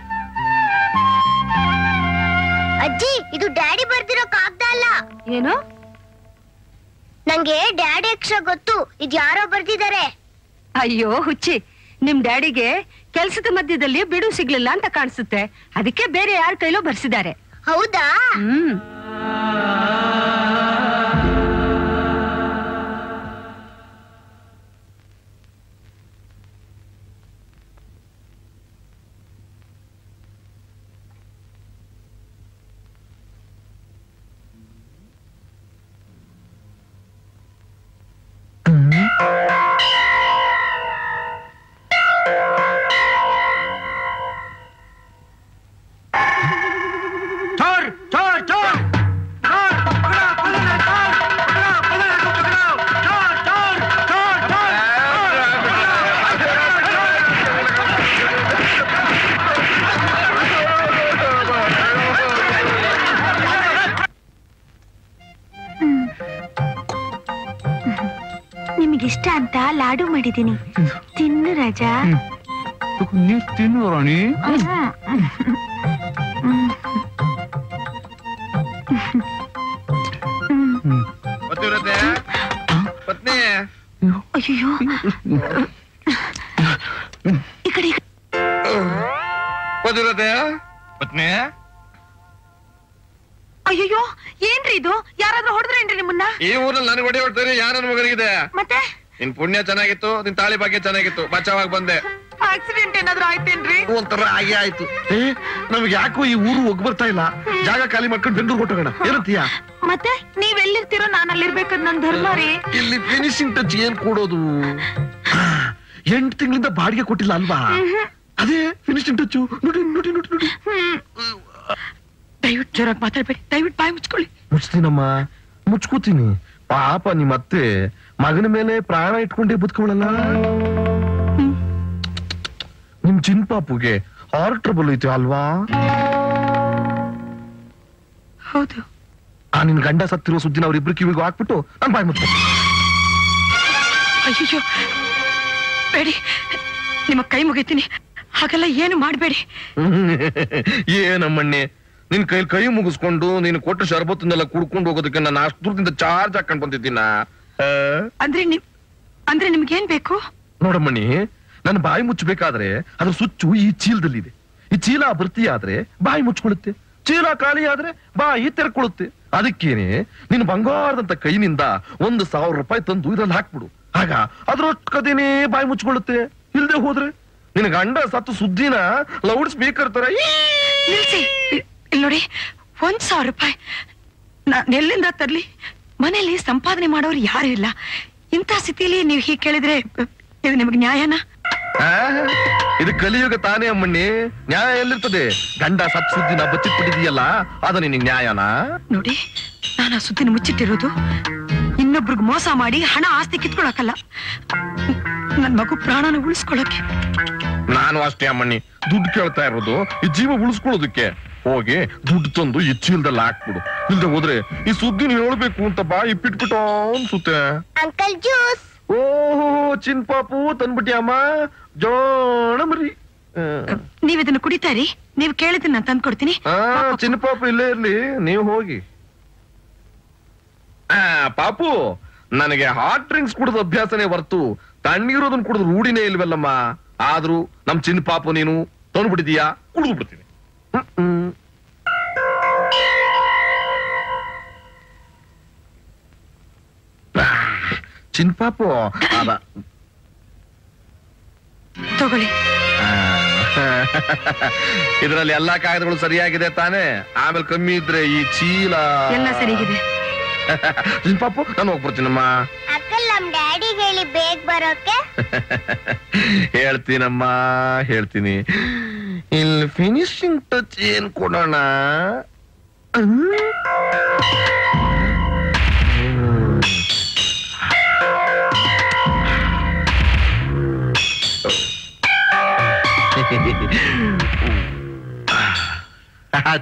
ಅಜ್ಜಿ ಇದು ಡ್ಯಾಡಿ ಬರ್ದಿರೋ ಕಾಗ್ದ ಅಲ್ಲ. ಏನು? ನಂಗೆ ಡ್ಯಾಡಿ ಅಕ್ಷರ ಗೊತ್ತು ಇದು ಯಾರೋ ಬರ್ದಿದ್ದಾರೆ. ಅಯ್ಯೋ ಹುಚ್ಚಿ ನಿಮ್ ಡ್ಯಾಡಿಗೆ ಕೆಲ್ಸದ ಮಧ್ಯದಲ್ಲಿ ಬಿಡು ಸಿಗ್ಲಿಲ್ಲ ಅಂತ ಕಾಣಿಸುತ್ತೆ. ಅದಕ್ಕೆ ಬೇರೆ ಯಾರ ಕೈಲೋ ಬರ್ಸಿದ್ದಾರೆ. ಹೌದಾ? ಹ್ಮ್. Música ಮಾಡಿದೀನಿ ತಿನ್ನು ರಾಜಾ. ನೀ ತಿನ್ನು ರಾಣಿ. ಪತ್ನಿ. ಅಯ್ಯೋ. ಈ ಕಡೆ ಪತ್ನಿ. ಅಯ್ಯೋ ಏನ್ರಿ ಇದು? ಯಾರಾದ್ರೂ ಹೊಡೆದ್ರೇನ್ರಿ ನಿಮ್ಮನ್ನ? ಈ ಊರಲ್ಲಿ ನನಗೆ ಹೊಡೆ ಹೊಡ್ತಾರೆ ಯಾರ ಮಗನಿಗಿದೆ? ಮತ್ತೆ? ನಿನ್ ಪುಣ್ಯ ಚೆನ್ನಾಗಿತ್ತು ನಿನ್ ತಾಳಿ ಭಾಗ್ಯ ಚೆನ್ನಾಗಿತ್ತು. ಬಚಾವಾಗಿ ಬಂದೆ. ಆಕ್ಸಿಡೆಂಟ್ ಏನಾದ್ರೂ ಆಯ್ತೇನ್ರಿ? ಒಂಥರ ಹಾಗೆ ಆಯ್ತು. ಏ ನಮ್ಗೆ ಯಾಕೋ ಈ ಊರು ಒಗ್ ಬರ್ತಾ ಇಲ್ಲ? ಜಾಗ ಖಾಲಿ ಮಾಡ್ಕೊಂಡು ಬೆಂಗಳೂರು ಕೊಟ್ಟೋಗೋಣ. ಏನಂತೀಯ? ಮತ್ತೆ ನೀವ್ ಎಲ್ಲಿರ್ತೀರೋ ನಾನು ಅಲ್ಲಿರ್ಬೇಕದ್ ನನ್ ಧರ್ಮ ರೀ. ಇಲ್ಲಿ ಫಿನಿಶಿಂಗ್ ಟಚ್ ಏನ್ ಕೊಡೋದು? ಎಂಟು ತಿಂಗಳಿಂದ ಬಾಡಿಗೆ ಕೊಟ್ಟಿಲ್ಲ ಅಲ್ವಾ? ಅದೇ ಫಿನಿಶಿಂಗ್ ಟಚ್ ನೋಡಿ ನೋಡಿ ನೋಡಿ ನೋಡಿ. ದಯವಿಟ್ಟು ಜೋರಾಗಿ ಮಾತಾಡ್ಬೇಡಿ. ದಯವಿಟ್ಟು ಬಾಯಿ ಮುಚ್ಕೊಳ್ಳಿ. ಮುಚ್ತೀನಮ್ಮ. ಮುಚ್ಕೋತೀನಿ. ಪಾಪ ನಿಮ್ಮ ಅತ್ತೆ ಮಗನ ಮೇಲೆ ಪ್ರಾಣ ಇಟ್ಕೊಂಡೇ ಬದುಕೊಳ್ಳಲ್ಲ ನಿಮ್ ಚಿನ್ಪಾಪುಗೆ ಹಾರ್ಟ್ ಟ್ರಬಲ್ ಐತೆ ಅಲ್ವಾ? ಹೌದು. ಆ ನಿನ್ ಗಂಡ ಸತ್ತಿರೋ ಸುದ್ದಿನ ಅವ್ರಿಬ್ರು ಕಿವಿಗೂ ಹಾಕ್ಬಿಟ್ಟು ನನ್ ಬಾಯ್ ಮುಟ್ಟ ಅಯ್ಯೋ ಬೇಡಿ. ನಿಮ್ಮ ಕೈ ಮುಗಿತೀನಿ. ಹಾಗೆಲ್ಲ ಏನು ಮಾಡಬೇಡಿ. ಏನಮ್ಮಣ್ಣೆ ನಿನ್ ಕೈ ಕೈ ಮುಗಿಸ್ಕೊಂಡು ನೀನು ಕೊಟ್ಟ ಶರಬತ್ತನ್ನೆಲ್ಲ ಕುಡ್ಕೊಂಡು ಹೋಗೋದಕ್ಕೆ ನಾನು ಅಷ್ಟು ದೂರದಿಂದ ಚಾರ್ಜ್ ಹಾಕೊಂಡು ಬಂದಿದ್ದೀನ? ಅಂದ್ರೆ ಅಂದ್ರೆ ಅಂದ್ರೆ ನಿಮ್ಗೇನ್ ಬೇಕು? ನೋಡಮ್ಮಣ್ಣಿ ನನ್ನ ಬಾಯಿ ಮುಚ್ಚಬೇಕಾದ್ರೆ ಅದ್ರ ಸುಚ್ಚು ಈ ಚೀಲದಲ್ಲಿದೆ. ಈ ಚೀಲ ಭರ್ತಿ ಆದ್ರೆ ಬಾಯಿ ಮುಚ್ಕೊಳ್ಳುತ್ತೆ. ಚೀಲ ಖಾಲಿ ಆದ್ರೆ ಬಾಯಿ ತೆರ್ಕೊಳ್ಳುತ್ತೆ. ಅದಕ್ಕೇನೆ ನಿನ್ನ ಬಂಗಾರದಂತ ಕೈನಿಂದ ಒಂದು ಸಾವಿರ ರೂಪಾಯಿ ತಂದು ಇದ್ರಲ್ಲಿ ಹಾಕ್ಬಿಡು. ಆಗ ಅದ್ರೊಟ್ಕದೇನೆ ಬಾಯಿ ಮುಚ್ಕೊಳ್ಳುತ್ತೆ. ಇಲ್ದೆ ಹೋದ್ರೆ ನಿನ್ನ ಗಂಡ ಸತ್ತು ಸುದ್ದಿನ ಲೌಡ್ ಸ್ಪೀಕರ್ ತರ ನೋಡಿ ಒಂದ್ ಸಾವಿರ ರೂಪಾಯಿ. ನಾನು ಎಲ್ಲಿಂದ ತರ್ಲಿ? ಮನೇಲಿ ಸಂಪಾದನೆ ಮಾಡೋರು ಯಾರು ಇಲ್ಲ. ಇಂಥ ಸ್ಥಿತಿಯಲ್ಲಿ ನೀವು ಹೀಗೆ ಕೇಳಿದ್ರೆ ಇದು ನಿಮಗೆ ನ್ಯಾಯನಾ? ಇದು ಕಲಿಯುಗ ತಾನೇ ಅಮ್ಮಣ್ಣಿ. ನ್ಯಾಯ ಎಲ್ಲಿರ್ತದೆ? ಗಂಡ ಸತ್ ಸುದ್ದಿನ ಬಚ್ಚಿಟ್ಬಿಟ್ಟಿದೀಯಲ್ಲ ಅದು ನಿನ್ ನ್ಯಾಯನಾ? ನೋಡಿ ನಾನು ಆ ಸುದ್ದಿನ ಮುಚ್ಚಿಟ್ಟಿರೋದು. ಇನ್ನೊಬ್ರಿಗೆ ಮೋಸ ಮಾಡಿ ಹಣ ಆಸ್ತಿ ಕಿತ್ಕೊಳಕಲ್ಲ ನನ್ ಮಗು ಪ್ರಾಣನ ಉಳಿಸ್ಕೊಳಕ್ಕೆ. ನಾನು ಅಷ್ಟೇ ಅಮ್ಮಣ್ಣಿ. ದುಡ್ಡು ಕೇಳ್ತಾ ಇರೋದು ಈ ಜೀವ ಉಳಿಸ್ಕೊಳ್ಳೋದಕ್ಕೆ. ಹೋಗಿ ದುಡ್ಡು ತಂದು ಈ ಚೀಲದಲ್ಲಿ ಹಾಕ್ಬಿಡು. ಇಲ್ದೆ ಹೋದ್ರೆ ಈ ಸುದ್ದಿ ಹೇಳ್ಬೇಕು ಅಂತ ಬಾ ಇಪ್ಪಿಟ್ಬಿಟ್ಟು ಅನ್ಸುತ್ತೆ. ಅಂಕಲ್ ಜ್ಯೂಸ್ ಓಹೋ ಚಿನ್ಪಾಪು ತಂದ್ಬಿಟ್ಟಿ ಅಮ್ಮ ಜೋಣ ಮರಿ. ನೀವ್ ಇದನ್ನ ಕುಡಿತಾರಿ ನೀವ್ ಕೇಳಿದ್ರೆ ನಾನು ತಂದ್ಕೊಡ್ತೀನಿ. ಆ ಚಿನ್ನಪಾಪು ಇಲ್ಲೇ ಇರ್ಲಿ. ನೀವ್ ಹೋಗಿ. ಆ ಪಾಪು ನನಗೆ ಹಾಟ್ ಡ್ರಿಂಕ್ಸ್ ಕುಡಿದ ಅಭ್ಯಾಸನೇ ಹೊರತು. ತಣ್ಣೀರೋದನ್ನ ಕುಡಿದ್ರು ರೂಢಿನೇ ಇಲ್ವಲ್ಲಮ್ಮ. ಆದ್ರೂ ನಮ್ ಚಿನ್ ಪಾಪು ನೀನು ತಂದ್ಬಿಟ್ಟಿದೀಯಾ? ಕುಡಿದು ಬಿಡ್ತೀನಿ ಹ್ಮ್, ಹ್ಮ್. ಆ, ಚಿನ್ನ ಪಾಪು ಅದ ತಗೊಳ್ಳಿ ಇದರಲ್ಲಿ ಎಲ್ಲಾ ಕಾಯ್ದೆಗಳು ಸರಿಯಾಗಿದೆ ತಾನೇ ಆಮೇಲೆ ಕಮ್ಮಿ ಇದ್ರೆ ಈ ಚೀಲ ಎಲ್ಲ ಸರಿಗಿದೆ ಚಿನ್ನ ಪಾಪು ನಾನು ಹೋಗ್ಬರ್ತೀನಮ್ಮ ಅಂಕಲ್ ನಮ್ ಡ್ಯಾಡಿ ಹೇಳಿ ಬೇಗ ಬರೋಕೆ ಹೇಳ್ತೀನಮ್ಮ ಹೇಳ್ತೀನಿ ಇಲ್ಲಿ ಫಿನಿಶಿಂಗ್ ಟಚ್ ಏನ್ ಕೊಡೋಣ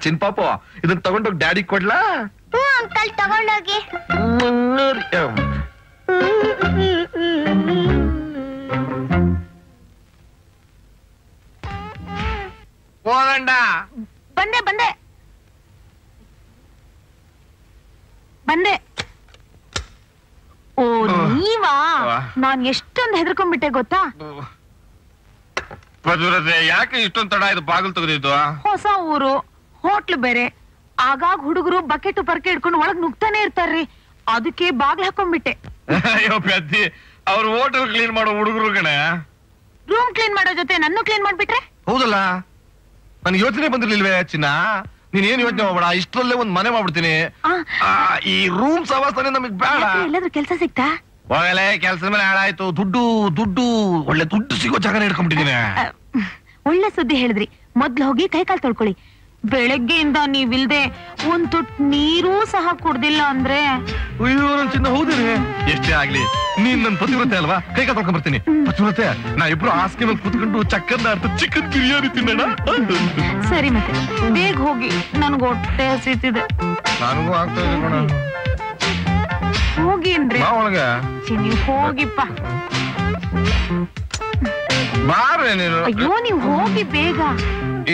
ಚಿನ್ಪಾಪು ಇದನ್ನ ತಗೊಂಡೋಗಿ ಡ್ಯಾಡಿ ಕೊಡ್ಲಾ ಹ್ಞೂ ಅಂಕಲ್ ತಗೊಂಡೋಗಿ. ಮುನ್ನೂರು. ಹೋಗಂಡ ಬಂದೆ ಬಂದೆ. ಬಂದೆ. ಓ ನೀವಾ? ನಾನ್ ಎಷ್ಟೊಂದು ಹೆದರ್ಕೊಂಡ್ಬಿಟ್ಟೆ ಗೊತ್ತಾ? ಪತಿವ್ರತೆ ಯಾಕೆ ಇಷ್ಟೊಂದು ತಡ ಇದು ಬಾಗಿಲು ತೆಗೆದಿದ್ದು? ಹೊಸ ಊರು ಹೋಟ್ಲು ಬೇರೆ. ಆಗಾಗ ಹುಡುಗರು ಬಕೆಟ್ ಪರ್ಕೆ ಇಡ್ಕೊಂಡು ಒಳಗ್ ನುಗ್ತಾನೆ ಇರ್ತಾರ್ರಿ. ಅದಕ್ಕೆ ಬಾಗ್ಲ ಹಾಕೊಂಡ್ಬಿಟ್ಟೆ. ಅಯ್ಯೋ ಅವ್ರ ಹೋಟೆಲ್ ಕ್ಲೀನ್ ಮಾಡೋ ಹುಡುಗರು ಕಣೆ. ರೂಮ್ ಕ್ಲೀನ್ ಮಾಡೋ ಜೊತೆ ನನ್ನ ಕ್ಲೀನ್ ಮಾಡ್ಬಿಟ್ರೆ? ಹೌದಲ್ಲ? ನನ್ ಯೋಚನೆ ಬಂದಿರ್ಲಿಲ್ವೇ ಚಿನ್ನ? ನೀನ್ ಏನ್ ಯೋಚನೆ ಮಾಡ್ಬೇಡ? ಇಷ್ಟರಲ್ಲೇ ಒಂದ್ ಮನೆ ಮಾಡ್ಬಿಡ್ತೀನಿ. ಈ ರೂಮ್ ಸವಾಸನೆ ನಮಗ್ ಬೇಡ. ಎಲ್ಲಾದ್ರೂ ಕೆಲಸ ಸಿಕ್ತಾ ಹೋಗಲೇ ಕೆಲ್ಸದ ಮೇಲೆ ಹಾಳಾಯ್ತು. ದುಡ್ಡು ದುಡ್ಡು ಒಳ್ಳೆ ದುಡ್ಡು ಸಿಗೋ ಜಾಗ ಹಿಡ್ಕೊಂಡ್ಬಿಟ್ಟಿದ್ದೀನಿ. ಒಳ್ಳೆ ಸುದ್ದಿ ಹೇಳಿದ್ರಿ. ಮೊದ್ಲು ಹೋಗಿ ಕೈ ಕಾಲ್ ತೊಳ್ಕೊಳ್ಳಿ. ಬೆಳಗ್ಗೆಯಿಂದ ನೀವಿಲ್ದೆ ಒಂದ್ ತುಟ್ ನೀರೂ ಸಹ ಕುಡ್ದಿಲ್ಲ ಅಂದ್ರೆ? ಅಯ್ಯೋ ನನ್ ಚಿನ್ನ ಹೌದೇನೆ ಎಷ್ಟೇ ಆಗ್ಲಿ ನೀನ್ ನನ್ ಪತಿವ್ರತೆ ಅಲ್ವಾ? ಕೈ ಕಾಕೊಂಡ್ ಬರ್ತೀನಿ. ಪತಿವ್ರತೆ ನಾ ಇಬ್ರು ಹಾಸಿಗೆ ಮೇಲೆ ಕುತ್ಕೊಂಡು ಚಕ್ಕನ್ನ ಅರ್ಥ ಚಿಕ್ಕನ್ ಬಿರಿಯಾನಿ ತಿನ್ನೋಣ. ಸರಿ ಮತ್ತೆ ಬೇಗ ಹೋಗಿ ನನ್ಗೆ ಹೊಟ್ಟೆ ಹಸಿತಿದೆ. ನನಗೂ ಆಗ್ತಾ ಇದೆ ನೋಡ. ಹೋಗಿ ಅಂದ್ರೆ ಒಳಗೆ. ಹೋಗಿಪ್ಪ. ಬಾರ ನೀನು. ಅಯ್ಯೋ ನೀವು ಹೋಗಿ ಬೇಗ.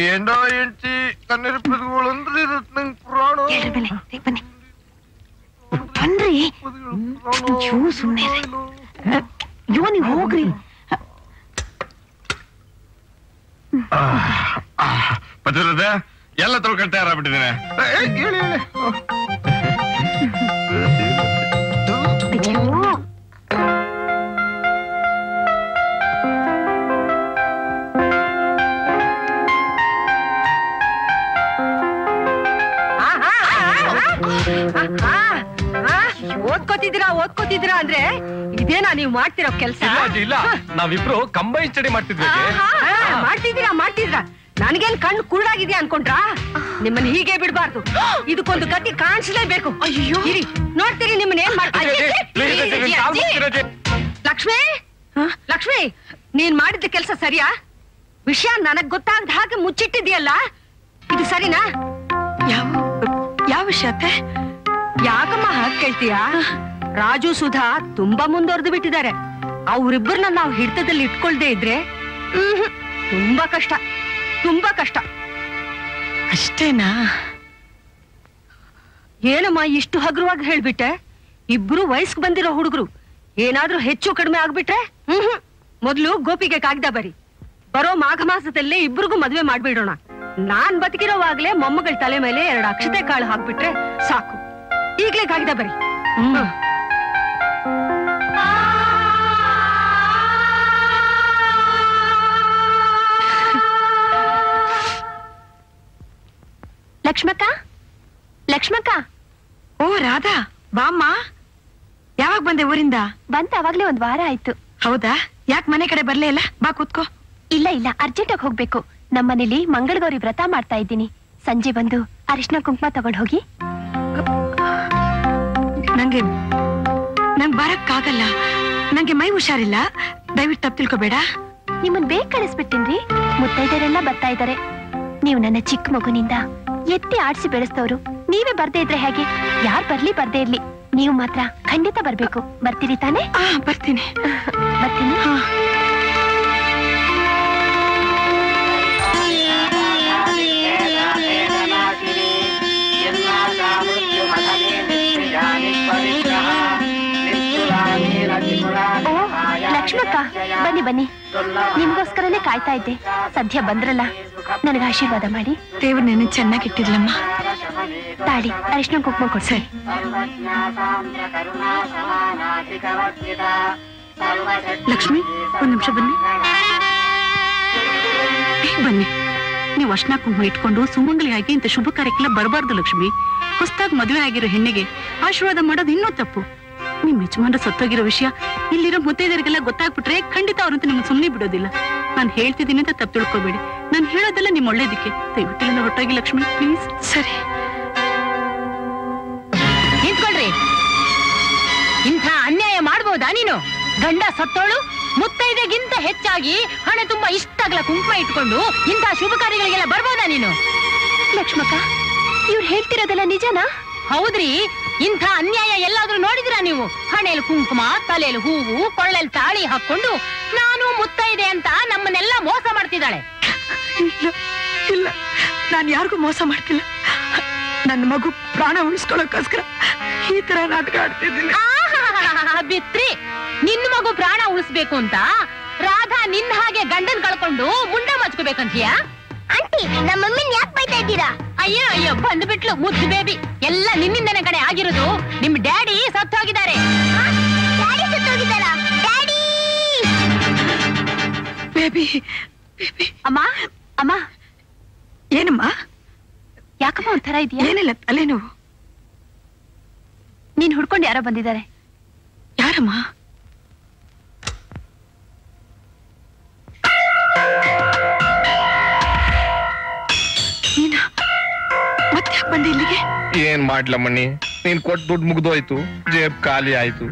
ಎಂಡ ಹೆಂಡತಿ ಕಣ್ಣೀರು ಪಿದ್ಗಳು ಅಂದ್ರೆ ಇರುತ್ತೆ ನಂಗೆ ಪುರಾಣ ಹೇಳ್ರಿ ಬನ್ನಿ ಬೇಗ ಬನ್ನಿ ಬನ್ರಿ ಅಯ್ಯೋ ಸುಮ್ಮನೆ ಅಯ್ಯೋ ನೀವು ಹೋಗ್ರಿ ಪತಿರದ ಎಲ್ಲ ತೊಳ್ಕೊಂಡು ತಯಾರಾಗ್ಬಿಟ್ಟಿದ್ದೇನೆ ಹೇಳಿ ಹೇಳಿ ಓದ್ಕೋತಿದ್ದೀರಾ ಓದ್ಕೋತಿದ್ದೀರಾ ಅಂದ್ರೆ ಇದೇನಾ ನೀವು ಮಾಡ್ತಿರೋ ಕೆಲಸ? ಇಲ್ಲ ಇಲ್ಲ ನಾವಿಬ್ರು ಕಂಬೈನ್ ಸ್ಟಡಿ ಮಾಡ್ತಿದ್ವಿ. ಮಾಡ್ತಿದ್ದೀರಾ ಮಾಡ್ತಿದ್ರಾ ನನ್ಗೇನ್ ಕಣ್ಣು ಕುರುಡಾಗಿದ್ಯಾ ಅನ್ಕೊಂಡ್ರಾ? ನಿಮ್ಮನ್ನ ಹೀಗೆ ಬಿಡ್ಬಾರ್ದು. ಇದಕ್ಕೊಂದು ಗತಿ ಕಾಣಿಸ್ಲೇಬೇಕು. ಅಯ್ಯೋ ಇರಿ ನೋಡ್ತೀರಿ ನಿಮ್ಮನ್ನ ಏನ್ ಮಾಡ್ತಾರೆ ಲಕ್ಷ್ಮೀ ಲಕ್ಷ್ಮೀ ನೀನ್ ಮಾಡಿದ ಕೆಲಸ ಸರಿಯಾ? ವಿಷಯ ನನಗ್ ಗೊತ್ತಾಗದ ಹಾಗೆ ಮುಚ್ಚಿಟ್ಟಿದ್ಯಲ್ಲ ಇದು ಸರಿನಾ? ಯಾವ ಯಾವ ವಿಷಯ ಅತ್ತೆ? ಯಾಕಮ್ಮ ಹಾಕ್ ಕೇಳ್ತೀಯಾ? ರಾಜು ಸುಧಾ ತುಂಬಾ ಮುಂದುವರೆದು ಬಿಟ್ಟಿದ್ದಾರೆ. ಅವರಿಬ್ಬರನ್ನ ನಾವು ಹಿಡಿತದಲ್ಲಿ ಇಟ್ಕೊಳ್ದೇ ಇದ್ರೆ ತುಂಬಾ ಕಷ್ಟ ತುಂಬಾ ಕಷ್ಟ. ಅಷ್ಟೇನಾ? ಏನಮ್ಮ ಇಷ್ಟು ಹಗುರವಾಗಿ ಹೇಳ್ಬಿಟ್ಟೆ? ಇಬ್ರು ವಯಸ್ಕ್ ಬಂದಿರೋ ಹುಡುಗರು ಏನಾದ್ರೂ ಹೆಚ್ಚು ಕಡಿಮೆ ಆಗ್ಬಿಟ್ರೆ? ಹ್ಮ್. ಮೊದ್ಲು ಗೋಪಿಗೆ ಕಾಗ್ದ ಬರಿ. ಬರೋ ಮಾಘ ಮಾಸದಲ್ಲೇ ಇಬ್ರಿಗೂ ಮದ್ವೆ ಮಾಡ್ಬಿಡೋಣ. ನಾನ್ ಬದುಕಿರೋವಾಗ್ಲೇ ಮೊಮ್ಮಗಳ ತಲೆ ಮೇಲೆ ಎರಡು ಅಕ್ಷತೆ ಕಾಳು ಹಾಕ್ಬಿಟ್ರೆ ಸಾಕು. ಈಗ್ಲೇ ಕಾಗಿದ ಬರಿ ಲಕ್ಷ್ಮಕ್ಕ? ಲಕ್ಷ್ಮಕ್ಕ? ಓ ರಾಧಾ ಬಾಮ್ಮ. ಯಾವಾಗ ಬಂದೆ ಊರಿಂದ? ಬಂತ ಅವಾಗ್ಲೇ ಒಂದ್ ವಾರ ಆಯ್ತು. ಹೌದಾ? ಯಾಕೆ ಮನೆ ಕಡೆ ಬರ್ಲೇ ಇಲ್ಲ? ಬಾ ಕೂತ್ಕೋ. ಇಲ್ಲ ಇಲ್ಲ ಅರ್ಜೆಂಟ್ ಆಗಿ ಹೋಗ್ಬೇಕು. ನಮ್ಮನೇಲಿ ಮಂಗಳಗೌರಿ ವ್ರತ ಮಾಡ್ತಾ ಇದ್ದೀನಿ. ಸಂಜೆ ಬಂದು ಅರಿಶಿನ ಕುಂಕುಮ ತಗೊಂಡ್ ಹೋಗಿ. ನಂಗೆ ನಂಗೆ ಬರಕ್ಕಾಗಲ್ಲ. ನಂಗೆ ಮೈ ಹುಷಾರಿಲ್ಲ. ದಯವಿಟ್ಟು ತಪ್ಪು ತಿಳ್ಕೊಬೇಡ. ನಿಮ್ಮನ್ ಬೇಗ ಕಳಿಸ್ಬಿಟ್ಟಿನ್ರಿ ಮುತ್ತೈದರೆಲ್ಲ ಬರ್ತಾ ಇದ್ದಾರೆ ನೀವು ನನ್ನ ಚಿಕ್ಕ ಮಗುನಿಂದ ಎತ್ತಿ ಆಡಿಸಿ ಬೆಳೆಸ್ತವ್ರು. ನೀವೇ ಬರ್ದೇ ಇದ್ರೆ ಹೇಗೆ? ಯಾರ್ ಬರ್ಲಿ ಬರ್ದೇ ಇರ್ಲಿ. ನೀವು ಮಾತ್ರ ಖಂಡಿತ ಬರ್ಬೇಕು. ಬರ್ತೀರಿ ತಾನೆ? ಬರ್ತೀನಿ. ಬರ್ತೀನಿ. ಲಕ್ಷ್ಮಕ್ಕ ಬನ್ನಿ ಬನ್ನಿ. ನಿಮ್ಗೋಸ್ಕರನೇ ಕಾಯ್ತಾ ಇದ್ದೆ. ಸದ್ಯ ಬಂದ್ರಲ್ಲ. ನನಗೆ ಆಶೀರ್ವಾದ ಮಾಡಿ. ದೇವ್ರ ನೆನೆ ಚೆನ್ನಾಗಿಟ್ಟಿರ್ಲಮ್ಮ ತಾಳಿ ಅರಿಶಿನ ಕುಕ್ಮ ಕೊಡ್ಸಿ ಲಕ್ಷ್ಮಿ ಒಂದ್ ನಿಮಿಷ ಬನ್ನಿ. ಬನ್ನಿ. ನೀವು ಅರ್ಶನ ಕುಂಕುಮ ಇಟ್ಕೊಂಡು ಸುಮಂಗಲಿಯಾಗಿ ಇಂಥ ಶುಭ ಕಾರ್ಯಕ್ಕೆಲ್ಲ ಬರಬಾರ್ದು ಲಕ್ಷ್ಮಿ. ಹೊಸದಾಗಿ ಮದುವೆ ಆಗಿರೋ ಹೆಣ್ಣಿಗೆ ಆಶೀರ್ವಾದ ಮಾಡೋದು ಇನ್ನೂ ತಪ್ಪು. ನಿಮ್ ಯಜಮಾನ್ರ ಸತ್ತೋಗಿರೋ ವಿಷಯ ಇಲ್ಲಿರೋ ಮುತ್ತೈದರಿಗೆಲ್ಲ ಗೊತ್ತಾಗ್ಬಿಟ್ರೆ ಖಂಡಿತ ಅವ್ರಂತ ನಿಮ್ಗೆ ಸುಮ್ಮನೆ ಬಿಡೋದಿಲ್ಲ. ನಾನು ಹೇಳ್ತಿದ್ದೀನಿ ಅಂತ ತಪ್ಪು ತಿಳ್ಕೊಬೇಡಿ. ನಾನು ಹೇಳೋದೆಲ್ಲ ನಿಮ್ ಒಳ್ಳೇದಕ್ಕೆ. ದಯವಿಟ್ಟು ನನ್ನ ಹೊರಟೋಗಿ ಲಕ್ಷ್ಮಿ ಪ್ಲೀಸ್ ಸರಿ. ನಿಂತ್ಕೊಳ್ರಿ. ಇಂಥ ಅನ್ಯಾಯ ಮಾಡ್ಬೋದಾ ನೀನು? ಗಂಡ ಸತ್ತೋಳು ಮುತ್ತೈದೆಗಿಂತ ಹೆಚ್ಚಾಗಿ ಹಣೆ ತುಂಬಾ ಇಷ್ಟಾಗ್ಲ ಕುಂಕುಮ ಇಟ್ಕೊಂಡು ಇಂಥ ಶುಭ ಕಾರ್ಯಗಳಿಗೆಲ್ಲ ಬರ್ಬೋದಾ ನೀನು? ಲಕ್ಷ್ಮಕ್ಕ ಇವ್ರು ಹೇಳ್ತಿರೋದೆಲ್ಲ ನಿಜನಾ? ಹೌದ್ರಿ? ಇಂಥ ಅನ್ಯಾಯ ಎಲ್ಲಾದ್ರೂ ನೋಡಿದಿರಾ ನೀವು? ಹಣೆಯಲ್ಲಿ ಕುಂಕುಮ ತಲೆಯಲ್ಲಿ ಹೂವು ಕೊಳ್ಳಲ್ಲಿ ತಾಳಿ ಹಾಕೊಂಡು ನಾನು ಮುತ್ತೈದೆ ಅಂತ ನಮ್ಮನ್ನೆಲ್ಲ ಮೋಸ ಮಾಡ್ತಿದ್ದಾಳೆ. ಇಲ್ಲ ನಾನು ಯಾರಿಗೂ ಮೋಸ ಮಾಡ್ತಿಲ್ಲ. ನನ್ನ ಮಗು ಪ್ರಾಣ ಉಳಿಸ್ಕೊಳ್ಳೋಕ್ಕೋಸ್ಕರ ಈ ತರ ನಾಟಕ ಆಡ್ತಿದ್ದೀನಿ. ಬಿತ್ರಿ. ನಿನ್ನ ಮಗು ಪ್ರಾಣ ಉಳಿಸ್ಬೇಕು ಅಂತ ರಾಧಾ ನಿನ್ನ ಹಾಗೆ ಗಂಡನ್ ಕಳ್ಕೊಂಡು ಮುಂಡ ಮಚ್ಕೋಬೇಕಂತೀಯಾ? ಆಂಟಿ ನಮ್ಮ ಮಮ್ಮಿನ ಯಾಕೆ ಬೈತಾ ಇದ್ದೀರಾ? ಅಯ್ಯೋ ಅಯ್ಯೋ ಬಂದ್ಬಿಟ್ಲು ಮುದ್ದು ಬೇಬಿ ಎಲ್ಲ ನಿನ್ನಿಂದನೇ ಕಡೆ ಆಗಿರೋದು. ನಿಮ್ ಡ್ಯಾಡಿ ಸತ್ತೋಗಿದ್ದಾರೆ. ಡ್ಯಾಡಿ ಸತ್ತೋಗಿದ್ದಾರಾ? ಡ್ಯಾಡಿ! ಬೇಬಿ ಅಮ್ಮ ಅಮ್ಮ. ಏನಮ್ಮ? ಯಾಕಮ್ಮ ಒಂಥರ ಇದೆಯಾ? ಏನಿಲ್ಲ ತಲೆನೋವು. ನೀನ್ ಹುಡ್ಕೊಂಡು ಯಾರೋ ಬಂದಿದ್ದಾರೆ. ಯಾರಮ್ಮ? ಬಂದೆ ಇಲ್ಲಿಗೆ? ಏನ್ ಮಾಡ್ಲಮ್ಮಣ್ಣಿ ನೀನ್ ಕೊಟ್ ದುಡ್ಡು ಮುಗ್ದೋಯ್ತು. ಜೇಬ್ ಖಾಲಿ ಆಯ್ತು.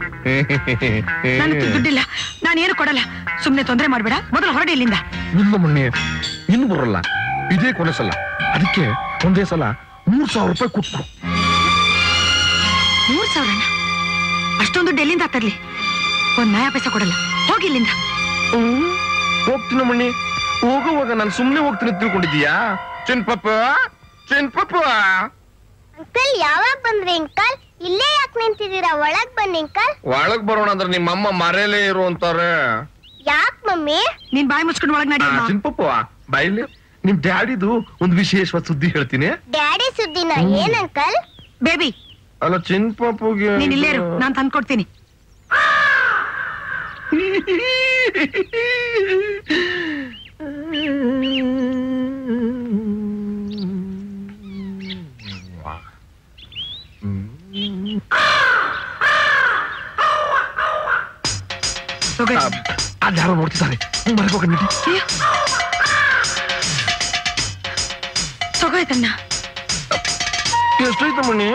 ದುಡ್ಡಿಲ್ಲ. ನಾನೇನು ಕೊಡಲ್ಲ. ಸುಮ್ನೆ ತೊಂದರೆ ಮಾಡ್ಬೇಡ. ಮೊದಲು ಹೊರಡಿ ಇಲ್ಲಿಂದ. ಇಲ್ಲ ಮಣ್ಣಿ ಇನ್ನು ಬರಲ್ಲ. ಇದೇ ಕೊನೆ ಸಲ. ಅದಕ್ಕೆ ಒಂದೇ ಸಲ ಮೂರ್ ಸಾವಿರ ರೂಪಾಯಿ ಕೊಟ್ಟು ಮೂರ್ ಸಾವಿರ ಅಷ್ಟೊಂದು ದುಡ್ಡು ಎಲ್ಲಿಂದ ತರ್ಲಿ? ಒಂದ್ ನಯಾ ಪೈಸೆ ಕೊಡಲ್ಲ. ಹೋಗಿ ಇಲ್ಲಿಂದ. ಹೋಗ್ತೀನಿ ಮಣ್ಣಿ. ಹೋಗುವಾಗ ನಾನು ಸುಮ್ನೆ ಹೋಗ್ತೀನಿ ತಿಳ್ಕೊಂಡಿದ್ಯಾ ತಿಳ್ಕೊಂಡಿದ್ದೀಯಾ? ಚಿನ್ಪಪ್ಪ ಚಿನ್ಪಪ್ಪ ಅಂಕಲ್ ಯಾವಾಗ ಬಂದ್ರಿ ಅಂಕಲ್ ಇಲ್ಲೇ ಯಾಕೆ ನಿಂತಿದ್ದೀರಾ? ಒಳಗ್ ಬನ್ನಿ ಅಂಕಲ್ ಒಳಗ್ ಬರೋಣ ಅಂದ್ರೆ ನಿಮ್ಮಮ್ಮ ಮರೇಲೇ ಇರು ಅಂತಾರೆ ಯಾಕ್ ಮಮ್ಮಿ? ನಿನ್ ಬಾಯಿ ಮುಚ್ಕೊಂಡು ಒಳಗ್ ನಡಿ ಅಮ್ಮ. ಚಿನ್ಪಪ್ಪ ಬಾಯಿಲಿ ನಿಮ್ ಡ್ಯಾಡಿದು ಒಂದು ವಿಶೇಷವಾದ ಸುದ್ದಿ ಹೇಳ್ತೀನಿ. ಡ್ಯಾಡಿ ಸುದ್ದಿನ ಏನ್ ಅಂಕಲ್ ಬೇಬಿ. ಅಲ್ಲ ಚಿನ್ಪಪ್ಪಗೆ ನೀನ್ ಇಲ್ಲೇ ಇರು ನಾನ್ ತಂದ್ಕೊಡ್ತೀನಿ. ಅದ್ಯಾರೋ ನೋಡ್ತಿದ್ದಾರೆ. ಮರಗೋಗ ನಡಿ ತಗೋಯ್ತಣ್ಣ. ಎಷ್ಟಾಯ್ತು ಮಣ್ಣಿ?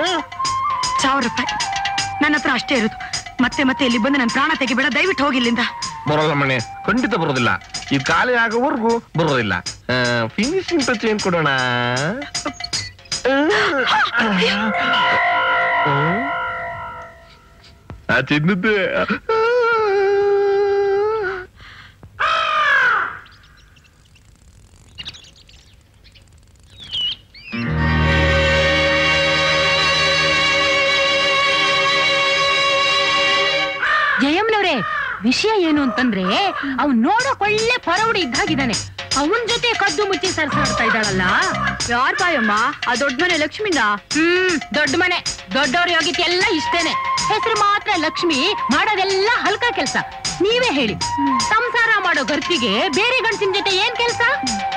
ಸಾವಿರ ರೂಪಾಯಿ. ನನ್ನ ಹತ್ರ ಅಷ್ಟೇ ಇರೋದು. ಮತ್ತೆ ಮತ್ತೆ ಇಲ್ಲಿ ಬಂದು ನನ್ನ ಪ್ರಾಣ ತೆಗಿಬೇಡ ದಯವಿಟ್ಟು ಹೋಗಿ ಇಲ್ಲಿಂದ. ಬರೋಲ್ಲ ಮಣಿ ಖಂಡಿತ ಬರೋದಿಲ್ಲ. ಈ ಖಾಲಿ ಆಗೋವರೆಗೂ ಬರೋದಿಲ್ಲ. ಫಿನಿಶಿಂಗ್ ಟಚ್ ಏನ್ ಕೊಡೋಣ? ಆ ಚಿನ್ನದ್ದು ಜಯಮ್ಮನವ್ರೆ ವಿಷಯ ಏನು ಅಂತಂದ್ರೆ ಅವ್ನು ನೋಡೋಕ್ ಒಳ್ಳೆ ಪರವಡಿ ಇದ್ದಾಗಿದ್ದಾನೆ. ಅವನ್ ಜೊತೆ ಕದ್ದು ಮುಚ್ಚಿ ಸರ್ಸಾಡ್ತಾ ಇದ್ದಾಳಲ್ಲ? ಯಾರ್ ಬಾಯಮ್ಮ? ಆ ದೊಡ್ಡ ಮನೆ ಲಕ್ಷ್ಮಿನ? ಹ್ಮ್ ದೊಡ್ಡ ಮನೆ. ದೊಡ್ಡವ್ರ ಯೋಗ್ಯತೆ ಎಲ್ಲ ಇಷ್ಟೇನೆ. ಹೆಸರು ಮಾತ್ರ ಲಕ್ಷ್ಮಿ ಮಾಡೋದೆಲ್ಲ ಹಲ್ಕ ಕೆಲ್ಸ. ನೀವೇ ಹೇಳಿ. ಸಂಸಾರ ಮಾಡೋ ಗರ್ತಿಗೆ ಬೇರೆ ಗಂಡಸಿನ ಜೊತೆ ಏನ್ ಕೆಲ್ಸ?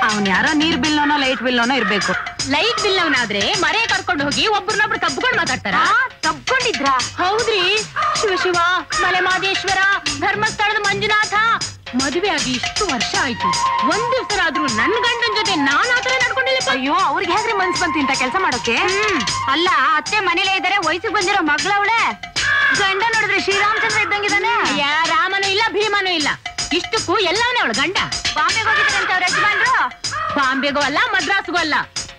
ಅವ್ನ್ ಯಾರೋ ನೀರ್ ಬಿಲ್ಲೋನೋ ಲೈಟ್ ಬಿಲ್ಲೋನೋ ಇರ್ಬೇಕು. ಲೈಟ್ ಬಿಲ್ ಅವನಾದ್ರೆ ಮರೆ ಕರ್ಕೊಂಡು ಹೋಗಿ ಒಬ್ರನ್ನೊಬ್ರು ತಬ್ಕೊಂಡು ಮಾತಾಡ್ತಾರ? ತಬ್ಕೊಂಡಿದ್ರ? ಹೌದ್ರಿ. ಶಿವ ಶಿವ ಮಲೆ ಮಾದೇಶ್ವರ ಧರ್ಮಸ್ಥಳದ ಮಂಜುನಾಥ ಮದುವೆ ಆಗಿ ಇಷ್ಟು ವರ್ಷ ಆಯ್ತು. ಒಂದ್ ಆದ್ರೂ ನನ್ ಗಂಡನ್ ಜೊತೆ ನಾನ್ ಆತರ ನಡ್ಕೊಂಡಿಲ್ಲ ಅಯ್ಯೋ ಅವ್ರಿಗೆ ಹೇಗ್ರಿ ಮನ್ಸ್ ಬಂತು ಇಂತ ಕೆಲಸ ಮಾಡೋಕೆ? ಅಲ್ಲ ಅತ್ತೆ ಮನೇಲೆ ಇದಾರೆ ವಯಸ್ಸಿಗೆ ಬಂದಿರೋ ಮಗಳವಳೆ? ಗಂಡ ನೋಡಿದ್ರೆ ಶ್ರೀರಾಮಚಂದ್ರ ಇದ್ದಂಗಿದಾನೆ ಯಾ ರಾಮನು ಇಲ್ಲ ಭೀಮನು ಇಲ್ಲ. ಇಷ್ಟಕ್ಕೂ ಎಲ್ಲಾನೇ ಅವಳು ಗಂಡ. ಬಾಂಬೆಗೆ ಹೋಗಿದ್ರಂತ ಅಂತ ಅವ್ರ ಯಜಮಾನ್ರು? ಬಾಂಬೆಗೂ ಅಲ್ಲ ಮದ್ರಾಸ್ಗೂ ಅಲ್ಲ.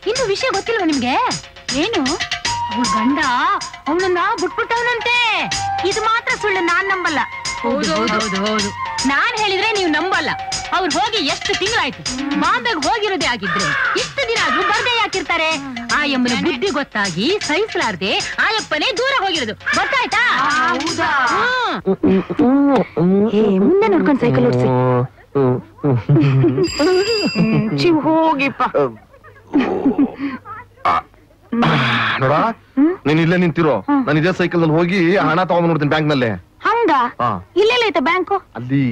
ಇನ್ನು ವಿಷಯ ಗೊತ್ತಿಲ್ವಾ ನಿಮ್ಗೆ? ಏನು? ಅವ್ಳ ಗಂಡ ಅವಳನ್ನ ಬಿಟ್ಬಿಟ್ಟವನಂತೆ. ಇದು ಮಾತ್ರ ಸುಳ್ಳು ನಾನ್ ನಂಬಲ್ಲ. ಹೌದು ಹೌದು ಹೌದು ನಾನ್ ಹೇಳಿದ್ರೆ ನೀವು ನಂಬಲ್ಲ. ಅವ್ರು ಹೋಗಿ ಎಷ್ಟು ತಿಂಗಳಾಯ್ತು? ಬಾಂಬೆಗೆ ಹೋಗಿರೋದೇ ಆಗಿದ್ರೆ ಇಷ್ಟು ದಿನ ಆದ್ರೂ ಬರ್ದೇ ಯಾಕಿರ್ತಾರೆ? ಆ ಎಮ್ಮನ ಬುದ್ಧಿ ಗೊತ್ತಾಗಿ ಸಹಿಸಲಾರ್ದೆ ಆ ಯಪ್ಪನೇ ದೂರ ಹೋಗಿರೋದು. ಗೊತ್ತಾಯ್ತಾ? ಮುಂದೆ ನೋಡ್ಕೊಂಡು ಸೈಕಲ್ ಓಡಿಸಿ. ಶಿವ್ ಹೋಗಿಪ್ಪ. ನೋಡ ನೀನ್ ಇಲ್ಲೇ ನಿಂತಿರೋ. ನಾನು ಇದೇ ಸೈಕಲ್ನಲ್ಲಿ ಹೋಗಿ ಹಣ ತಗೊಂಡ್ ನೋಡ್ತೀನಿ ಬ್ಯಾಂಕ್ನಲ್ಲಿ ಹಂಗ? ಇಲ್ಲೆಲ್ಲ ಐತೆ ಬ್ಯಾಂಕು? ಅಲ್ಲಿ.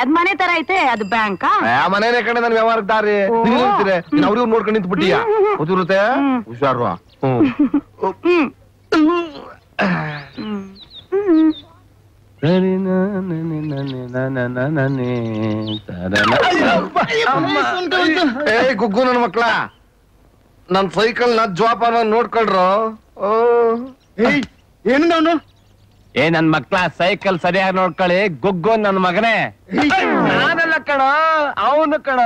ಅದ್ ಮನೆ ತರ ಐತೆ ಅದು ಬ್ಯಾಂಕ್? ಆ ಮನೇನೆ ಕಡೆ ನನ್ ವ್ಯವಹಾರ ದಾರಿ. ನೀನ್ ನೀನ್ ಅವ್ರಿಗೂ ನೋಡ್ಕೊಂಡು ನಿಂತು ಬಿಟ್ಟಿಯಾ ಗೊತ್ತಿರುತ್ತೆ ಹುಷಾರು. ಗುಗ್ಗು ನನ್ ಮಕ್ಳ. ನನ್ ಸೈಕಲ್ನ ಜೋಪಾನ ನೋಡ್ಕೊಳ್ರು ಏನು ಅವನು? ಏ ನನ್ ಮಕ್ಳ ಸೈಕಲ್ ಸರಿಯಾಗಿ ನೋಡ್ಕೊಳ್ಳಿ. ಗುಗ್ಗು ನನ್ ಮಗನೇ. ನಾನಲ್ಲ ಕಣ ಅವನು ಕಣ.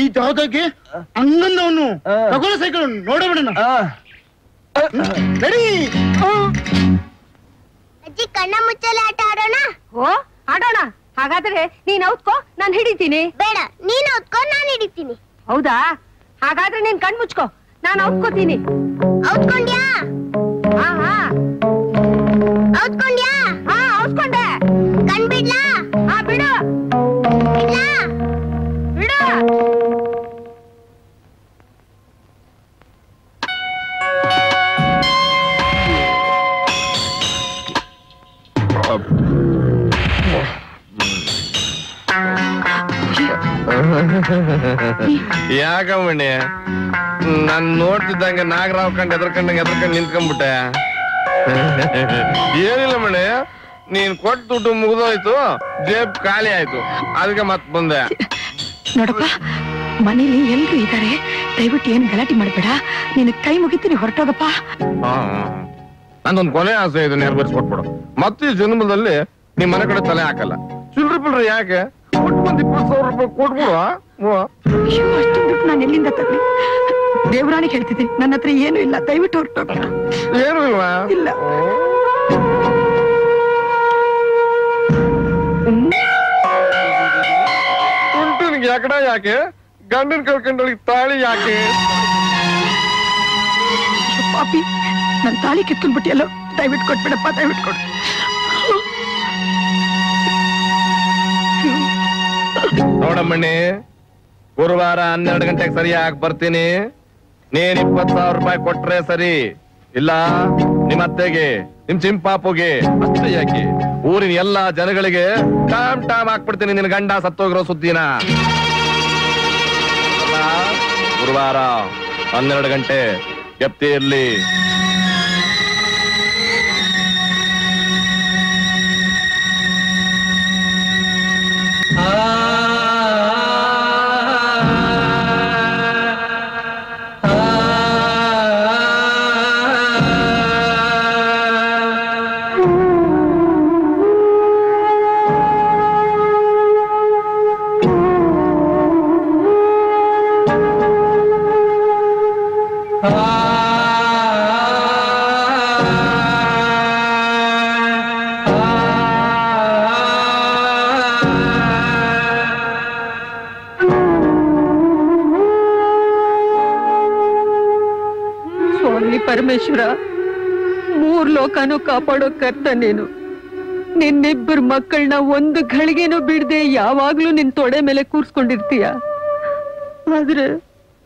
ಈ ತಗೋದಕ್ಕೆ ಹಂಗಂದ ಅವನು ತಗೊಳ್ಳೋ ಸೈಕಲ್ ನೋಡಬೇಡ ರೆಡಿ ಅಜ್ಜಿ ಕಣ್ಣ ಮುಚ್ಚಲೆ ಆಟ ಆಡೋಣ? ಓ ಆಡೋಣ. ಹಾಗಾದ್ರೆ ನೀನ್ ಔತ್ಕೋ ನಾನ್ ಹಿಡಿತೀನಿ. ಬೇಡ ನೀನ್ ಔತ್ಕೋ ನಾನ್ ಹಿಡಿತೀನಿ. ಹೌದಾ? ಹಾಗಾದ್ರೆ ನೀನ್ ಕಣ್ ಮುಚ್ಕೋ. ನಾನ್ ಔತ್ಕೋತೀನಿ. ಔತ್ಕೊಂಡ್ಯಾ? ಹಾ ಹಾ ಔತ್ಕೊಂಡ್ಯಾ ಹಾ ಔತ್ಕೊಂಡೆ ಕಣ್ ಬಿಡ್ಲಾ ಹಾ ಬಿಡು ಬಿಡ್ಲಾ ಬಿಡು ಯಾಕಮ್ಮಣ್ಣಿ ನಾನ್ ನೋಡ್ತಿದ್ದಂಗ ನಾಗರಾವ್ ಕಂಡ್ ಎದ್ರಕಂಡಂಗ ಎದ್ರಕಂಡ್ ನಿಂತ್ಕೊಂಡ್ಬಿಟ್ಟೆ ಏನಿಲ್ಲ ಮಣಿ ನೀನ್ ಕೊಟ್ಟು ದುಡ್ಡು ಮುಗಿದೋಯ್ತು ಜೇಬ್ ಖಾಲಿ ಆಯ್ತು. ಅದಕ್ಕೆ ಮತ್ ಬಂದೆ. ನೋಡಪ್ಪ ಮನೇಲಿ ಎಲ್ರು ಇದ್ದಾರೆ ದಯವಿಟ್ಟು ಏನ್ ಗಲಾಟೆ ಮಾಡ್ಬೇಡ. ನಿನ್ ಕೈ ಮುಗಿತೀನಿ ಹೊರಟೋಗಪ್ಪ. ನಂದೊಂದು ಕೊನೆ ಆಸೆ ಇದು ನೆರವೇರಿಸ್ಕೊಟ್ಬಿಡು. ಮತ್ತೆ ಈ ಜನ್ಮದಲ್ಲಿ ನಿಮ್ ಮನೆ ಕಡೆ ತಲೆ ಹಾಕಲ್ಲ. ಚಿಲ್ರಿ ಬಿಲ್ರಿ ಯಾಕೆ? ಕೊಟ್ಟು ಬಂದ್ ಇಪ್ಪತ್ತು ಸಾವಿರ ರೂಪಾಯಿ ಕೊಟ್ಬಿಡು ಹ್ಞೂ. ಅಯ್ಯೋ ಅಷ್ಟು ದುಡ್ಡು ನಾನು ಎಲ್ಲಿಂದ ತರ್ಲಿ ದೇವರಾಣಿ ಹೇಳ್ತಿದ್ದೀನಿ ನನ್ನ ಹತ್ರ ಏನೂ ಇಲ್ಲ ದಯವಿಟ್ಟು ಹೊರಟೋಗ ಏನು ಇಲ್ವಾ ಇಲ್ಲ ನಿಂಗೆ ಯಾಕಡ ಯಾಕೆ ಗಂಡನ್ ಕಳ್ಕೊಂಡಳಿಗೆ ತಾಳಿ ಯಾಕೆ ಪಾಪಿ ನನ್ ತಾಳಿ ಕಿತ್ಕೊಂಡ್ಬಿಟ್ಟಿಯಲ್ಲೋ ದಯವಿಟ್ಟು ಕೊಟ್ಬಿಡಪ್ಪ ದಯವಿಟ್ಟು ಕೊಡು ನೋಡಮ್ಮಣ್ಣಿ, ಗುರುವಾರ ಹನ್ನೆರಡು ಗಂಟೆಗೆ ಸರಿಯಾಗಿ ಬರ್ತೀನಿ. ನೀನ್ ಇಪ್ಪತ್ ಸಾವಿರ ರೂಪಾಯಿ ಕೊಟ್ರೆ ಸರಿ. ಇಲ್ಲ ನಿಮ್ ಅತ್ತೆಗೆ ನಿಮ್ ಚಿಂಪಾಪುಗೆ, ಅಷ್ಟೇ ಯಾಕೆ? ಊರಿನ ಎಲ್ಲಾ ಜನಗಳಿಗೆ ಟಾಮ್ ಟಾಮ್ ಹಾಕ್ಬಿಡ್ತೀನಿ ನಿನ್ ಗಂಡ ಸತ್ತೋಗಿರೋ ಸುದ್ದಿನ. ಗುರುವಾರ ಹನ್ನೆರಡು ಗಂಟೆ ಎಪ್ತಿ ಇರ್ಲಿ ಪರಮೇಶ್ವರ, ಮೂರ್ ಲೋಕನು ಕಾಪಾಡೋ ಕರ್ತ ನೀನು. ನಿನ್ನಿಬ್ಬರು ಮಕ್ಕಳನ್ನ ಒಂದು ಘಳಿಗೆನೂ ಬಿಡದೆ ಯಾವಾಗ್ಲೂ ನಿನ್ ತೊಡೆ ಮೇಲೆ ಕೂರ್ಸ್ಕೊಂಡಿರ್ತೀಯ. ಆದ್ರೆ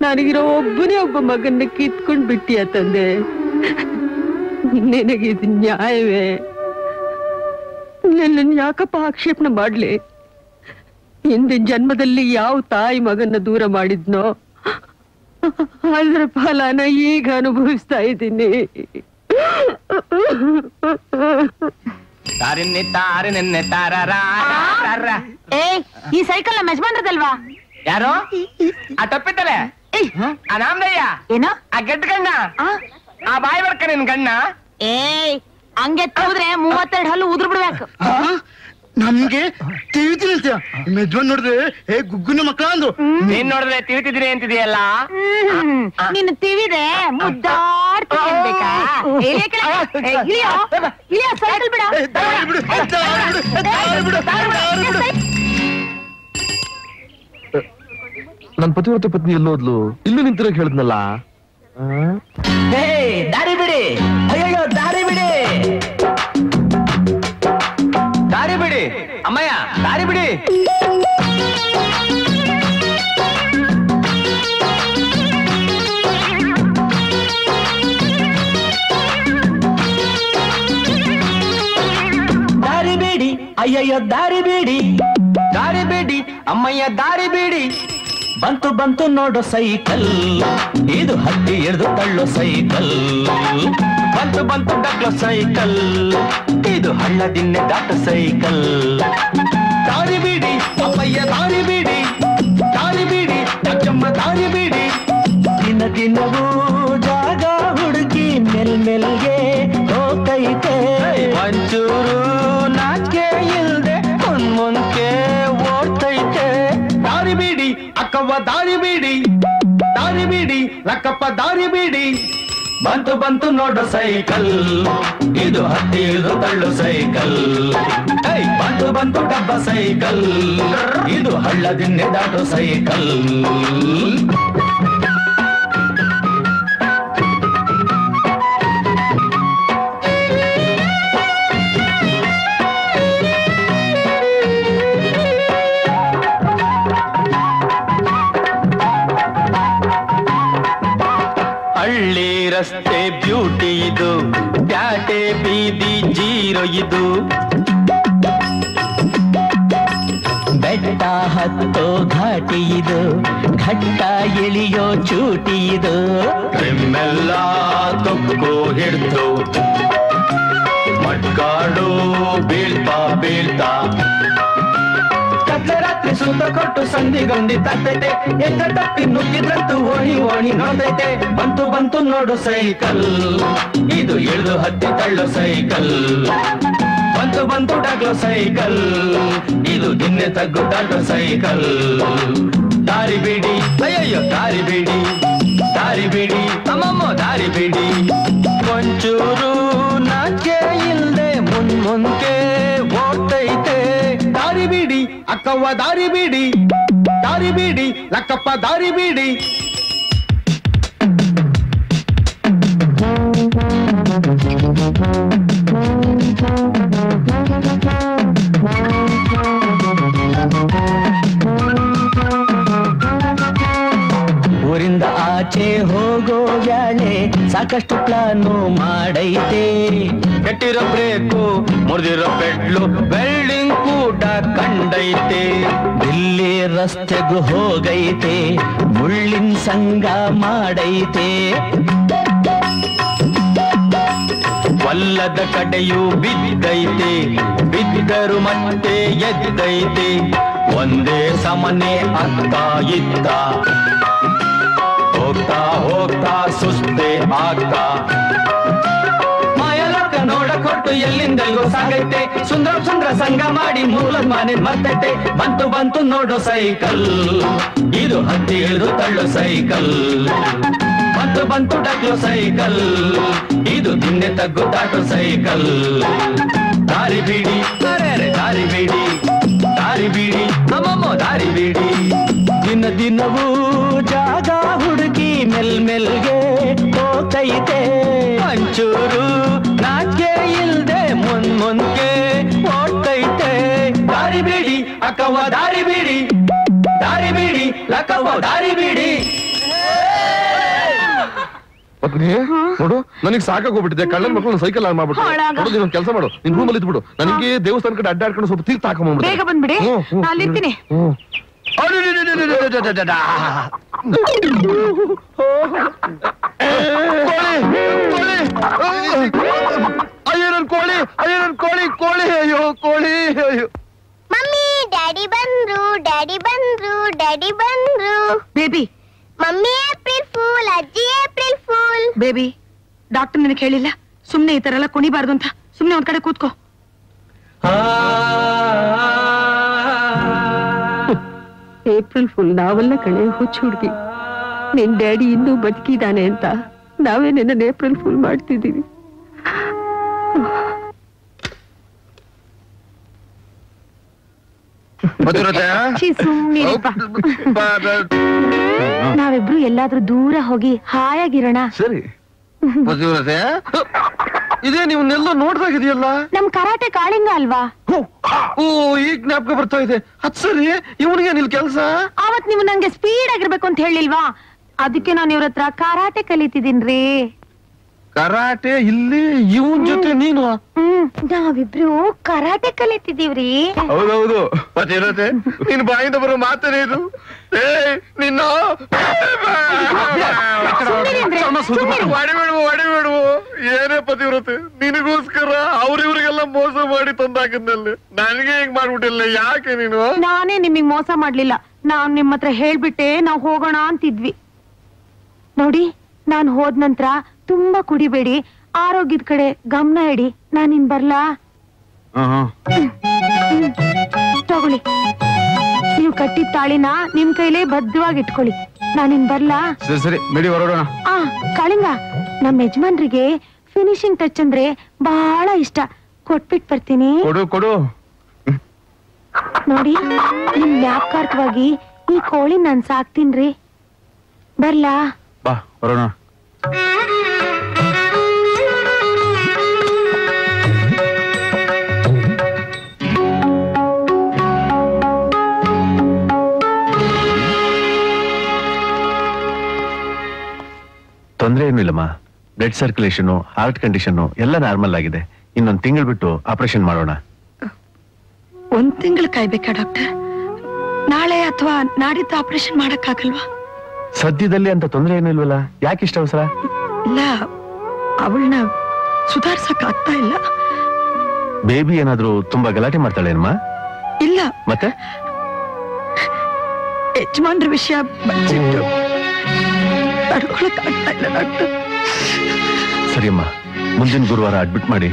ನನಗಿರೋ ಒಬ್ಬನೇ ಒಬ್ಬ ಮಗನ್ನ ಕಿತ್ಕೊಂಡ್ ಬಿಟ್ಟಿಯ ತಂದೆ. ನಿನಗಿದ್ ನ್ಯಾಯವೇ? ನಿನ್ನ ಯಾಕಪ್ಪ ಆಕ್ಷೇಪಣೆ ಮಾಡ್ಲಿ? ಹಿಂದಿನ ಜನ್ಮದಲ್ಲಿ ಯಾವ ತಾಯಿ ಮಗನ್ನ ದೂರ ಮಾಡಿದ್ನೋ? ಅದ್ರ ಫಲನ ಈಗ ಅನುಭವಿಸ್ತಾ ಇದ್ದೀನಿ. ತಾರಿನ್ನೆ ತಾರಿನೆನ್ನೆ ತಾರಾರ ಏ ಈ ಸೈಕಲ್ ನಮ್ಮ ಯಜಮಾನ್ರದಲ್ವಾ ಯಾರು? ಆ ತಪ್ಪಿತ್ತಲೆ ಆ ನಾಮದಯ್ಯ? ಏನೋ? ಆ ಗೆಡ್? ಗಣ್ಣ ಆ ಬಾಯಿ ಬರ್ಕ ನಿನ್ ಗಣ್ಣ ಏ ಹಂಗೆ ತೂದ್ರೆ ಮೂವತ್ತೆರಡು ಹಲ್ಲು ಉದುರ್ ಬಿಡ್ಬೇಕು ನಮ್ಗೆ ತಿಳಿತೀನಿ ಅಂತ ಮೆಜ್ವನ್ ನೋಡಿದ್ರೆ ಏ ಗುಗ್ಗುನ ಮಕ್ಕಳ ಅಂದ್ರು ನೀನ್ ನೋಡಿದ್ರೆ ತಿಳಿತಿದ್ರಿ ಅಂತಿದೆಯಲ್ಲ ನಿನ್ನ ತಿವಿದೆ ಬಿಡ ನನ್ ಪತಿವ್ರತ ಪತ್ನಿ ಎಲ್ಲೋದ್ಲು ಇಲ್ಲಿ ನಿಂತಿರೋಕ್ ಹೇಳಿದ್ನಲ್ಲ ಹೇ ದಾರಿ ಬಿಡಿ ಅಯ್ಯಯ್ಯೋ ದಾರಿ ಬಿಡಿ ಅಮ್ಮಯ್ಯ ದಾರಿ ಬಿಡಿ ದಾರಿ ಬೇಡಿ ಅಯ್ಯಯ್ಯೋ ದಾರಿ ಬೇಡಿ ದಾರಿ ಬೇಡಿ ಅಮ್ಮಯ್ಯ ದಾರಿ ಬೇಡಿ ಬಂತು ಬಂತು ನೋಡು ಸೈಕಲ್. ಇದು ಹತ್ತಿ ಹಿಡಿದು ತಳ್ಳೋ ಸೈಕಲ್. ಬಂತು ಬಂತು ಡಗ್ಲೋ ಸೈಕಲ್. ಇದು ಹಳ್ಳದಿನ್ನೆ ದಾಟ ಸೈಕಲ್. ದಾರಿ ಬಿಡಿ ಅಮ್ಮಯ್ಯ ದಾರಿ ಬಿಡಿ. ದಾರಿ ಬಿಡಿ ಅಜ್ಜಮ್ಮ ದಾರಿ ಬಿಡಿ. ದಿನ ದಿನವೂ ಲಕ್ಕಪ್ಪ ದಾರಿ ಬಿಡಿ. ಬಂತು ಬಂತು ನೋಡು ಸೈಕಲ್. ಇದು ಹತ್ತಿ ಇದು ತಳ್ಳು ಸೈಕಲ್. ಬಂತು ಬಂತು ಡಬ್ಬ ಸೈಕಲ್. ಇದು ಹಳ್ಳದಿಂದ ದಾಟು ಸೈಕಲ್. ರಸ್ತೆ ಬ್ಯೂಟಿ ಇದು, ಪ್ಯಾಟೆ ಬೀದಿ ಜೀರೋ ಇದು. ಬೆಟ್ಟ ಹತ್ತೋ ಘಾಟಿ ಇದು, ಘಟ್ಟ ಇಳಿಯೋ ಚೂಟಿ ಇದು. ನಿಮ್ಮೆಲ್ಲ ತೊಕ್ಕು ಹಿಡ್ದು ಮಟ್ಕಾಡು ಬೀಳ್ತಾ ಬೀಳ್ತಾ. ಕತ್ಲೆ ರಾತ್ರಿ ಸುತ್ತ ಕೊಟ್ಟು ಸಂಧಿಗೊಂದಿ ತತ್ತೈತೆ ಎತ್ತ ತಪ್ಪಿ ನುಗ್ಗಿದ್ರಂತೂ ಓಣಿ ಓಣಿ ನೋಡೈತೆ ಬಂತು ಬಂತು ನೋಡು ಸೈಕಲ್. ಇದು ಇಳಿದು ಹತ್ತಿ ತಳ್ಳು ಸೈಕಲ್. ಬಂತು ಬಂತು ಡಗ್ಲೋ ಸೈಕಲ್. ಇದು ನಿನ್ನೆ ತಗ್ಗು ದಾಟೋ ಸೈಕಲ್. ದಾರಿ ಬಿಡಿ. ಅಯ್ಯಯ್ಯೋ, ದಾರಿ ಬಿಡಿ. ದಾರಿ ಬಿಡಿ. ಅಮ್ಮಮ್ಮ ದಾರಿ ಬಿಡಿ. ಒಂಚೂರು ಮುಂಕೆ ಓಡ್ತೈತೆ ದಾರಿ ಬಿಡಿ ಅಕ್ಕವ್ವ ದಾರಿ ಬಿಡಿ ದಾರಿ ದಾರಿ ಬೀಡಿ ಲಕ್ಕಪ್ಪ ದಾರಿ ಊರಿಂದ ಆಚೆ ಹೋಗೋ ವ್ಯಾಳೆ ಸಾಕಷ್ಟು ಪ್ಲಾನು ಮಾಡೈತೆ. ಕೆಟ್ಟಿರೋ ಬ್ರೇಕು, ಮುರಿದಿರೋ ಪೆಟ್ಲು ವೆಲ್ಡಿಂಗ್ ಕೂಟ ಕಂಡೈತೆ. ದಿಲ್ಲಿ ರಸ್ತೆಗೂ ಹೋಗೈತೆ, ಮುಳ್ಳಿನ ಸಂಗ ಮಾಡೈತೆ. ವಲ್ಲದ ಕಡೆಯೂ ಬಿದ್ದೈತೆ, ಬಿದ್ದರು ಮತ್ತೆ ಎದ್ದೈತೆ. ಒಂದೇ ಸಮನೆ ಅತ್ತ ಇತ್ತ ಹೋಗ್ತಾ ಹೋಗ್ತಾ ಸುಸ್ತೆ ಆಗ್ತಾ. ಮಾಯಲೋಕ ನೋಡಕೊಟ್ಟು ಎಲ್ಲಿಂದಲ್ಲೂ ಸಾಗೈತೆ. ಸುಂದರ ಸುಂದರ ಸಂಗ ಮಾಡಿ ಮೂಲ ಮನೆ ಮರ್ತೈತೆ. ಬಂತು ಬಂತು ನೋಡು ಸೈಕಲ್. ಇದು ಹತ್ತಿ ಇಳಿದು ತಳ್ಳು ಸೈಕಲ್. ಬಂತು ಬಂತು ಡಕ್ಲು ಸೈಕಲ್. ಇದು ನಿನ್ನೆ ತಗ್ಗು ತಾಟು ಸೈಕಲ್. ದಾರಿ ಬೀಡಿ. ದಾರಿ ಬೀಡಿ. ದಾರಿ ಬೀಡಿ. ನಮ್ಮಮ್ಮ, ದಾರಿ ಬೀಡಿ. ದಿನ ದಿನವೂ ಜಾಗ ಮೆಲ್ ಮೆಲ್ಗೆ ಹೋಗ್ತೈತೆ ಒಂಚೂರು ನಾಕೆ ಇಲ್ದೆ ಮುನ್ ಮುನ್ಗೆ ಓಡ್ತೈತೆ ದಾರಿ ಬಿಡಿ ಅಕ್ಕವ ದಾರಿ ಬಿಡಿ. ದಾರಿ ಬಿಡಿ ಲಕ್ಕವ ದಾರಿ ಬಿಡಿ. ಪತ್ನಿ ನೋಡು ನನಗೆ ಸಾಕಾಗೋಗ್ಬಿಟ್ಟಿದೆ ಕಳ್ಳನ ಮಕ್ಕಳು ಸೈಕಲ್ ಆನ್ ಮಾಡ್ಬಿಟ್ಟು. ನೋಡು ನೀನು ಕೆಲಸ ಮಾಡು. ನಿನ್ ರೂಮಲ್ಲಿ ಇದ್ಬಿಡು. ನನಗೆ ದೇವಸ್ಥಾನ ಕಡೆ ಅಡ್ಡಾಡ್ಕೊಂಡು ಸ್ವಲ್ಪ ತೀರ್ಥ ಹಾಕೊಂಡ್ಬಿಡು ಬೇಗ ಬಂದ್ಬಿಡಿ. ನಾನು ಅಲ್ಲಿರ್ತೀನಿ. ಅಯ್ಯೋ ನನ್ ಕೋಳಿ ಅಯ್ಯೋ ನನ್ ಕೋಳಿ ಕೋಳಿ ಅಯ್ಯೋ ಕೋಳಿ ಅಯ್ಯೋ ಮಮ್ಮಿ ಡ್ಯಾಡಿ ಬಂದ್ರು ಡ್ಯಾಡಿ ಬಂದ್ರು ಡ್ಯಾಡಿ ಬಂದ್ರು ಬೇಬಿ ಮಮ್ಮಿ ಏಪ್ರಿಲ್ ಫೂಲ್ ಅಜ್ಜಿ ಏಪ್ರಿಲ್ ಫೂಲ್. ಬೇಬಿ ಡಾಕ್ಟರ್ ನಿನಗೆ ಹೇಳಿಲ್ಲ? ಸುಮ್ಮನೆ ಈ ತರ ಎಲ್ಲ ಕುಣಿಬಾರ್ದು ಅಂತ. ಸುಮ್ಮನೆ ಒಂದ್ ಕಡೆ ಕೂತ್ಕೋ. ಏಪ್ರಿಲ್ ಫುಲ್ ನಾವೆಲ್ಲ ಕಣೆ ಹುಚ್ಚು ಹುಡುಗಿ. ನಿನ್ ಡ್ಯಾಡಿ ಇನ್ನೂ ಬದುಕಿದಾನೆ ಅಂತ ನಾವೇ ನಿನ್ನ ಏಪ್ರಿಲ್ ಫುಲ್ ಮಾಡ್ತಿದ್ದೀವಿ. ನಾವಿಬ್ರು ಎಲ್ಲಾದ್ರೂ ದೂರ ಹೋಗಿ ಹಾಯಾಗಿರೋಣ. ಸರಿ. ಇದೇ ನೀವು ನೆಲ್ಲ ನೋಡ್ದಾಗಿದೆಯಲ್ಲ? ನಮ್ ಕರಾಟೆ ಕಾಳಿಂಗ ಅಲ್ವಾ? ಓ ಈಗ ಜ್ಞಾಪಕ ಬರ್ತಾ ಇದೆ. ಅದ್ ಸರಿ ಇವನಿಗೆ ನಿಲ್ ಕೆಲ್ಸ? ಅವತ್ ನೀವು ನಂಗೆ ಸ್ಪೀಡ್ ಆಗಿರ್ಬೇಕು ಅಂತ ಹೇಳಿಲ್ವಾ? ಅದಕ್ಕೆ ನಾನು ಇವ್ರ ಹತ್ರ ಕರಾಟೆ ಕಲಿತಿದ್ದೀನ್ರಿ ಕರಾಟೆ ಇಲ್ಲಿ ಇವನ್ ಜೊತೆ ನೀನು? ಹ್ಮ್. ನಾವಿಬ್ರು ಕರಾಟೆ ಕಲಿತಿದ್ದೀವ್ರಿ. ಹೌದೌದು. ಪತಿವ್ರತೆ ನಿನ್ ಬಾಯಿಂದ ಬರೋ ಮಾತನೇ ಇದು? ಏ ನಿನ್ನ? ಹೊಡಿಬೇಡುವು ಹೊಡಿಬೇಡುವು ಏನೇ ಪತಿವ್ರತೆ. ನಿನಗೋಸ್ಕರ ಅವ್ರಿವ್ರಿಗೆಲ್ಲ ಮೋಸ ಮಾಡಿ ತಂದಾಕಿದ್ನಲ್ಲಿ ನನಗೆ ಹಿಂಗ್ ಮಾಡ್ಬಿಟ್ಟಿಲ್ಲ ಯಾಕೆ ನೀನು? ನಾನೇ ನಿಮಗ್ ಮೋಸ ಮಾಡ್ಲಿಲ್ಲ. ನಾನ್ ನಿಮ್ ಹತ್ರ ಹೇಳ್ಬಿಟ್ಟೆ ನಾವ್ ಹೋಗೋಣ ಅಂತಿದ್ವಿ. ನೋಡಿ ನಾನ್ ಹೋದ್ ನಂತ್ರ ತುಂಬಾ ಕುಡಿಬೇಡಿ. ಆರೋಗ್ಯದ ಕಡೆ ಗಮನ ಇಡಿ. ನಾನಿನ್ ಬರ್ಲಾ? ತಗೊಳ್ಳಿ. ನೀವು ಕಟ್ಟಿದ ತಾಳಿನ ನಿಮ್ ಕೈಲೇ ಭದ್ರವಾಗಿ ಇಟ್ಕೊಳ್ಳಿ. ನಾನಿನ್ ಬರ್ಲಾ? ಸರಿ ಸರಿ. ಹೊರಡೋಣ. ಆ ಕಾಳಿಂಗ. ನಮ್ಮ ಯಜಮಾನ್ರಿಗೆ ಫಿನಿಶಿಂಗ್ ಟಚ್ ಅಂದ್ರೆ ಬಹಳ ಇಷ್ಟ. ಕೊಟ್ಬಿಟ್ ಬರ್ತೀನಿ. ಕೊಡು ಕೊಡು. ನೋಡಿ ನಿಮ್ ಜ್ಞಾಪಕಾರ್ಥವಾಗಿ ಈ ಕೋಳಿ ನಾನ್ ಸಾಕ್ತೀನ್ರಿ ಬರ್ಲಾ? ಬಾ ಹೊರಡೋಣ. ತೊಂದರೆ ಏನು ಇಲ್ಲಮ್ಮ. ಬ್ಲಡ್ ಸರ್ಕ್ಯುಲೇಷನ್ ಹಾರ್ಟ್ ಕಂಡೀಷನ್ ಎಲ್ಲ ನಾರ್ಮಲ್ ಆಗಿದೆ. ಇನ್ನೊಂದು ತಿಂಗಳು ಬಿಟ್ಟು ಆಪರೇಷನ್ ಮಾಡೋಣ. ಒಂದ್ ತಿಂಗಳು ಕಾಯ್ಬೇಕಾ ಡಾಕ್ಟರ್ ನಾಳೆ ಅಥವಾ ನಾಡಿದ್ದು ಆಪರೇಷನ್ ಮಾಡಕ್ಕಾಗಲ್ವಾ? ಸದ್ಯದಲ್ಲಿ ಅಂತ ತೊಂದರೆ ಏನು ಇಲ್ವಲ್ಲ? ಯಾಕೆ ಇಷ್ಟ ಅವಸರ? ಇಲ್ಲ ಅವಳನ್ನ ಸುಧಾರ್ಸಕ್ ಆಗ್ತಾ ಇಲ್ಲ. ಬೇಬಿ ಏನಾದ್ರೂ ತುಂಬಾ ಗಲಾಟೆ ಮಾಡ್ತಾಳೇನಮ್ಮ? ಇಲ್ಲ. ಮತ್ತೆ? ಯಜಮಾನ್ರ ವಿಷಯ ಬಚ್ಚಿಟ್ಟು ಇಲ್ಲ ಡಾಕ್ಟರ್ ಸರಿಯಮ್ಮ ಮುಂದಿನ ಗುರುವಾರ ಅಡ್ಮಿಟ್ ಮಾಡಿ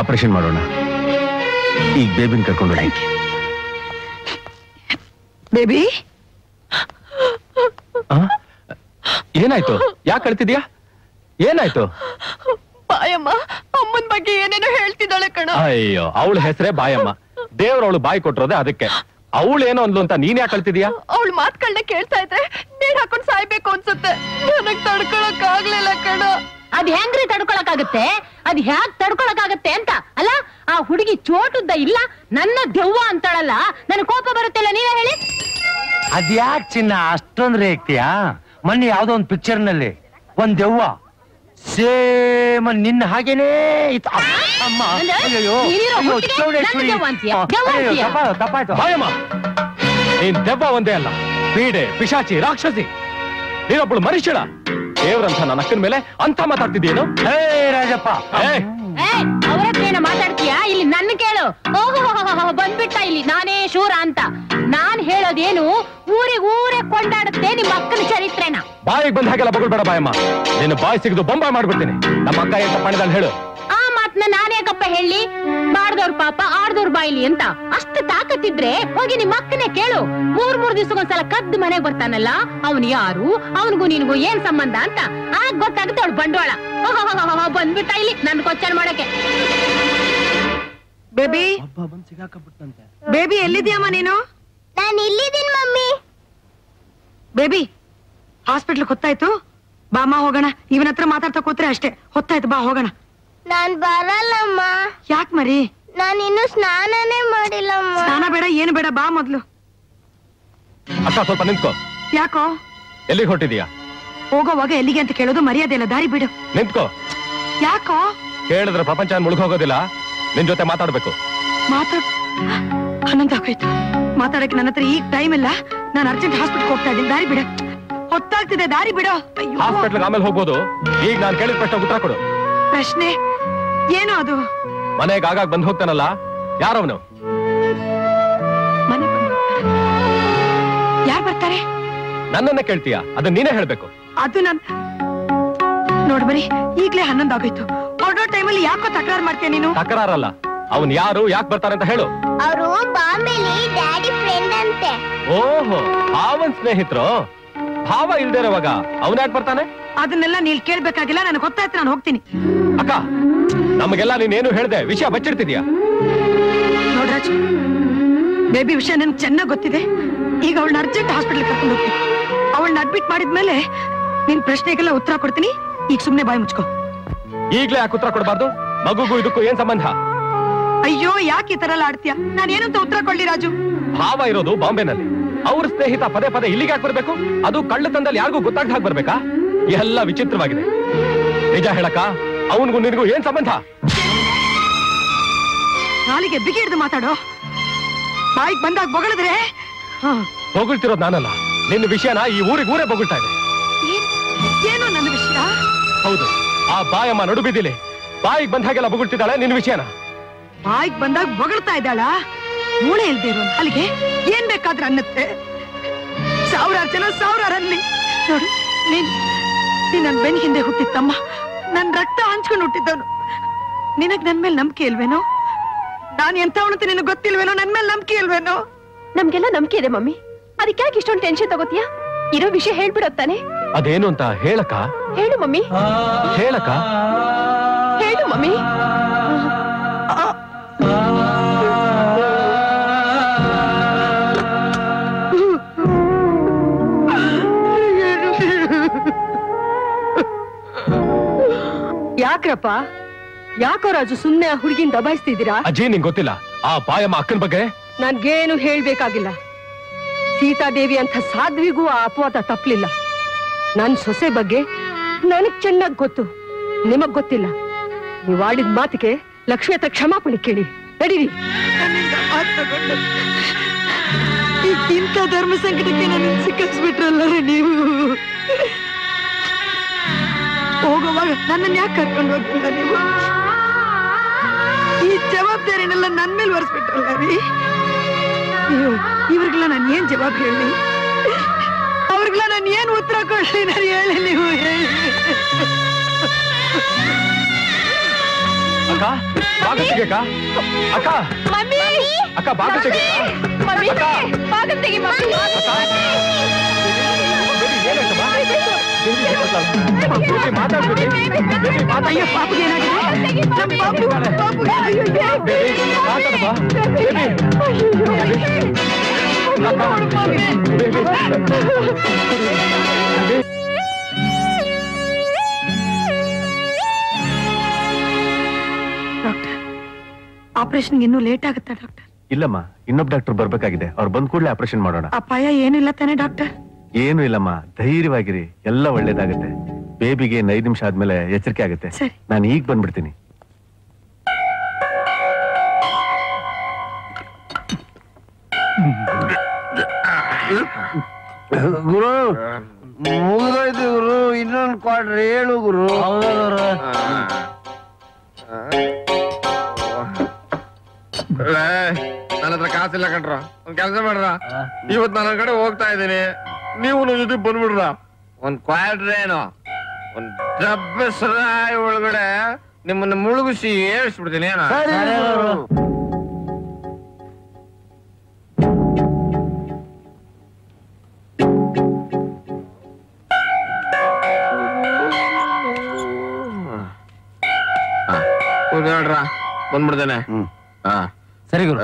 ಆಪರೇಷನ್ ಮಾಡೋಣ. ಈಗ ಬೇಬಿನ ಕರ್ಕೊಂಡು ಹೋಗಿ. ಬೇಬಿ ಏನಾಯ್ತು? ಯಾಕೆ ಕಳ್ತಿದ್ಯಾ ಏನಾಯ್ತು? ಬಾಯಮ್ಮ ಅಮ್ಮನ್ ಬಗ್ಗೆ ಏನೇನೋ ಹೇಳ್ತಿದ್ದಾಳೆ ಕಣ. ಅಯ್ಯೋ ಅವಳ ಹೆಸರೇ ಬಾಯಮ್ಮ. ದೇವ್ರ ಅವಳು ಬಾಯಿ ಕೊಟ್ಟಿರೋದೆ ಅದಕ್ಕೆ. ಅವಳೇನೋ ಅಂದ್ಲು ಅಂತ ನೀನ್ ಯಾಕೆ ಕಳ್ತಿದ್ಯಾ ಅವಳ ಮಾತುಗಳನ್ನ ಕೇಳ್ತಾ ಇದ್ರೆ ನೀರ್ ಹಾಕೊಂಡ್ ಸಾಯ್ಬೇಕು ಅನ್ಸುತ್ತೆ. ನನಗ್ ತಡ್ಕೊಳಕ್ ಆಗ್ಲಿಲ್ಲ ಕಣ. ಅದ್ ಹೆಂಗ್ರಿ ತಡ್ಕೊಳಕಾಗತ್ತೆ ಅದ್ ಹ್ಯಾಕ್ ತಡ್ಕೊಳಕಾಗತ್ತೆ ಅಂತ? ಅಲ್ಲ ಆ ಹುಡುಗಿ ಚೋಟುದ್ದ ಇಲ್ಲ? ನನ್ನ ದೆವ್ವ ಅಂತಾಳಲ್ಲ? ನನ್ ಕೋಪ ಬರುತ್ತಿಲ್ಲ ನೀವೇ ಹೇಳಿ. ಅದ್ಯಾಕ್ ಚಿನ್ನ ಅಷ್ಟೊಂದ್ ರೇಗ್ತೀಯಾ ಮೊನ್ನೆ ಯಾವ್ದೋ ಒಂದ್ ಪಿಕ್ಚರ್ನಲ್ಲಿ ಒಂದ್ ದೆವ್ವ. ಸೇಮ್ ನಿನ್ನ ಹಾಗೇನೇ ಇತ್ತು. ಅಮ್ಮ, ಅಯ್ಯೋ, ಚೌಡೇಶ್ವರಿ. ತಪ್ಪಾಯ್ತು ನೀನ್ ದೆಬ್ಬ ಒಂದೇ ಅಲ್ಲ. ಪೀಡೆ ಪಿಶಾಚಿ ರಾಕ್ಷಸಿ. ನೀನೊಬ್ಬಳು ಮನುಷ್ಯಳ ದೇವ್ರಂತ ನನ್ನ ಅಕ್ಕನ ಮೇಲೆ ಅಂತ ಮಾತಾಡ್ತಿದ್ದೇನು ಹೇ ರಾಜಪ್ಪ. ಅವ್ರ ಹತ್ರ ಮಾತಾಡ್ತೀಯಾ? ಇಲ್ಲಿ ನನ್ನ ಕೇಳು. ಓಹೋ ಬಂದ್ಬಿಟ್ಟ ಇಲ್ಲಿ. ನಾನೇ ಶೂರ ಅಂತ. ನಾನ್ ಹೇಳೋದೇನು, ಊರಿಗೆ ಊರೇ ಕೊಂಡಾಡುತ್ತೆ ನಿಮ್ಮ ಅಕ್ಕನ ಚರಿತ್ರೆನ. ಬಾಯಿಗೆ ಬಂದ ಹಾಗೆಲ್ಲ ಬಗಳ್ಬೇಡ ಬಾಯಮ್ಮ. ನಿನ್ನ ಬಾಯಿ ಸಿಗದು ಬೊಂಬಾಯಿ ಮಾಡ್ಬಿಡ್ತೀನಿ. ನಮ್ಮ ಅಕ್ಕ ಎಂತ ಪಣಿದಲ್ಲಿ ಹೇಳು. ಮಾತ್ನ ನಾನೇಕಪ್ಪ ಹೇಳಿ? ಬಾಡ್ದವ್ರ ಪಾಪ ಆಡ್ದವ್ರ ಬಾಯಿಲಿ ಅಂತ. ಅಷ್ಟು ತಾಕತ್ತಿದ್ರೆ ಹೋಗಿ ನಿಮ್ಮ ಅಕ್ಕನೇ ಕೇಳು. ಮೂರ್ ಮೂರ್ ದಿವ್ಸಕ್ಕೊಂದ್ಸಲ ಕದ್ದು ಮನೆಗ್ ಬರ್ತಾನಲ್ಲ ಅವನ್ ಯಾರು ಅವನಿಗೂ ನಿನ್ಗೂ ಏನ್ ಸಂಬಂಧ ಅಂತ. ಆಗ ಗೊತ್ತಾಗುತ್ತೆ ಅವಳು ಬಂಡವಾಳ. ಬಂದ್ಬಿಟ್ಟ ಇಲ್ಲಿ ನನ್ ಕೊಚ್ಚನ್ ಮಾಡಕ್ಕೆ. ಬೇಬಿ? ಬೇಬಿ ಎಲ್ಲಿದ್ಯಮ್ಮ ನೀನು? ನಾನು ಇಲ್ಲಿದ್ದೀನಿ ಮಮ್ಮಿ. ಬೇಬಿ ಹಾಸ್ಪಿಟ್ಲ್ ಗೊತ್ತಾಯ್ತು? ಬಾ ಅಮ್ಮ ಹೋಗೋಣ. ಇವನತ್ರ ಮಾತಾಡ್ತಾ ಕೂತ್ರೆ ಅಷ್ಟೇ. ಹೊತ್ತಾಯ್ತು ಬಾ ಹೋಗೋಣ. ನಾನ್ ಬರಲ್ಲಮ್ಮ. ಯಾಕ್ ಮರಿ? ನಾನು ಇನ್ನು ಸ್ನಾನನೇ ಮಾಡಿಲ್ಲಮ್ಮ. ಸ್ನಾನ ಬೇಡ ಏನು ಬೇಡ ಬಾ ಮೊದ್ಲು. ಅಕ್ಕ ಸ್ವಲ್ಪ ನಿಂತ್ಕೋ. ಯಾಕೋ? ಎಲ್ಲಿಗೆ ಹೊರಟಿದ್ಯಾ? ಹೋಗೋವಾಗ ಎಲ್ಲಿಗೆ ಅಂತ ಕೇಳೋದು ಮರ್ಯಾದೆ ಇಲ್ಲ ದಾರಿ ಬಿಡು. ನಿಂತ್ಕೋ. ಯಾಕೋ? ಕೇಳಿದ್ರೆ ಪ್ರಪಂಚ ಮುಳುಗೋಗೋದಿಲ್ಲ ನಿನ್ ಜೊತೆ ಮಾತಾಡ್ಬೇಕು. ಮಾತಾಡ್ ಹನ್ನೊಂದು ಆಗೋಯ್ತು. ಮಾತಾಡಕ್ಕೆ ನನ್ನ ಹತ್ರ ಈಗ ಟೈಮ್ ಇಲ್ಲ. ನಾನು ಅರ್ಜೆಂಟ್ ಹಾಸ್ಪಿಟಲ್ ಹೋಗ್ತಾ ಇದ್ದೀನಿ. ದಾರಿ ಬಿಡು. ಹೊತ್ತಾಗ್ತಿದೆ ದಾರಿ ಬಿಡು. ಅಯ್ಯೋ. ಹಾಸ್ಪಿಟ್ಲ್ ಆಮೇಲೆ ಹೋಗ್ಬೋದು. ಈಗ ನಾನು ಕೇಳಿದ ಪ್ರಶ್ನೆ ಉತ್ತರ ಕೊಡು. ಪ್ರಶ್ನೆ? ಏನು ಅದು? ಮನೆಗೆ ಆಗಾಗ ಬಂದು ಹೋಗ್ತಾನಲ್ಲ ಯಾರವನು? ಮನೆ ಯಾರು ಬರ್ತಾರೆ? ನನ್ನನ್ನ ಕೇಳ್ತೀಯ? ಅದನ್ನ ನೀನೇ ಹೇಳ್ಬೇಕು. ಅದು ನನ್ ನೋಡ್ ಬರೀ ಈಗ್ಲೇ ಹನ್ನೊಂದು ಆಗೋಯ್ತು ಹೊರಡೋ ಟೈಮಲ್ಲಿ ಯಾಕೋ ತಕರಾರು ಮಾಡ್ತೀಯ ನೀನು? ತಕರಾರಲ್ಲ. ಅವನ್ ಯಾರು ಯಾಕೆ ಬರ್ತಾರೆ ಅಂತ ಹೇಳು. ಅವರು ಬಾಂಬೆಲಿ ಡ್ಯಾಡಿ ಫ್ರೆಂಡ್ ಅಂತೆ. ಓಹೋ ಅವನ್ ಸ್ನೇಹಿತರು? ಭಾವ ಇಲ್ದೇ ಇರೋವಾಗ ಅವನ್ ಯಾಕೆ ಬರ್ತಾನೆ? ಅದನ್ನೆಲ್ಲ ನೀನ್ ಕೇಳ್ಬೇಕಾಗಿಲ್ಲ ನನಗೆ ಗೊತ್ತಾಯ್ತು ನಾನು ಹೋಗ್ತೀನಿ. ಅಕ್ಕ ನಮಗೆಲ್ಲ ನೀನೇನು ಹೇಳ್ದೆ? ವಿಷಯ ಬಚ್ಚಿಡ್ತಿದ್ಯಾ? ನೋಡ್ರಾಜ್ ಬೇಬಿ ವಿಷಯ ನನ್ಗೆ ಚೆನ್ನಾಗ್ ಗೊತ್ತಿದೆ. ಈಗ ಅವಳನ್ನ ಅರ್ಜೆಂಟ್ ಹಾಸ್ಪಿಟಲ್ ಕರ್ಕೊಂಡು ಹೋಗ್ತೀನಿ. ಅವಳನ್ನ ಅಡ್ಮಿಟ್ ಮಾಡಿದ್ಮೇಲೆ ನಿನ್ ಪ್ರಶ್ನೆಗೆಲ್ಲ ಉತ್ತರ ಕೊಡ್ತೀನಿ. ಈಗ ಸುಮ್ನೆ ಬಾಯಿ ಮುಚ್ಕೋ. ಈಗ್ಲೇ ಯಾಕೆ ಉತ್ತರ ಕೊಡಬಾರ್ದು? ಮಗುಗೂ ಇದಕ್ಕೂ ಏನ್ ಸಂಬಂಧ? ಅಯ್ಯೋ ಯಾಕೆ ಈ ತರ ಎಲ್ಲ ಆಡ್ತೀಯ? ನಾನೇನಂತ ಉತ್ತರ ಕೊಡ್ಲಿ ರಾಜು? ಭಾವ ಇರೋದು ಬಾಂಬೆನಲ್ಲಿ. ಅವ್ರ ಸ್ನೇಹಿತ ಪದೇ ಪದೇ ಇಲ್ಲಿಗೆ ಯಾಕೆ ಬರ್ಬೇಕು ಅದು ಕಳ್ಳತನದಲ್ಲಿ ಯಾರಿಗೂ ಗೊತ್ತಾಗ್ದ ಹಾಗೆ ಬರ್ಬೇಕಾ? ಎಲ್ಲ ವಿಚಿತ್ರವಾಗಿದೆ. ನಿಜ ಹೇಳಕ ಅವನಿಗೂ ನಿನಗೂ ಏನ್ ಸಂಬಂಧ? ನಾಲಿಗೆ ಬಿಗಿ ಹಿಡಿದು ಮಾತಾಡೋ. ಬಾಯಿಗೆ ಬಂದಾಗ ಬೊಗಳಿದ್ರೆ? ಬೊಗಳ್ತಿರೋದು ಹೊಗಳ್ತಿರೋದು ನಾನಲ್ಲ. ನಿನ್ನ ವಿಷಯನ ಈ ಊರಿಗೆ ಊರೇ ಬೊಗಳ್ತಾ ಇದೆ. ಏನ್- ಏನು ನನ್ನ ವಿಷಯ? ಹೌದು. ಆ ಬಾಯಮ್ಮ ನಡು ಬಿದ್ದಿಲಿ ಬಾಯಿಗೆ ಬಂದಾಗೆಲ್ಲ ಬೊಗಳ್ತಿದ್ದಾಳೆ ನಿನ್ನ ವಿಷಯನ? ಬಾಯಿಗೆ ಬಂದಾಗ ಬೊಗಳ್ತಾ ಇದ್ದಾಳ? ಮೂಳೆ ಇಲ್ದೇ ಇರೋ ಅಲ್ಲಿಗೆ ಏನ್ ಬೇಕಾದ್ರೆ ಅನ್ನತ್ತೆ? ಸಾವಿರಾರು ಜನ ಸಾವಿರಾರು ಅನ್ನಿ ನೋಡು ನೀನ್ ನೀನ್ ನನ್ ಬೆನ್ ಹಿಂದೆ ಹುಟ್ಟಿತ್ತಮ್ಮ ನನ್ ರಕ್ತ ಹಂಚ್ಕೊಂಡು ಹುಟ್ಟಿದ್ದವನು. ನಿನಗ್ ನನ್ ಮೇಲೆ ನಂಬಿಕೆ ಇಲ್ವೇನೋ? ನಾನ್ ಎಂತವನಂತ ನಿನಗೆ ಗೊತ್ತಿಲ್ವೇನೋ? ನನ್ ಮೇಲೆ ನಂಬಿಕೆ ಇಲ್ವೇನೋ? ನಮ್ಗೆಲ್ಲ ನಂಬಿಕೆ ಇದೆ ಮಮ್ಮಿ. ಅದಕ್ಕೆ ಯಾಕೆ ಇಷ್ಟೊಂದು ಟೆನ್ಷನ್ ತಗೋತೀಯಾ? ಇರೋ ವಿಷಯ ಹೇಳ್ಬಿಡತ್ತಾನೆ ಅದೇನು ಅಂತ ಹೇಳಕ ಹೇಳು ಮಮ್ಮಿ. ಹೇಳಕ ಹೇಳು ಮಮ್ಮಿ. ಯಾಕ್ರಪ್ಪ? ಯಾಕೋ ರಾಜು ಸುಮ್ಮನೆ ಆ ಹುಡುಗಿನ ದಬಾಯಿಸ್ತಿದ್ದೀರಾ? ಅಜ್ಜಿ ನಿಂಗೆ ಗೊತ್ತಿಲ್ಲ. ಆ ಬಾಯಮ್ಮ ಅಕ್ಕನ ಬಗ್ಗೆ? ನನ್ಗೇನು ಹೇಳ್ಬೇಕಾಗಿಲ್ಲ. ಸೀತಾದೇವಿ ಅಂತ ಸಾಧ್ವಿಗೂ ಆ ಅಪವಾದ ತಪ್ಪಲಿಲ್ಲ ನನ್ ಸೊಸೆ ಬಗ್ಗೆ ನನಗ್ ಚೆನ್ನಾಗ್ ಗೊತ್ತು. ನಿಮಗ್ ಗೊತ್ತಿಲ್ಲ. ನೀವ್ ಆಡಿದ ಮಾತಿಗೆ ಲಕ್ಷ್ಮಿ ಹತ್ರ ಕ್ಷಮಾಪಣೆ ಕೇಳಿ. ನಡೀರಿ. ಇಂಥ ಧರ್ಮ ಸಂಕಟಕ್ಕೆ ನನ್ನ ಸಿಕ್ಕಿಸ್ಬಿಟ್ರಲ್ಲ ನೀವು? ಹೋಗುವಾಗ ನನ್ನನ್ನು ಯಾಕೆ ಕರ್ಕೊಂಡು ಹೋಗಿಲ್ಲ ನೀವು? ಈ ಜವಾಬ್ದಾರಿನೆಲ್ಲ ನನ್ನ ಮೇಲೆ ಒರೆಸ್ಬಿಟ್ರಲ್ಲ ರೀ? ನೀವು ಇವ್ರಿಗೆಲ್ಲ ನಾನು ಏನ್ ಜವಾಬ್ ಹೇಳಿ? ಅವ್ರಿಗೆಲ್ಲ ನಾನು ಏನ್ ಉತ್ತರ ಕೊಡ್ಲಿ ನಾನು ಹೇಳಿ ನೀವು ಹೇಳಿ? ಅಕ್ಕ ಬಾಗ ತೆಗಿಯಕ್ಕ ಅಕ್ಕ. ಅಕ್ಕ. ಬಾಗ ತೆಗಿ ಅಕ್ಕ. ಬಾಗಿಲು ತೆಗಿ ಆಪರೇಷನ್ಗೆ ಇನ್ನೂ ಲೇಟ್ ಆಗುತ್ತಾ ಡಾಕ್ಟರ್? ಇಲ್ಲಮ್ಮ ಇನ್ನೊಬ್ಬ ಡಾಕ್ಟರ್ ಬರ್ಬೇಕಾಗಿದೆ. ಅವ್ರು ಬಂದ್ ಕೂಡಲೇ ಆಪರೇಷನ್ ಮಾಡೋಣ. ಅಪಾಯ ಏನಿಲ್ಲ ತಾನೆ ಡಾಕ್ಟರ್. ಏನು ಇಲ್ಲಮ್ಮ ಧೈರ್ಯವಾಗಿರಿ ಎಲ್ಲ ಒಳ್ಳೇದಾಗುತ್ತೆ. ಬೇಬಿಗೆ ಇನ್ನು ಐದು ನಿಮಿಷ ಆದ್ಮೇಲೆ ಎಚ್ಚರಿಕೆ ಆಗುತ್ತೆ. ನಾನು ಈಗ ಬಂದ್ಬಿಡ್ತೀನಿ. ಗುರು ಮುಗಿದೋಯ್ತು ಗುರು ಇನ್ನೊಂದು ಕ್ವಾರ್ಟರ್ ಹೇಳು ಗುರು. ನನ್ನ ಹತ್ರ ಕಾಸಿಲ್ಲ ಕಣ್ರ. ಒಂದ್ ಕೆಲಸ ಮಾಡ್ರ. ಇವತ್ ನನ್ನ ಕಡೆ ಹೋಗ್ತಾ ಇದ್ದೀನಿ. ನೀವು ನನ್ನ ಜೊತೆ ಬಂದ್ಬಿಡ್ರ ಒಂದ್ ಕ್ವಾರ್ಟರ್ ಏನು ಒಂದ್ ಡಬ್ಬೆ ಸರಾಯಿ ಒಳಗಡೆ ನಿಮ್ಮನ್ನ ಮುಳುಗಿಸಿ ಏಳ್ಸ್ಬಿಡ್ತೀನಿ ಏನ ಹೇಳ್ರ ಬಂದ್ಬಿಡ್ತೇನೆ ಹಾ ಸರಿ ಗುರು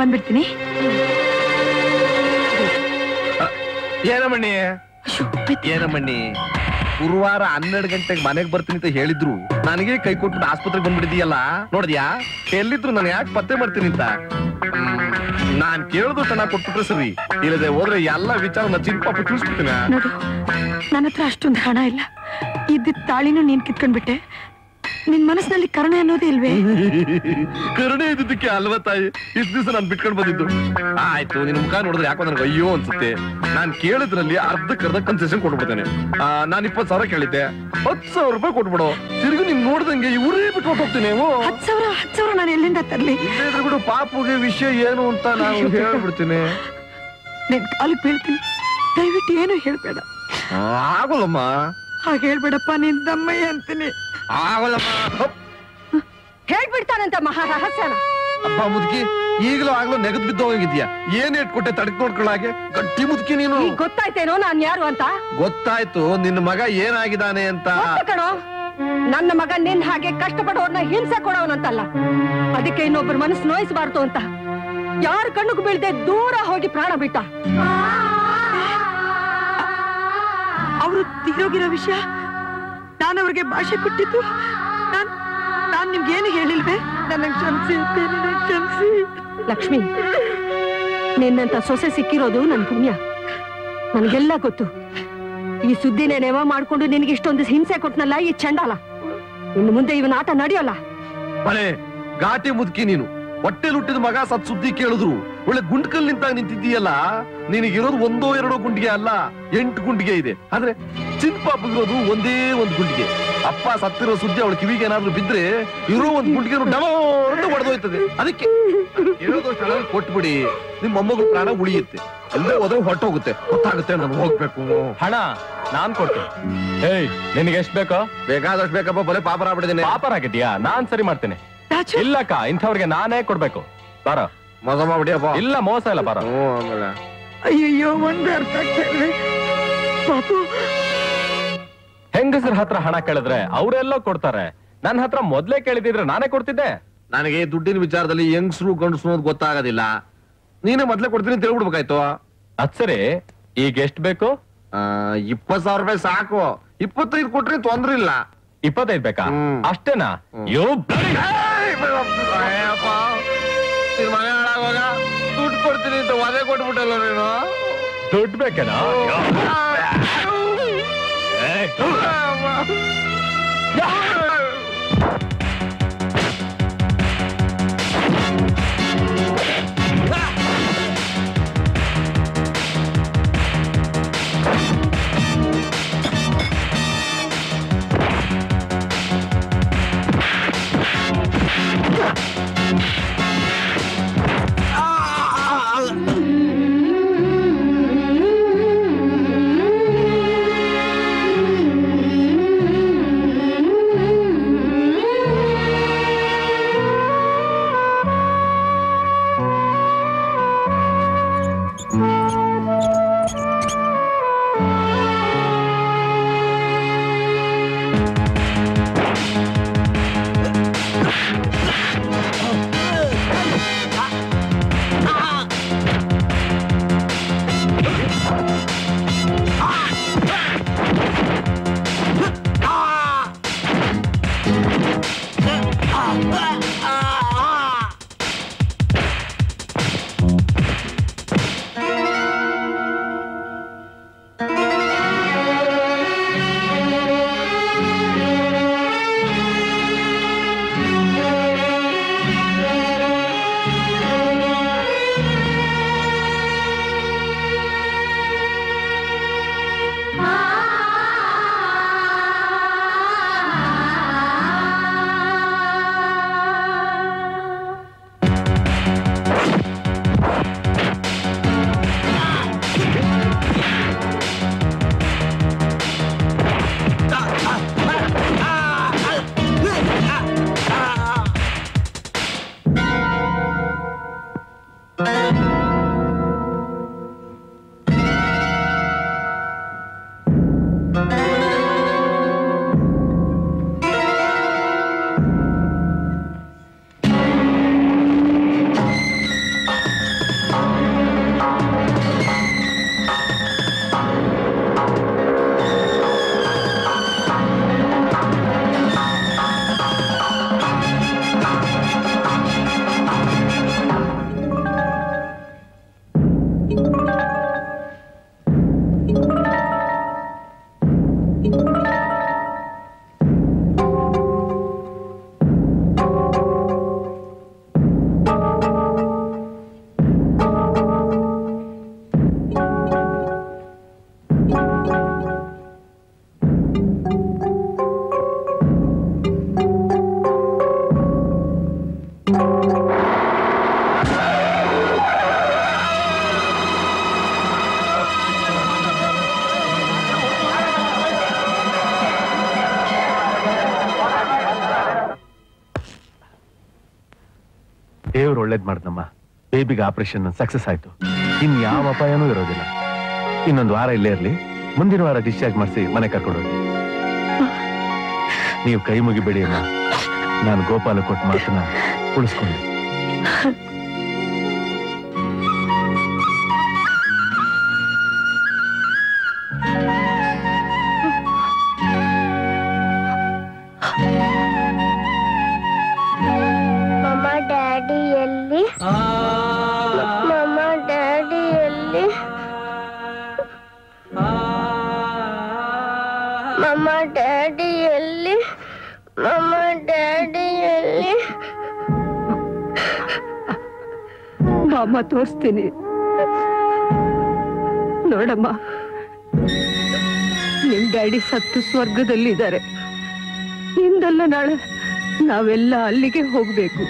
ಬಂದ್ಬಿಡ್ತೀನಿ. ಏನಮ್ಮಣ್ಣಿ? ಏನಮ್ಮಣ್ಣಿ? ಗುರುವಾರ ಹನ್ನೆರಡು ಗಂಟೆಗೆ ಮನೆಗೆ ಬರ್ತೀನಿ ಅಂತ ಹೇಳಿದ್ರು. ನನಗೆ ಕೈ ಕೊಟ್ಟು ಆಸ್ಪತ್ರೆಗೆ ಬಂದ್ಬಿಟ್ಟಿದೀಯಲ್ಲ ನೋಡಿದ್ಯಾ? ಎಲ್ಲಿದ್ರು ನಾನು ಯಾಕೆ ಪತ್ತೆ ಮಾಡ್ತೀನಿ ಅಂತ? ನಾನ್ ಕೇಳಿದ್ರು ಚೆನ್ನಾಗಿ ಕೊಟ್ಬಿಟ್ರೆ ಸರಿ. ಇಲ್ಲದೆ ಹೋದ್ರೆ ಎಲ್ಲ ವಿಚಾರ ಚಿಂಪಾಪ ತಿಳಿಸ್ಬಿಡ್ತೀನಿ. ನನ್ನ ಹತ್ರ ಅಷ್ಟೊಂದು ಹಣ ಇಲ್ಲ. ಇದ್ದಿದ್ದ ತಾಳಿನೂ ನೀನ್ ಕಿತ್ಕೊಂಡ್ಬಿಟ್ಟೆ. ನಿನ್ ಮನಸ್ಸಿನಲ್ಲಿ ಕರುಣೆ ಅನ್ನೋದೇ ಇಲ್ವೇ? ಕರುಣೆ ಇದ್ದಿದ್ದಕ್ಕೆ ಅಲ್ವಾ ತಾಯಿ? ಇಷ್ಟು ದಿವಸ ನಾನು ಬಿಟ್ಕೊಂಡು ಬಂದಿದ್ದು. ಆಯ್ತು ನಿನ್ ಮುಖ ನೋಡಿದ್ರೆ ಯಾಕೋ ನನಗೆ ಅಯ್ಯೋ ಅನ್ಸುತ್ತೆ. ನಾನ್ ಕೇಳಿದ್ರಲ್ಲಿ ಅರ್ಧಕ್ಕರ್ಧ ಕನ್ಸೆಷನ್ ಕೊಟ್ಬಿಡ್ತೇನೆ. ನಾನು ನಾನ್ ಇಪ್ಪತ್ ಸಾವಿರ ಕೇಳಿದ್ದೆ. ಹತ್ತು ಸಾವಿರ ರೂಪಾಯಿ ಕೊಟ್ಬಿಡು. ತಿರುಗಿ ನಿಮ್ ನೋಡ್ದಂಗೆ ಇವರೇ ಬಿಟ್ಟು ಹೋಗ್ತೀನಿ ಹತ್ತು ಸಾವಿರ ಹತ್ತು ಸಾವಿರ ನಾನು ಎಲ್ಲಿಂದ ತರ್ಲಿ? ಬಿಡು ಪಾಪುಗೆ ವಿಷಯ ಏನು ಅಂತ ನಾನು ಹೇಳ್ಬಿಡ್ತೀನಿ. ಅಲ್ಲಿ ಬೀಳ್ತೀನಿ. ದಯವಿಟ್ಟು ಏನು ಹೇಳ್ಬೇಡ. ಆಗೋಲ್ಲಮ್ಮ. ಹಾಗೆ ಹೇಳ್ಬೇಡಪ್ಪ ನಿನ್ ದಮ್ಮಯ್ಯ ಅಂತೀನಿ. ಹೇಳ್ಬಿಡ್ತಾನಂತ ಮಹಾ ರಹಸ್ಯ ಅಪ್ಪ ಮುದುಕಿ ಈಗಲೂ ಆಗ್ಲೂ ನೆಗದ್ ಬಿದ್ದು ಹೋಗಿದ್ಯಾ ಏನ್ ಇಟ್ಕೊಟ್ಟೆ ತಡಕ್ ನೋಡ್ಕೊಳ್ಳಾಗೆ ಗಟ್ಟಿ ಮುದುಕಿ ನೀನು. ಗೊತ್ತಾಯ್ತೇನೋ ನಾನ್ ಯಾರು ಅಂತ? ಗೊತ್ತಾಯ್ತು ನಿನ್ನ ಮಗ ಏನಾಗಿದ್ದಾನೆ ಅಂತ. ಕಣೋ ನನ್ನ ಮಗ ನಿನ್ ಹಾಗೆ ಕಷ್ಟಪಡೋರ್ನ ಹಿಂಸೆ ಕೊಡೋನಂತಲ್ಲ. ಅದಕ್ಕೆ ಇನ್ನೊಬ್ರು ಮನಸ್ಸು ನೋಯಿಸಬಾರ್ದು ಅಂತ. ಯಾರು ಕಣ್ಣುಗ್ ಬೀಳ್ದೆ ದೂರ ಹೋಗಿ ಪ್ರಾಣ ಬಿಟ್ಟ? ಅವರು ತೀರೋಗಿರೋ ವಿಷಯ ನಾನು ಅವ್ರಿಗೆ ಭಾಷೆ ಕೊಟ್ಟಿದ್ದು. ನಾನು ನಾನ್ ನಿಮ್ಗೇನು ಹೇಳಿಲ್ವೇ? ನನ್ನ ಕ್ಷಮಿಸಿ ಕ್ಷಮಿಸಿ. ಲಕ್ಷ್ಮಿ ನಿನ್ನಂತ ಸೊಸೆ ಸಿಕ್ಕಿರೋದು ನನ್ನ ಪುಣ್ಯ. ನನಗೆಲ್ಲ ಗೊತ್ತು. ಈ ಸುದ್ದಿನೇ ನೆವ ಮಾಡ್ಕೊಂಡು ನಿನಗೆ ಇಷ್ಟೊಂದು ಹಿಂಸೆ ಕೊಟ್ಟನಲ್ಲ ಈ ಚಂಡಾಲ. ಇನ್ನು ಮುಂದೆ ಇವನ ಆಟ ನಡೆಯೋಲ್ಲ. ಗಾಟಿ ಘಾಟಿ ಮುದುಕಿ ನೀನು. ಹೊಟ್ಟೆ ಹುಟ್ಟಿದ ಮಗ ಸತ್ ಸುದ್ದಿ ಕೇಳಿದ್ರು. ಒಳ್ಳೆ ಗುಂಡ್ಕಲ್ ನಿಂತಾಗ ನಿಂತಿದ್ದೀಯಲ್ಲ? ನಿನಗಿರೋದು ಒಂದೋ ಎರಡೋ ಗುಂಡಿಗೆ ಅಲ್ಲ ಎಂಟು ಗುಂಡಿಗೆ ಇದೆ. ಆದ್ರೆ ಇರೋದು ಒಂದೇ ಒಂದು ಗುಂಡಿಗೆ. ಅಪ್ಪ ಸತ್ತಿರೋ ಸುದ್ದಿ ಅವಳ ಕಿವಿಗೆ ಏನಾದ್ರೂ ಬಿದ್ರೆ ಇರೋ ಒಂದ್ ಗುಂಡಿಗೆ ಡಮೋ ಅಂತ ಹೊಡೆದೋಯ್ತದೆ ಅದಕ್ಕೆ ಇರೋದಷ್ಟು ಕೊಟ್ಬಿಡಿ. ನಿಮ್ ಮೊಮ್ಮಗಳ ಪ್ರಾಣ ಉಳಿಯುತ್ತೆ. ಅಲ್ಲೇ ಹೋದ್ರೆ ಹೊಟ್ಟೋಗುತ್ತೆ ಗೊತ್ತಾಗುತ್ತೆ ನಾನು ಹೋಗ್ಬೇಕು. ಹಣ ನಾನ್ ಕೊಡ್ತೀನಿ. ಏಯ್ ನಿನಗೆ ಎಷ್ಟ್ ಬೇಕೋ? ಬೇಕಾದಷ್ಟು ಬೇಕಪ್ಪ ಬಲೆ ಪಾಪರ ಆಗ್ಬಿಟ್ಟಿದ್ದೀನಿ ಪಾಪರಾಗಿದ್ಯಾ ನಾನ್ ಸರಿ ಮಾಡ್ತೇನೆ. ಇಲ್ಲಕ್ಕ ಇಂಥವ್ರಿಗೆ ನಾನೇ ಕೊಡ್ಬೇಕು. ಬಾರ. ಮೋಸ ಮಾಡ್ಬಿಡಿಯಪ್ಪ ಇಲ್ಲ ಮೋಸ ಇಲ್ಲ ಬಾರ ಆಮೇಲೆ ಅಯ್ಯಯ್ಯೋ ಒಂದ್ ಅರ್ಥ ಪಾಪು ಹೆಂಗಸರ ಹತ್ರ ಹಣ ಕೇಳಿದ್ರೆ ಅವರೆಲ್ಲೋ ಕೊಡ್ತಾರೆ ನನ್ನ ಹತ್ರ ಮೊದ್ಲೇ ಕೇಳಿದಿದ್ರೆ ನಾನೇ ಕೊಡ್ತಿದ್ದೆ ನನಗೆ ದುಡ್ಡಿನ ವಿಚಾರದಲ್ಲಿ ಹೆಂಗಸರು ಗಂಡಸರು ಅನ್ನೋದು ಗೊತ್ತಾಗೋದಿಲ್ಲ ನೀನೇ ಮೊದ್ಲೇ ಕೊಡ್ತೀನಿ ಅಂತ ಹೇಳ್ಬಿಡ್ಬೇಕಾಯ್ತು ಅದ್ ಸರಿ ಈಗ ಎಷ್ಟ್ ಬೇಕು ಇಪ್ಪತ್ ಸಾವಿರ ರೂಪಾಯಿ ಸಾಕು ಇಪ್ಪತ್ತೈದು ಕೊಟ್ರೆ ತೊಂದ್ರೆ ಇಲ್ಲ ಇಪ್ಪತ್ತೈದು ಬೇಕಾ ಅಷ್ಟೇನಾ ಯೋ ಕೊಡ್ತೀನಿ ಅಂತ ವಾದ ಕೊಟ್ಬಿಟ್ಟಲ್ಲ ನೀನು? ದುಡ್ಡು ಬೇಕೇನ? Yeah. ಬೇಬಿಗೆ ಆಪರೇಷನ್ ಸಕ್ಸಸ್ ಆಯ್ತು. ಇನ್ ಯಾವ ಅಪಾಯನೂ ಇರೋದಿಲ್ಲ. ಇನ್ನೊಂದು ವಾರ ಇಲ್ಲೇ ಇರ್ಲಿ. ಮುಂದಿನ ವಾರ ಡಿಸ್ಚಾರ್ಜ್ ಮಾಡಿಸಿ ಮನೆ ಕರ್ಕೊಂಡು ಹೋಗಿ. ನೀವು ಕೈ ಮುಗಿಬೇಡಿ ಅಮ್ಮ. ನಾನು ಗೋಪಾಲ ಕೊಟ್ಟು ಮಾತನ್ನ ಉಳಿಸ್ಕೊಂಡೆ ತೋರಿಸ್ತೀನಿ. ನೋಡಮ್ಮ ನಿಮ್ ಡ್ಯಾಡಿ ಸತ್ತು ಸ್ವರ್ಗದಲ್ಲಿದ್ದಾರೆ. ಇಂದಲ್ಲ ನಾಳೆ ನಾವೆಲ್ಲ ಅಲ್ಲಿಗೆ ಹೋಗ್ಬೇಕು.